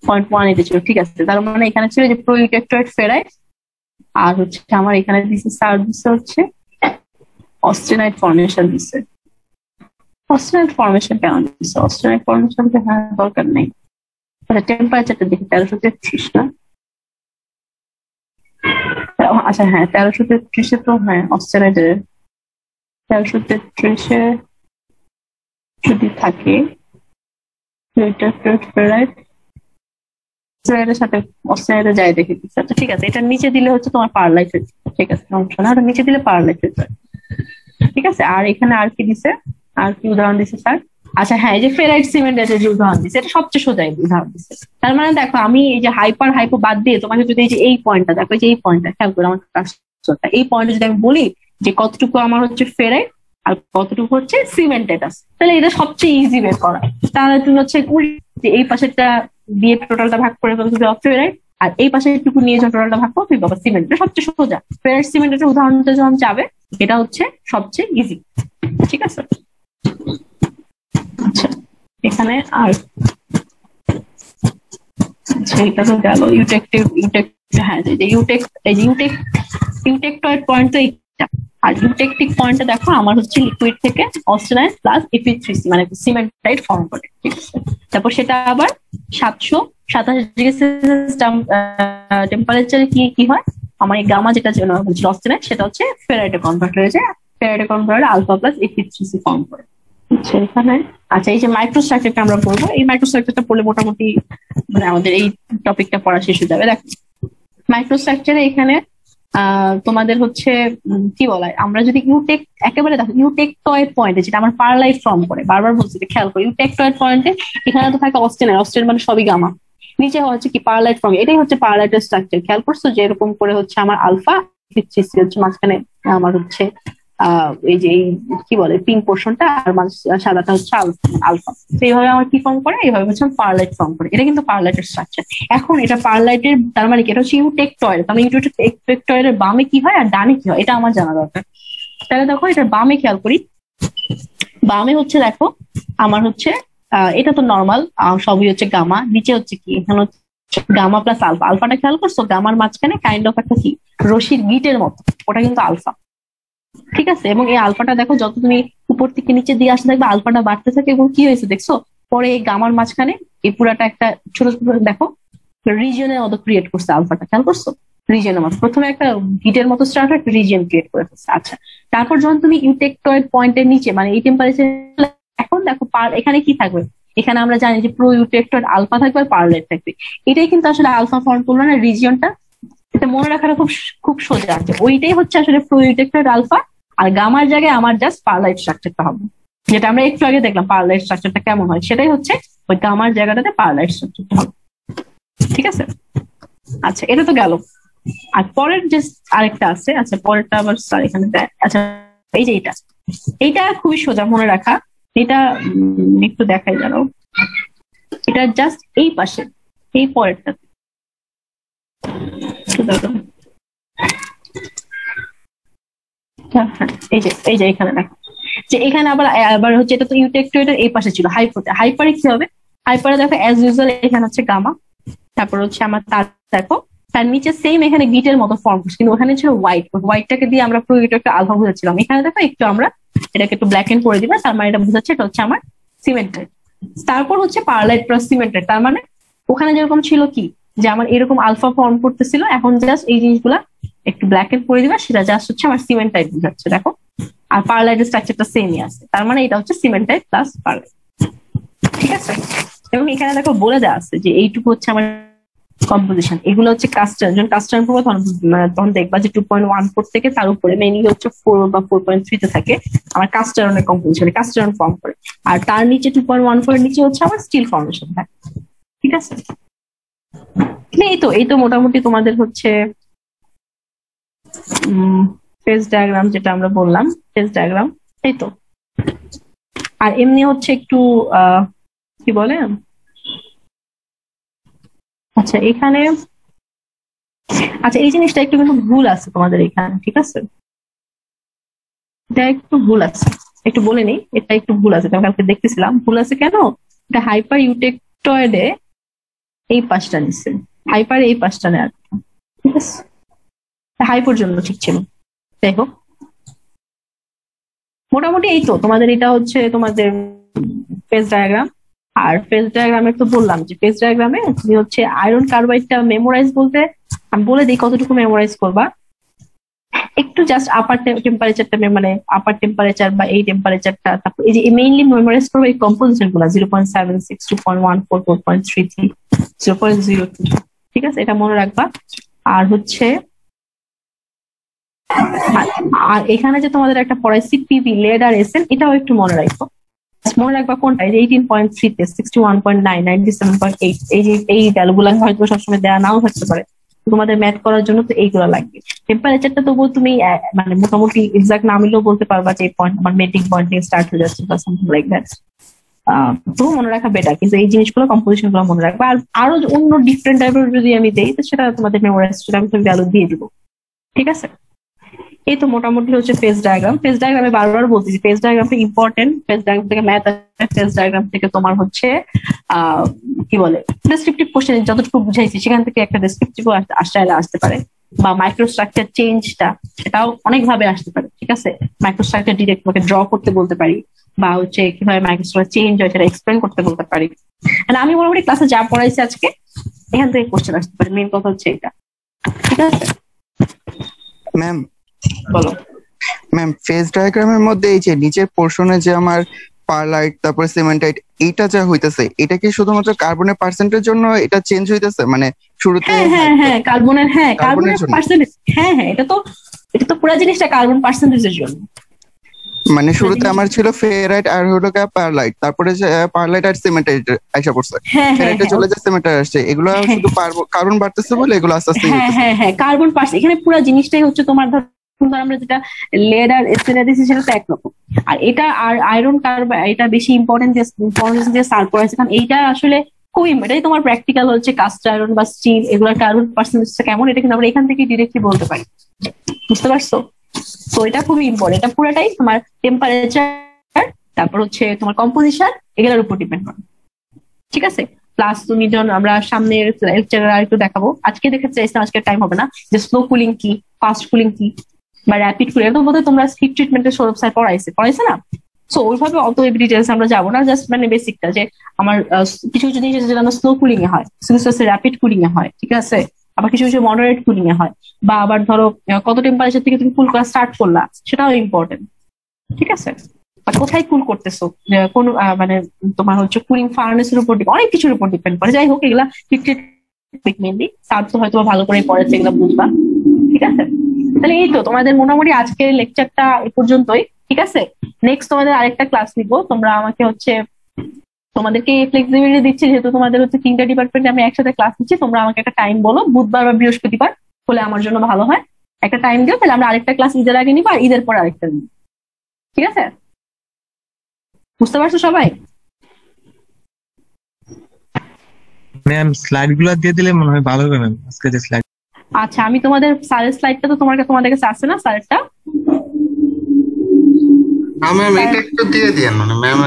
পয়েন্ট ওয়ান এইটে ছিল, ঠিক আছে। তার মানে এখানে ছিল যে প্রোইউটেক্টয়েড ফেরাইট আর হচ্ছে আমার এখানে স্যার দিচ্ছে হচ্ছে অস্ট্রেনাইট ফর্মেশন দিচ্ছে। অস্ট্রেনাইট ফর্মেশন কেন দিচ্ছে অস্ট্রেনাইট ফর্মেশন দরকার নেই। আচ্ছা টেম্পারেচারটা দেখি, তেরোশো তেত্রিশ না? আচ্ছা হ্যাঁ তেরোশো তেত্রিশে তো হ্যাঁ অস্ট্রেনাইটের তেরোশো তেত্রিশে যদি থাকে অস্ট্রেলিয়ার সাথে অস্ট্রেলিয়াতে যাই দেখে। দিচ্ছে আচ্ছা ঠিক আছে, এটা নিচে দিলে হচ্ছে তোমার পারলাইট হচ্ছে ঠিক আছে ওটা নিচে দিলে ঠিক আছে, আর এখানে আর কি দিছে? আর কি উদাহরণ দিছে স্যার? আচ্ছা হ্যাঁ এই যে ফেরাইট সিমেন্টের যে উদাহরণ দিছে, এটা সবচেয়ে সোজা উদাহরণ দিচ্ছে তার মানে দেখো, আমি এই যে হাইপার হাইপো বাদ দিয়ে তোমাকে যদি এই যে এই পয়েন্টটা দেখো যে এই পয়েন্টটা খেয়াল করে আমার কাজটা এই পয়েন্টে যদি আমি বলি যে কতটুকু আমার হচ্ছে ফেরাইট আর কতটুকু হচ্ছে সিমেন্টেড আছে তাহলে এটা সবচেয়ে ইজি বের করা। তাহলে তুমি হচ্ছে যে এই পাশেরটা দিয়ে টোটালটা ভাগ করে হবে ফেরাইট, আর এই পাশে একটু নিয়ে যখন টোটালটা ভাগ করো, তুমি বাবা সিমেন্ট। এটা সবচেয়ে সোজা। ফেরাইট সিমেন্ট সিমেন্টের উদাহরণটা যখন যাবে এটা হচ্ছে সবচেয়ে ইজি ঠিক আছে? আচ্ছা এখানে আর আচ্ছা এটা তো গেল ইউটেকটিভ ইউটেক হ্যাঁ যে ইউটেক ইউটেক ইউটেকটয়েড পয়েন্ট তো এইটা। আর ইউটেকটিক পয়েন্টটা দেখো, আমার হচ্ছে লিকুইড থেকে অক্সিজেন প্লাস এপিথ্রিসি মানে সিমেন্টাইট ফর্ম করে, ঠিক আছে? তারপর সেটা আবার সাতশো সাতাশ ডিগ্রি সেলসিয়াস টেম্পারেচারে কি কি হয়? আমার এই গামা যেটা অক্সিজেন সেটা হচ্ছে ফেরাইটে কনভার্ট হয়ে যায় ফেরাইটে কনভার্ট আলফা প্লাস এপিথ্রিসি ফর্ম করে। এখানে। আচ্ছা এই যে মাইক্রোস্ট্রাকচারটা আমরা পড়ব এই মাইক্রোস্ট্রাকচারটা পড়লে মোটামুটি মানে আমাদের এই টপিকটা পড়া শেষ হয়ে যাবে। দেখো মাইক্রোস্ট্রাকচারে এখানে তোমাদের হচ্ছে কি বলা, আমরা যদি ইউটেক একেবারে দেখো ইউটেকটয়েড পয়েন্টে যেটা আমার পারলাইট ফর্ম করে, বারবার বলছি যে খেয়াল করো ইউটেকটয়েড পয়েন্টে এখানে তো থাকে অস্টেন অস্টেন মানে সবই গামা নিচে হচ্ছে কি পারলাইট ফর্ম এটাই হচ্ছে পারলাইটের স্ট্রাকচার খেয়াল করছ যে এরকম করে হচ্ছে আমার আলফা হচ্ছে মাঝখানে আমার হচ্ছে এই যে এই কি বলে পিঙ্ক পোর্শনটা আর সাদাটা হচ্ছে আলফা তো এইভাবে আমার কি ফর্ম করে? এইভাবে হচ্ছে পারলাইট ফর্ম করে। এটা কিন্তু পারলাইটের স্ট্রাকচার এখন এটা পারলাইটের তার মানে কি? এটা হচ্ছে ইউটেকটয়েড তার মানে ইউটেকটয়েডের বামে কি হয় আর ডানে কি হয়? এটা আমার জানা দরকার। তাহলে দেখো এটা বামে খেয়াল করি। বামে হচ্ছে দেখো, আমার হচ্ছে এটা তো নর্মাল সবই হচ্ছে গামা নিচে হচ্ছে কি? এখানে হচ্ছে গামা প্লাস আলফা আলফাটা খেয়াল করছ? গামার মাঝখানে কাইন্ড অফ একটা কি? রশির গিটের মতো। ওটা কিন্তু আলফা ঠিক আছে? এবং এই আলফাটা দেখো, যত তুমি উপর থেকে নিচে দিয়ে আসতে থাকবে, আলফাটা বাড়তে থাকে এবং কি হয়েছে দেখছ? পরে এই গামার মাঝখানে এই পুরাটা একটা ছোট ছোট দেখো রিজিয়নের মতো ক্রিয়েট করছে আলফাটা। খেয়াল করছ? রিজিয়নের মতো। প্রথমে একটা গিটের মতো স্টার্ট একটা রিজিয়ন ক্রিয়েট করে ফেলছে। আচ্ছা তারপর যখন তুমি ইউটেকটয়েড পয়েন্টের নিচে মানে এই টেম্পারেচার এখন দেখো পার- এখানে কি থাকবে? এখানে আমরা জানি যে প্রো ইউটেকটয়েড আলফা থাকবে আর পারলেট থাকবে। এটাই কিন্তু আসলে আলফা ফর্ম করল না রিজিয়নটা এটা মনে রাখাটা খুব খুব সোজা আছে। ওইটাই হচ্ছে আসলে প্রো ইউটেকটয়েড আলফা আর গামার জায়গায় আমার জাস্ট পারলাইট স্ট্রাকচারটা হবে। যেটা আমরা একটু আগে দেখলাম পারলাইট স্ট্রাকচারটা কেমন হয়? সেটাই হচ্ছে ওই গামার জায়গাটাতে পারলাইট স্ট্রাকচারটা হবে। ঠিক আছে? আচ্ছা এটা তো গেল। আর পরের যে আরেকটা আছে আচ্ছা পরেরটা আবার স্যার এখানে আচ্ছা এই যে এটা এইটা খুবই সোজা মনে রাখা। এটা একটু দেখাই দাঁড়াও। এটা জাস্ট এই পাশে, এই পরেরটা হ্যাঁ, হ্যাঁ, এই যে এখানে দেখো যে এখানে আবার আবার হচ্ছে এটা তো ইউটেকটয়েডের এই পাশে ছিল হাইপোতে হাইপারে কি হবে? হাইপারে দেখো অ্যাজ ইউজুয়াল এখানে হচ্ছে গামা তারপর হচ্ছে আমার তার দেখো তার নিচে সেম এখানে গিটের মতো ফর্ম করছে কিন্তু ওখানে ছিল হোয়াইট হোয়াইটটাকে দিয়ে আমরা পুরো এটা একটা আলফা বুঝাচ্ছিলাম। এখানে দেখো একটু আমরা এটাকে একটু ব্ল্যাক এন্ড করে দিবা তার মানে এটা বুঝাচ্ছে এটা হচ্ছে আমার সিমেন্টেড তারপর হচ্ছে পারলাইট প্লাস সিমেন্টেড তার মানে ওখানে যেরকম ছিল কি? যে আমার এরকম আলফা ফর্ম করতেছিল এখন জাস্ট এই জিনিসগুলা একটু ব্ল্যাক এন্ড করে দিবা, সেটা জাস্ট হচ্ছে আমার সিমেন্ট টাইপ বুঝাচ্ছে, দেখো। আর পার্লাইটের স্ট্রাকচারটা সেমই আছে। তার মানে এটা হচ্ছে সিমেন্ট টাইপ প্লাস পার্লাইট ঠিক আছে? এবং এখানে দেখো বলে দেওয়া আছে যে এইটুকু হচ্ছে আমার কম্পোজিশন এগুলো হচ্ছে কাস্টার যখন কাস্টার পড়ব তখন মানে তখন দেখবা যে টু পয়েন্ট ওয়ান ফোর থেকে তার উপরে মেইনলি হচ্ছে ফোর বা ফোর পয়েন্ট থ্রিতে থাকে আমার কাস্টারনের কম্পোজিশন কাস্টারন ফর্ম করে। আর তার নিচে টু পয়েন্ট ওয়ান ফোর নিচে হচ্ছে আমার স্টিল ফর্মেশন থাকে ঠিক আছে? মানে এই তো এই তো মোটামুটি তোমাদের হচ্ছে ফেজ ডায়াগ্রাম যেটা আমরা বললাম ফেজ ডায়াগ্রাম এই তো। আর এমনি হচ্ছে একটু কি বলে? আচ্ছা এখানে আচ্ছা এই জিনিসটা একটু কিন্তু ভুল আছে তোমাদের এখানে, ঠিক আছে? এটা একটু ভুল আছে। একটু বলে নিই, এটা একটু ভুল আছে, আমি কালকে দেখতেছিলাম। ভুল আছে কেন? এটা হাইপার ইউটেকটয়েডে এই পাঁচটা নিচ্ছে হাইপার এই পাঁচটা নেয় ঠিক আছে? হাইপোর জন্য ঠিক ছিল। যাই হোক। মোটামুটি এই তো, তোমাদের এটা হচ্ছে তোমাদের ফেস ডায়াগ্রাম আর ফেস ডায়াগ্রামে তো বললাম যে ফেস ডায়াগ্রামে তুমি হচ্ছে আয়রন কার্বাইডটা মেমোরাইজ বলতে, আমি বলে দিই কতটুকু মেমোরাইজ করবা। একটু জাস্ট আপার টেম্পারেচারটা মানে আপার টেম্পারেচার বা এই টেম্পারেচারটা তারপর এই যে মেইনলি মেমোরাইজ করব এই কম্পোজিশনগুলো zero point seven six two point one four four point three three zero point zero two ঠিক আছে? এটা মনে রাখবা। আর হচ্ছে আর এখানে যে তোমাদের একটা পড়ায় সিপিবি লেড আর এসএন এটাও একটু মনে রাখব মনে রাখবা কোনটা? এইটিন পয়েন্ট থ্রিতে sixty one point nine ninety seven point eight এই যে, এই ভ্যালুগুলো হয়তো সবসময় দেওয়া নাও থাকতে পারে। তোমাদের ম্যাথ করার জন্য তো এইগুলো লাগবে। টেম্পারেচারটা তবুও তুমি মানে মোটামুটি এক্সাক্ট না মিলেও বলতে পারবা যে পয়েন্ট আমার মেটিং পয়েন্ট থেকে স্টার্ট হয়ে যাচ্ছে বা সামথিং লাইক দ্যাট তো মনে রাখা বেটার কিন্তু এই জিনিসগুলো কম্পোজিশনগুলো মনে রাখবা। আর আরও অন্য ডিফারেন্ট টাইপের যদি আমি দেই, তো সেটা তোমাদের মেমোরাইজ আমি তুমি ভ্যালু দিয়ে দিব। ঠিক আছে? এই তো মোটামুটি হচ্ছে ফেস ডায়াগ্রাম ফেস ডায়াগ্রামে বারবার বলতেছি ফেস ডায়াগ্রামটা ইম্পর্টেন্ট ফেস ডায়াগ্রাম থেকে ম্যাথ ফেস ডায়াগ্রাম থেকে তোমার হচ্ছে কি বলে ডেসক্রিপটিভ কোশ্চেন যতটুকু বুঝাইছি, সেখান থেকে একটা ডেসক্রিপটিভ চাইলে আসতে পারে। বা মাইক্রোস্ট্রাকচার চেঞ্জটা সেটাও অনেকভাবে আসতে পারে, ঠিক আছে? মাইক্রোস্ট্রাকচার ডিরেক্ট তোমাকে ড্র করতে বলতে পারি, বা হচ্ছে কীভাবে মাইক্রোস্ট্রাকচার চেঞ্জ হয় সেটা এক্সপ্লেন করতে বলতে পারি। আমি মোটামুটি ক্লাসে যা পড়াইছি আজকে, এখান থেকে কোশ্চেন আসতে পারে মেন কথা হচ্ছে এটা। ঠিক আছে? ম্যাম বলো। ম্যাম ফেজ ডায়াগ্রামের মধ্যে এই যে নিচের পোর্শনে যে আমার পারলাইট তারপরে সিমেন্টাইট এইটা যা হইতেছে এটা কি শুধুমাত্র কার্বনের পার্সেন্টের জন্য এটা চেঞ্জ হইতেছে? মানে শুরুতে হ্যাঁ হ্যাঁ হ্যাঁ কার্বনের হ্যাঁ কার্বনের পার্সেন্টেজ হ্যাঁ হ্যাঁ এটা তো এটা তো পুরো জিনিসটা কার্বন পার্সেন্টেজের জন্য। মানে শুরুতে আমার ছিল ফেরাইট আর হলো পারলাইট তারপরে পারলাইট আর সিমেন্টাইট আইসা পড়ছে। হ্যাঁ হ্যাঁ ফেরাইটে চলে যায় সিমেন্টাইট আসছে এগুলো হ্যাঁ। শুধু কার্বন বাড়তেছে বলে এগুলো আস্তে আস্তে হ্যাঁ হ্যাঁ হ্যাঁ কার্বন পার্সেন্ট এখানে পুরো জিনিসটাই হচ্ছে তোমার ধর আমরা যেটা লেড আর সেটা তো একরকম। আর এটা আর আয়রন কার্বাইড এটা বেশি ইম্পর্টেন্ট যে ইম্পর্টেন্স যে সালফার আছে, কারণ এইটা আসলে খুবই এটাই তোমার প্র্যাকটিক্যাল হচ্ছে কাস্ট আয়রন বা স্টিল এগুলোর কার্বন পার্সেন্টেজটা কেমন, এটা কিন্তু আমরা এখান থেকে ডিরেক্টলি বলতে পারি। বুঝতে পারছ? তো এটা খুবই ইম্পর্টেন্ট এটা পুরোটাই তোমার টেম্পারেচার তারপর হচ্ছে তোমার কম্পোজিশন এগুলোর উপর ডিপেন্ড করে। ঠিক আছে? প্লাস তুমি যখন আমরা সামনের লেকচারে আর একটু দেখাবো, আজকে দেখাতে চাইছিলাম আজকে টাইম হবে না। যে স্লো কুলিং কি ফাস্ট কুলিং কি বা র্যাপিড কুলিং এরকম বোধহয় তোমরা হিট ট্রিটমেন্টের সৌরভ স্যার পড়াইছে পড়াইছে না? সো ওইভাবে অত ডিটেলস আমরা যাব না জাস্ট মানে বেসিকটা যে আমার কিছু কিছু জিনিস যেটা আমার স্লো কুলিং এ হয় কিছু কিছু র্যাপিড কুলিং এ হয়, ঠিক আছে? আবার কিছু কিছু মডারেট কুলিং এ হয়, বা আবার ধরো কত টেম্পারেচার থেকে তুমি কুল করা স্টার্ট করলা, সেটাও ইম্পর্টেন্ট ঠিক আছে? বা কোথায় কুল করতেছো? কোন মানে তোমার হচ্ছে কুলিং ফার্নেসের উপর অনেক কিছুর উপর ডিপেন্ড করে। যাই হোক, এগুলা মেনলি স্যার তো হয়তো ভালো করে পড়েছে, এগুলো বুঝবা, ঠিক আছে? তাহলে এই তো তোমাদের মোটামুটি আজকের লেকচারটা এ পর্যন্তই, ঠিক আছে? নেক্সট তোমাদের আরেকটা ক্লাস নিব, তোমরা আমাকে হচ্ছে তোমাদেরকে ফ্লেক্সিবিলিটি দিচ্ছি, যেহেতু তোমাদের হচ্ছে তিনটা ডিপার্টমেন্টে আমি একসাথে ক্লাস নিচ্ছি, তোমরা আমাকে একটা টাইম বলো, বুধবার বা বৃহস্পতিবার, হলে আমার জন্য ভালো হয়। একটা টাইম দিও, তাহলে আমরা আরেকটা ক্লাস ঈদের আগে নিবো আর ঈদের পর আরেকটা নিব। ঠিক আছে? বুঝতে পারছ সবাই? ম্যাম স্লাইডগুলো দিয়ে দিলে মনে হয় ভালো হবে ম্যাম আজকে যে স্লাইড আচ্ছা আমি তোমাদের স্যারের স্লাইডটা তো তোমার কাছে তোমাদের কাছে আছে না স্যারেরটা না ম্যাম এটা একটু দিয়ে দিয়েন মানে ম্যাম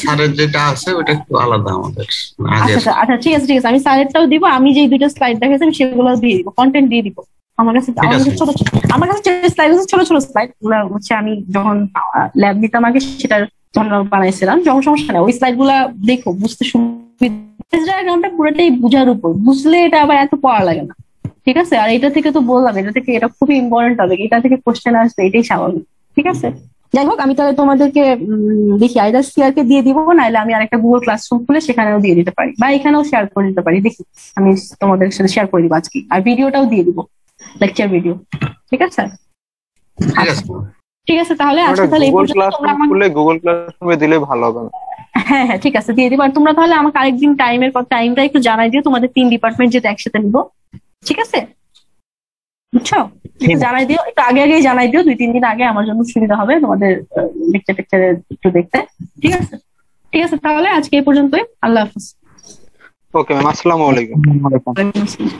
স্যারের যেটা আছে ওটা একটু আলাদা আমাদের আচ্ছা আচ্ছা আচ্ছা ঠিক আছে ঠিক আছে আমি স্যারেরটাও দিব আমি যেই স্লাইড দেখাচ্ছি আমি সেগুলো দিয়ে দিব কন্টেন্ট দিয়ে দিব। আমার কাছে আমার কাছে ছোট ছোট আমার কাছে স্লাইড আছে ছোট ছোট স্লাইডগুলো হচ্ছে আমি যখন ল্যাব আগে যখন বানাইছিলাম যখন সমস্যা নেই ওই স্লাইডগুলা দেখো বুঝতে সুবিধা পুরোটাই বুঝার উপর বুঝলে এটা আবার এত পড়া লাগে না। ঠিক আছে? আর এটা থেকে তো বললাম এটা থেকে এটা খুবই ইম্পর্টেন্ট হবে এটা থেকে কোশ্চেন আসবে এটাই স্বাভাবিক ঠিক আছে? যাই হোক আমি তাহলে তোমাদেরকে দেখি আইদার সিআর কে দিয়ে দিব নাহলে আমি আরেকটা গুগল ক্লাসরুম খুলে সেখানেও দিয়ে দিতে পারি বা এখানেও শেয়ার করে দিতে পারি দেখি আমি তোমাদের সাথে শেয়ার করে দিব আজকে আর ভিডিওটাও দিয়ে দিব লেকচার ভিডিও ঠিক আছে? ঠিক আছে। তাহলে আজকে তাহলে এই পর্যন্ত তোমরা আমাকে গুগল ক্লাসরুমে দিলে ভালো হবে। না হ্যাঁ হ্যাঁ ঠিক আছে দিয়ে দিবো আর তোমরা তাহলে আমাকে আরেকদিন টাইমের টাইমটা একটু জানাই দিও তোমাদের তিন ডিপার্টমেন্ট যেটা একসাথে নিবো। ঠিক আছে? বুঝছ? জানাই দিও একটু আগে আগেই জানাই দিও দুই তিন দিন আগে আমার জন্য সুবিধা হবে তোমাদের লেকচার টেকচারে একটু দেখতে। ঠিক আছে? ঠিক আছে তাহলে আজকে এই পর্যন্তই। আল্লাহ হাফিজ। ওকে ম্যাম আসসালামু আলাইকুম। ওয়ালাইকুম আসসালাম।